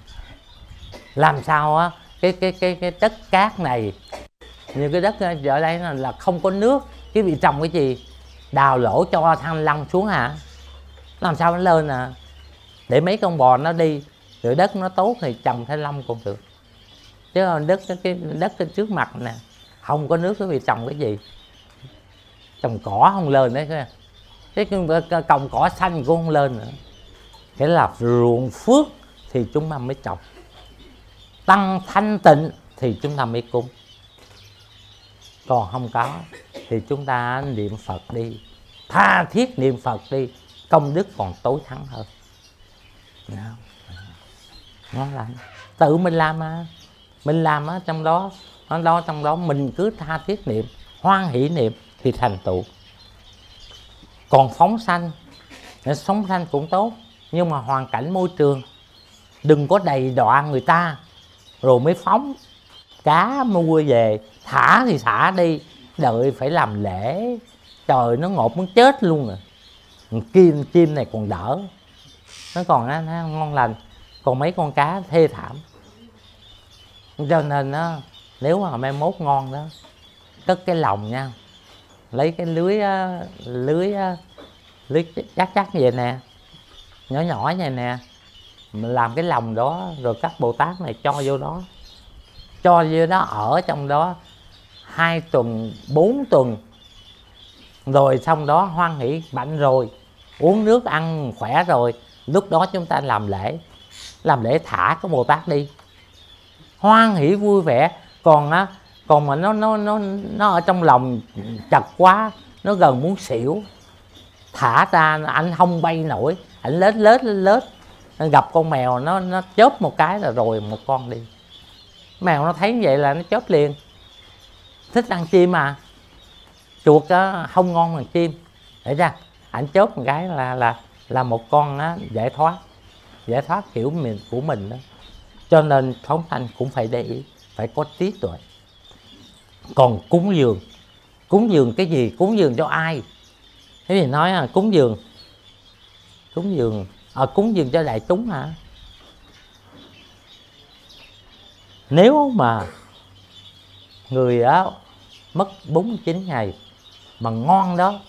Speaker 1: Làm sao á, cái cái cái cái đất cát này, như cái đất ở đây là không có nước, cái bị trồng cái gì? Đào lỗ cho thăng long xuống hả? Làm sao nó lên à? Để mấy con bò nó đi, rồi đất nó tốt thì trồng thanh long cũng được. Chứ đất, cái đất cái trước mặt nè, không có nước nó bị trồng cái gì. Trồng cỏ không lên đấy cái. Còng cỏ xanh cũng không lên nữa. Cái là ruộng phước thì chúng ta mới trồng. Tăng thanh tịnh thì chúng ta mới cúng. Còn không có thì chúng ta niệm phật đi. Tha thiết niệm phật đi, công đức còn tối thắng hơn. Dạ. ngon lành tự mình làm mà. Mình làm ở trong đó, nó đó, trong đó mình cứ tha thiết niệm, hoan hỷ niệm thì thành tựu. Còn phóng sanh sống sanh cũng tốt, nhưng mà hoàn cảnh môi trường, đừng có đầy đọa người ta, rồi mới phóng. Cá mua về, thả thì thả đi đợi phải làm lễ. Trời nó ngột muốn chết luôn à. rồi chim chim này còn đỡ. Nó còn nó, nó ngon lành. Còn mấy con cá thê thảm. Cho nên nó nếu mà mai mốt ngon đó cất cái lòng nha. Lấy cái lưới lưới lưới chắc chắc vậy nè. Nhỏ nhỏ vậy nè. Mình làm cái lòng đó rồi các bồ tát này cho vô đó. Cho vô đó ở trong đó hai tuần, bốn tuần. Rồi xong đó hoan hỷ mạnh rồi, uống nước ăn khỏe rồi. Lúc đó chúng ta làm lễ làm lễ thả cái bồ tát đi. Hoan hỷ vui vẻ. Còn á, còn mà nó nó nó nó ở trong lòng chặt quá, nó gần muốn xỉu. Thả ra, anh không bay nổi, anh lết lết lết gặp con mèo, nó nó chớp một cái là rồi một con đi. Mèo nó thấy vậy là nó chớp liền thích ăn chim mà chuột đó, không ngon bằng chim. Để ra ảnh chớp một cái là là là một con á, giải thoát. Giải thoát kiểu mình của mình đó cho nên phóng thanh cũng phải để ý phải có trí tuệ. Còn cúng dường. Cúng dường cái gì? Cúng dường cho ai? Thế thì nói là cúng dường. Cúng dường. À, cúng dường cho đại chúng hả? Nếu mà người đó mất 49 ngày, mà ngon đó,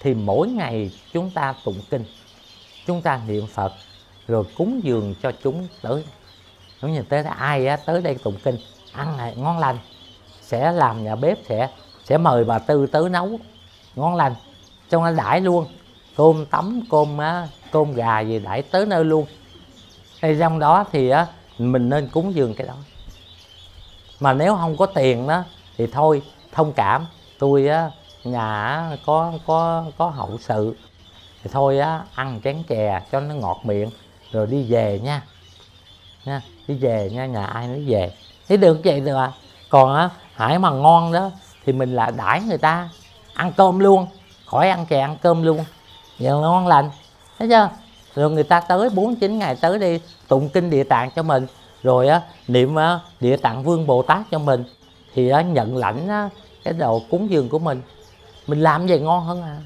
Speaker 1: thì mỗi ngày chúng ta tụng kinh, chúng ta niệm phật, rồi cúng dường cho chúng tới. Giống như tới ai á, tới đây tụng kinh, ăn này ngon lành, sẽ làm nhà bếp, sẽ sẽ mời bà tư tới nấu, ngon lành trong nó đãi luôn. Cơm tấm, cơm, á, cơm gà gì đãi tới nơi luôn. Hay trong đó thì á, mình nên cúng dường cái đó mà nếu không có tiền đó, thì thôi, thông cảm. Tôi á, nhà có có có hậu sự. Thì thôi á, ăn chén chè cho nó ngọt miệng, rồi đi về nha. Nha, đi về nha, nhà ai nói về. Thế được vậy được à còn á hải mà ngon đó, thì mình là đãi người ta. Ăn cơm luôn, khỏi ăn chè, ăn cơm luôn. Giờ ngon lành. Thấy chưa? Rồi người ta tới 49 ngày tới đi, tụng kinh địa tạng cho mình rồi á niệm á, địa tạng vương bồ tát cho mình thì á, nhận lãnh á, cái đồ cúng dường của mình. Mình làm vậy ngon hơn à?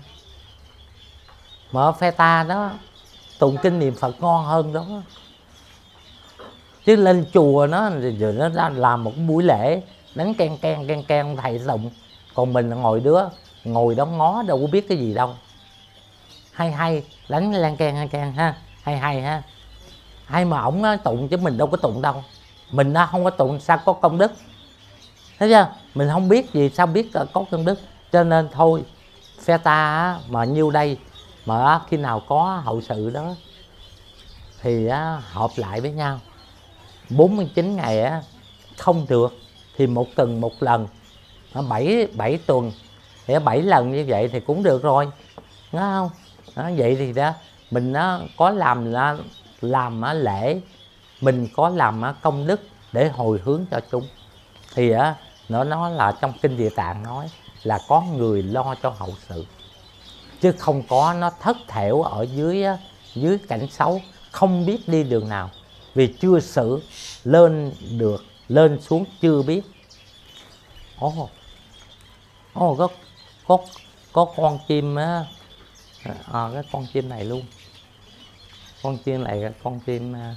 Speaker 1: Mà phe ta đó tụng kinh niệm phật ngon hơn đó. Chứ lên chùa nó rồi nó làm một buổi lễ đánh ken ken ken ken thầy tụng. Còn mình ngồi đứa ngồi đó ngó đâu có biết cái gì đâu. Hay hay đánh lan can lan can ha. Hay hay ha ai mà ổng tụng chứ mình đâu có tụng đâu. Mình không có tụng sao có công đức. Thấy chưa? Mình không biết gì sao biết à, có công đức. Cho nên thôi phe ta mà nhiêu đây mà khi nào có hậu sự đó thì họp lại với nhau. 49 ngày không được thì một tuần một lần. Bảy bảy tuần thì bảy lần như vậy thì cũng được rồi. Đúng không? Đó, vậy thì đó mình nó có làm là làm lễ mình có làm công đức để hồi hướng cho chúng. Thì á nó nó là trong kinh địa tạng nói là có người lo cho hậu sự. Chứ không có nó thất thểu ở dưới dưới cảnh xấu không biết đi đường nào. Vì chưa xử lên được lên xuống chưa biết. Ồ oh, ồ oh, có có có con chim á. À, cái con chim này luôn con chim này con chim à,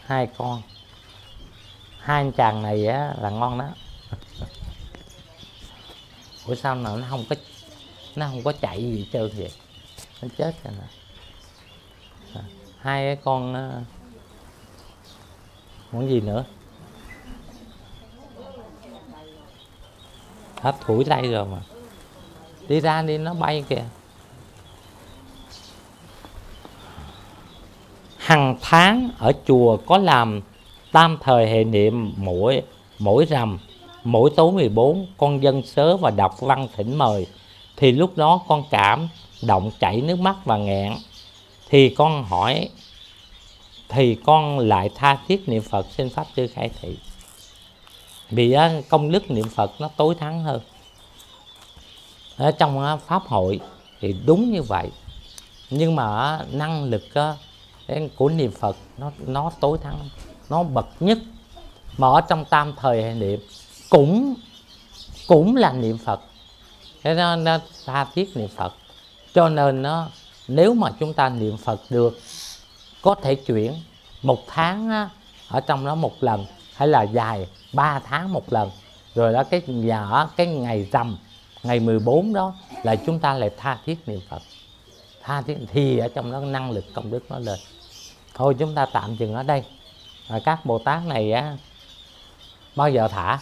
Speaker 1: hai con. Hai anh chàng này á là ngon đó. *laughs* Ủa sao nào nó không có nó không có chạy gì trơn vậy nó chết rồi nè. À, hai cái con à, gì nữa? Hết thủi tay rồi mà. Đi ra đi nó bay kìa. Hàng tháng ở chùa có làm tam thời hệ niệm mỗi mỗi rằm, mỗi tối 14 con dân sớ và đọc văn thỉnh mời. Thì lúc đó con cảm động chảy nước mắt và nghẹn. Thì con hỏi, thì con lại tha thiết niệm phật xin pháp sư khai thị. Vì à, công đức niệm phật nó tối thắng hơn. Ở trong à, pháp hội thì đúng như vậy. Nhưng mà à, năng lực á, của niệm phật nó nó tối thắng nó bậc nhất. Mà ở trong tam thời hệ niệm cũng cũng là niệm phật. Thế nó, nó tha thiết niệm phật. Cho nên nó nếu mà chúng ta niệm phật được có thể chuyển một tháng á, ở trong đó một lần hay là dài ba tháng một lần. Rồi đó cái giờ cái ngày rằm ngày 14 đó là chúng ta lại tha thiết niệm phật. Tha thiết thì ở trong đó năng lực công đức nó lên thôi chúng ta tạm dừng ở đây. À, các bồ tát này á bao giờ thả?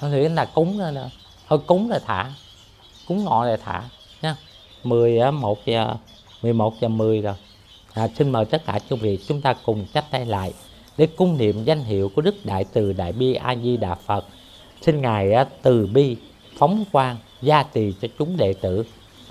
Speaker 1: Thôi thì là cúng nữa nữa thôi cúng là thả. Cúng ngọ là thả nha. 10 một giờ 11 giờ 10 rồi. À, xin mời tất cả quý vị chúng ta cùng chắp tay lại để cung niệm danh hiệu của Đức Đại Từ Đại Bi A Di Đà Phật. Xin ngài từ bi phóng quang gia trì cho chúng đệ tử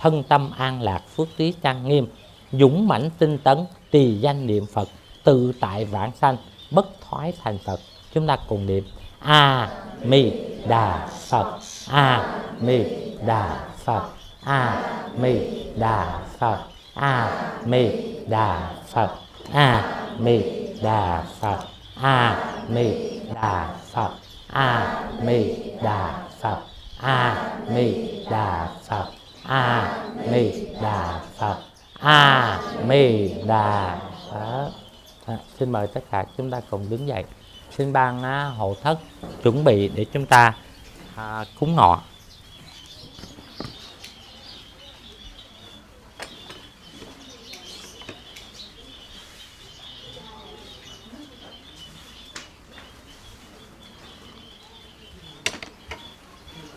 Speaker 1: thân tâm an lạc, phước trí trang nghiêm, dũng mãnh tinh tấn, trì danh niệm Phật, tự tại vãng sanh, bất thoái thành Phật. Chúng ta cùng niệm a mi đà phật a mi đà phật a mi đà phật a mi đà phật a mi đà phật a mi đà phật a mi đà phật a mi đà phật a mi đà phật a mi đà phật à, xin mời tất cả chúng ta cùng đứng dậy. Xin ban á, hộ thất chuẩn bị để chúng ta à, cúng ngọ.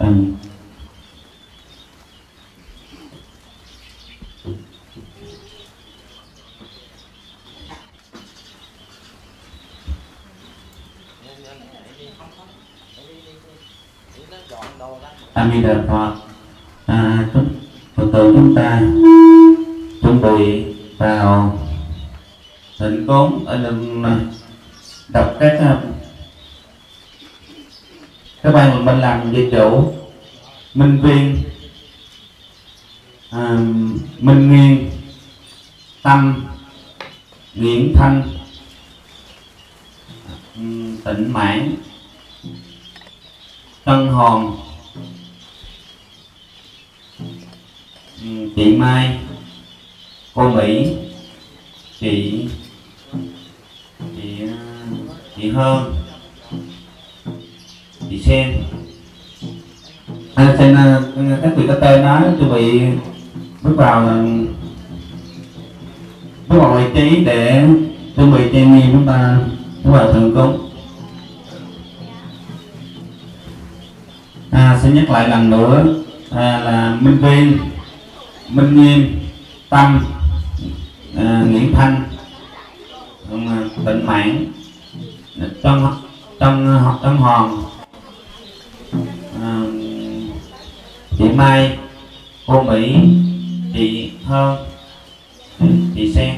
Speaker 2: Um, A Di Đà Phật à, chúng Phật tử chúng ta chuẩn bị vào thịnh cúng ở lần à, đọc các à, các bài mình mình làm về chủ minh viên. À, minh nguyên tâm nghiễn thanh ừ, tịnh mãn tân hồn. Chị mai cô mỹ chị chị chị ờ, hơn chị sen. Ờ, à, xin ờ, các vị có tên nói chuẩn bị bước vào bước vào vị trí để chuẩn bị trang nghiêm chúng ta bước vào thành cúng. À, xin nhắc lại lần nữa à, là minh viên minh nghiêm tâm à, nguyễn thanh à, tịnh mãn trong trong trong hòn à, chị mai cô mỹ chị hơn ừ, chị sen.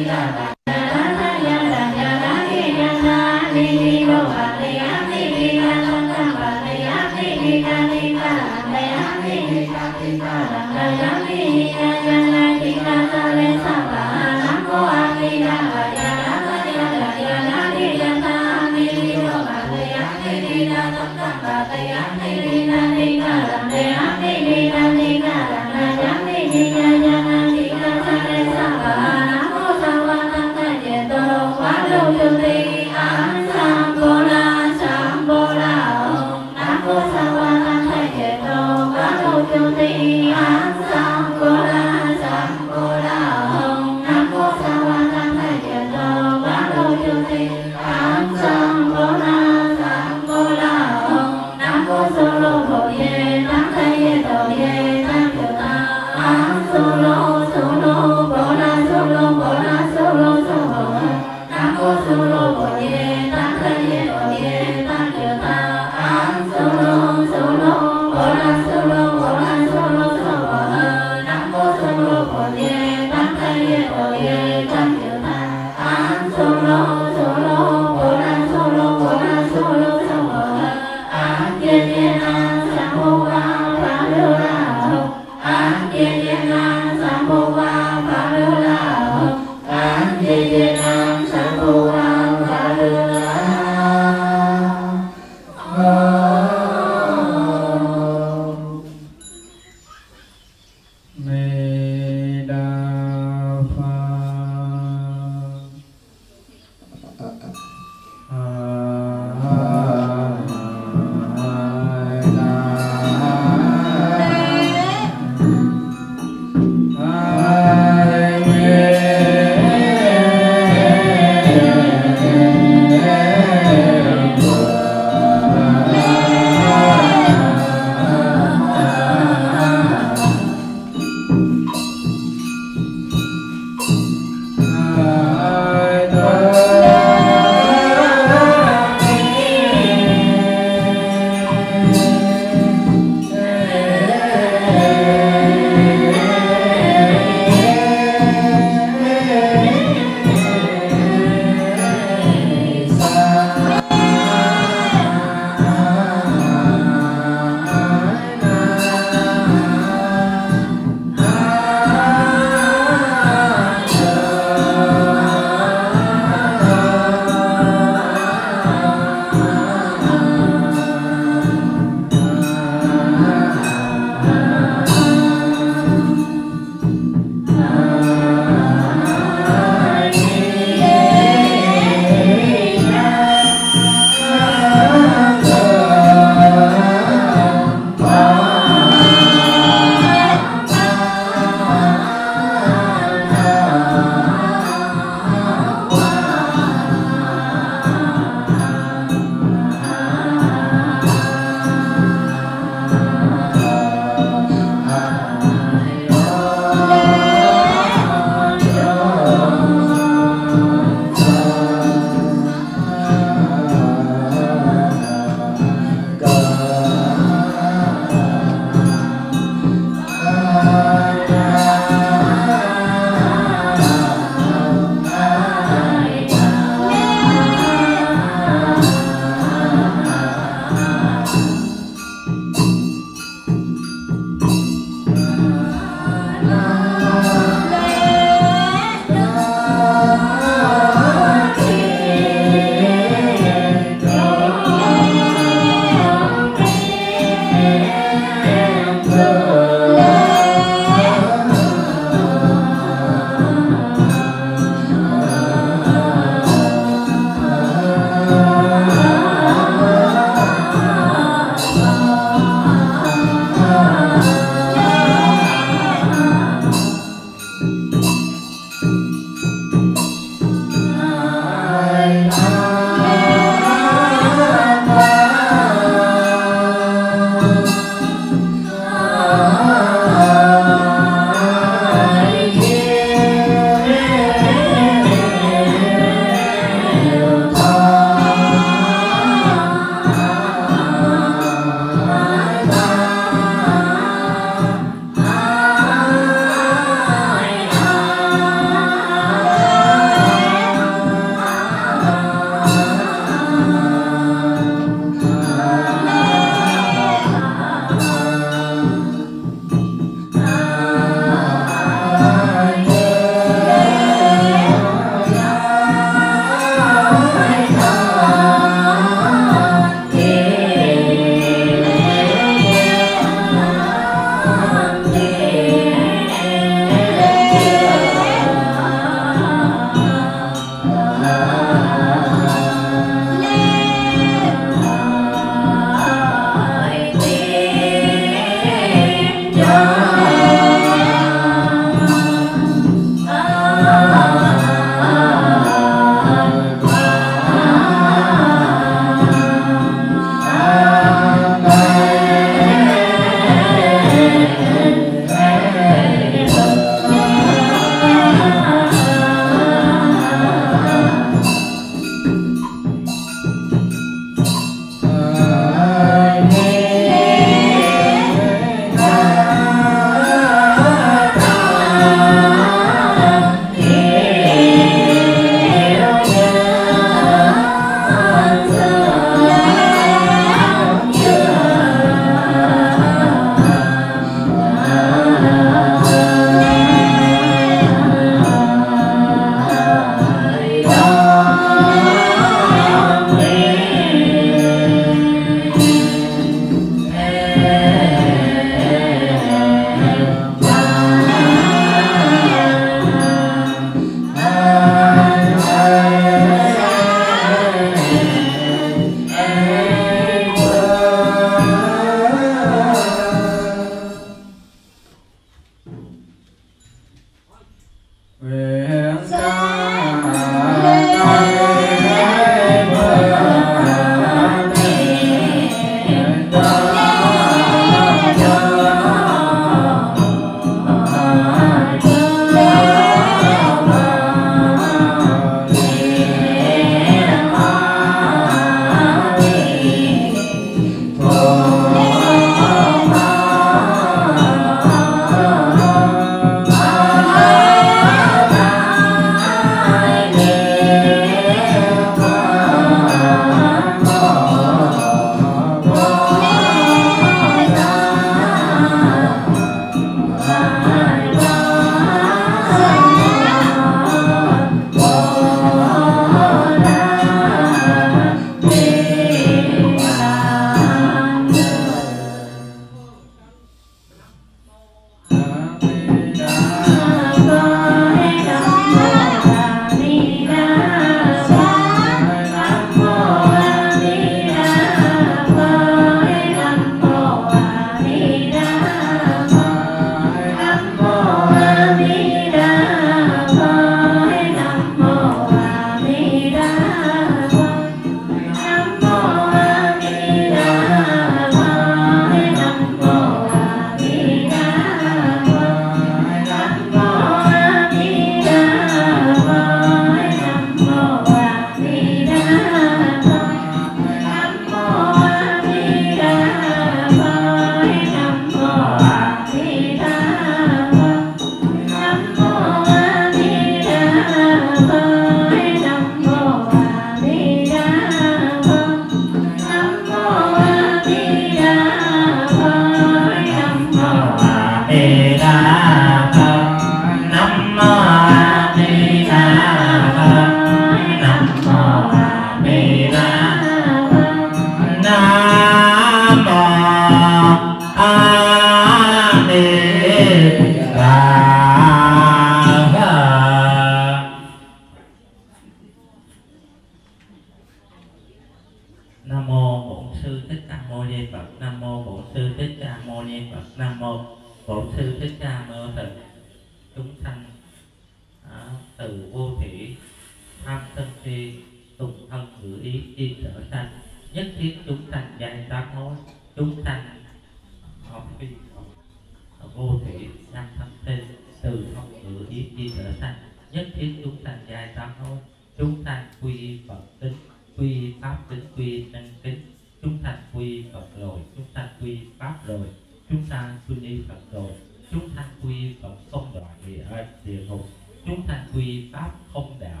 Speaker 3: nam
Speaker 1: chúng thành quy phật tính, quy pháp tính, quy tăng tính. Chúng thành quy phật rồi, chúng thành quy pháp rồi. Chúng ta quy y phật rồi, chúng thành quy phật không đoạn địa ơi địa ngục. Chúng thành quy pháp không đạo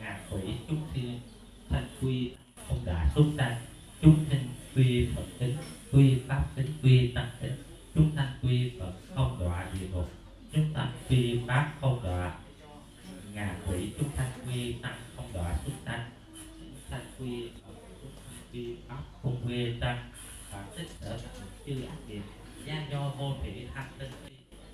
Speaker 1: ngạ quỷ chúng thiên thành quy không đã chúng ta chúng thành quy phật tính, quy pháp tính, quy tăng tính. Chúng thành quy phật không đoạn địa ngục. Chúng thành quy pháp không đoạn ngà thủy trúc thanh quy tăng không đọa trúc thanh. Thanh quy trúc thanh quy ốc không quy tăng và tích sở thành chư ác nghiệp gia do vô thị thanh tinh phi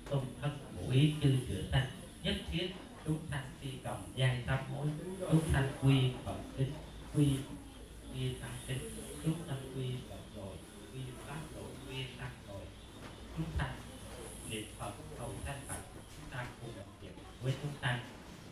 Speaker 1: tôn thân ngũ ý chư chữa thanh. Nhất thiết trúc thanh phi cộng giai tâm mối. Trúc thanh quy phật kính quy quy tăng kính trúc thanh quy phật rồi. Quy pháp độ quy tăng rồi. Trúc thanh niệm phật cầu thanh phật. Chúng ta cùng đồng việc với chúng ta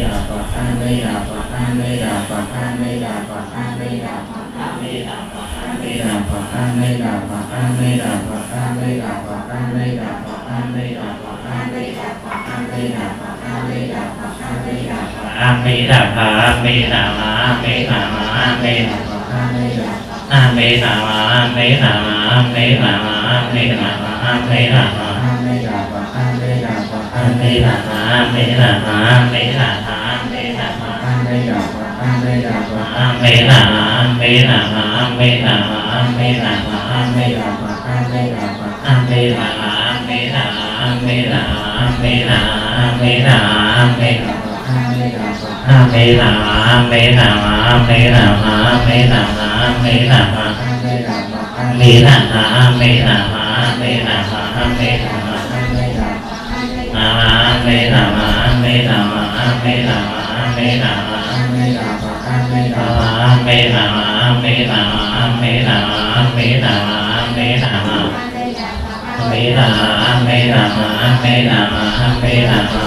Speaker 1: ยาปะทานยาปะทานยาปะทานยาปะทานยาปะทานยาปะทานยาปะทานยาปะทานยาปะทานยาปะทานยาปะทานยาปะทานยาปะทานยาปะทานยาปะทานยาปะอาเมนาภาเมนามาเมนามาเมนาปะทานยาอาเมนามาเมนามาเมนามาเมนามาเมนามาเมนาปะทานยาปะทานยาปะทานยาปะทานยาปะ mê na ma mê đà ma mê na ma mê đà ma mê na ma mê đà ma mê na ma mê đà ma mê na ma mê đà ma mê na ma mê đà ma mê na ma mê đà ma mê na ma mê đà ma mê na ma mê đà ma mê na ma mê đà ma mê na ma mê đà ma mê đà ma mê đà ma mê đà ma mê đà ma mê đà ma mê đà ma mê đà ma mê đà ma mê đà ma mê đà ma mê đà ma mê đà ma mê đà ma mê đà ma mê đà ma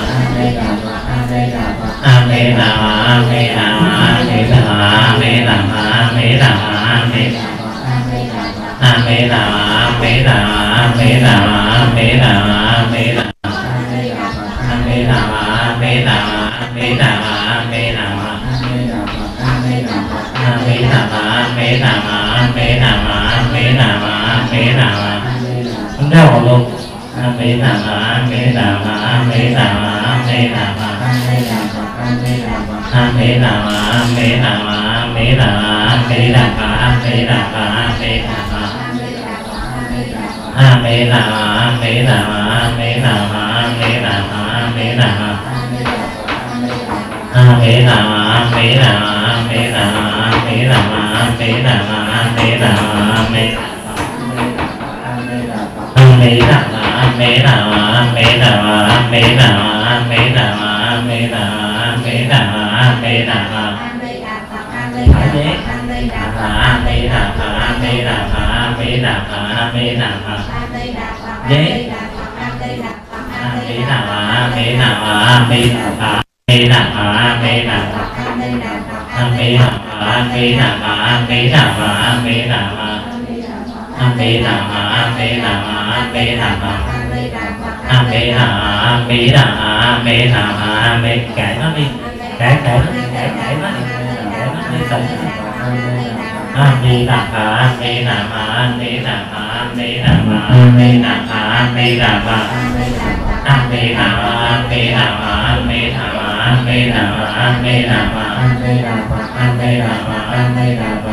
Speaker 1: mê đà ma mê đà ma mê đà ma mê đà ma mê đà ma mê mê đà ma mê đà ma mê đà ma mê đà ma mê đà ma mê đà ma mê đà ma mê đà ma mê đà ma mê đà ma นามาเมนามาเมนามาเมนามาเมนามามันได้ออกลกเมนามาเมนามาเมนามาเมนามาเมนามาเมนามาเมนามาเมนามาเมนามาเมนามาอาเมนามาเมนามาเมนามาเมนามาเมนามาอาเมนามาเมนามา an tế đà mà an tế đà mà an tế đà an tế đà ma an tế đà ma an tế đà ma an tế đà ma an tế đà ma an tế đà ma an tế đà ma an tế đà ma an tế đà ma an tế đà ma an tế đà ma an tế đà ma an tế đà ma an tế đà ma an tế đà ma an tế đà
Speaker 4: ma
Speaker 1: dế
Speaker 4: an tế đà ma
Speaker 1: an
Speaker 4: tế
Speaker 1: đà ma an tế đà ma an tế đà ma an tế đà ma an tế đà
Speaker 4: ma an tế đà ma
Speaker 1: an tế đà ma di đà a di đà a di kể nó an kể kể mà an kể kể nó đi kể nó đi xong a di đà phật a di đà phật a di đà phật a di đà phật a di đà phật a di đà phật a di đà phật a di đà phật a di đà phật a di đà phật a di đà phật a di đà phật a di đà phật a di đà phật a di đà phật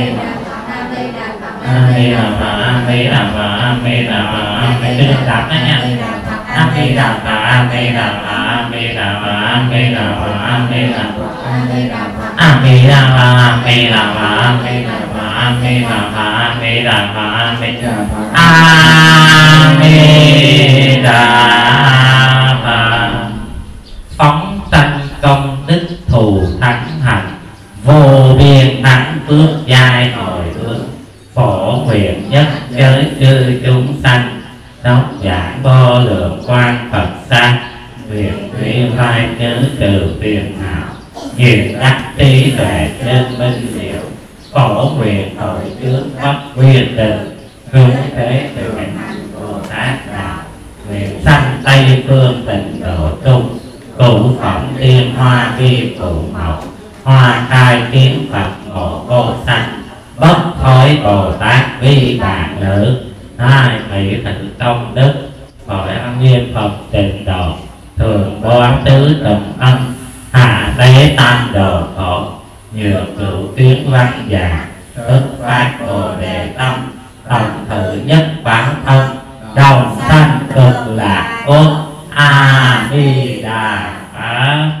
Speaker 1: a di đà phật a di đà phật
Speaker 4: a di đà phật a di đà phật
Speaker 1: đạp đó nha a di đà phật a di đà phật a di đà phật a di đà phật a di đà phật
Speaker 4: a di đà phật
Speaker 1: a di đà phật a di đà phật a di đà phật a di đà phật a di đà phật a di đà phật a di đà phật phóng sanh công đức thù thắng hạnh vô biên thắng phước giai hồi hướng, phổ nguyện nhất giới cư chúng sanh. Đốc giả vô lượng quan phật sanh nguyện quy vai nhớ từ phiền não hiện đắc trí tuệ nhân minh diệu phổ nguyện hồi trước bất quyền tình hướng thế từ hành bồ tát đạo nguyện sanh tây phương tịnh độ trung cụ phẩm tiên hoa vi phụ mộc, hoa khai kiến thối bồ tát vi bản nữ hai mỹ tự công đức, khỏi an nguyên phật tịnh độ, thường quán tứ tùng ân hạ đế tam đồ khổ nhược cửu tuyến văn già, ức phát bồ đề tâm, tầm thử nhất bản thân, đồng sanh cực lạc quốc a di đà phật.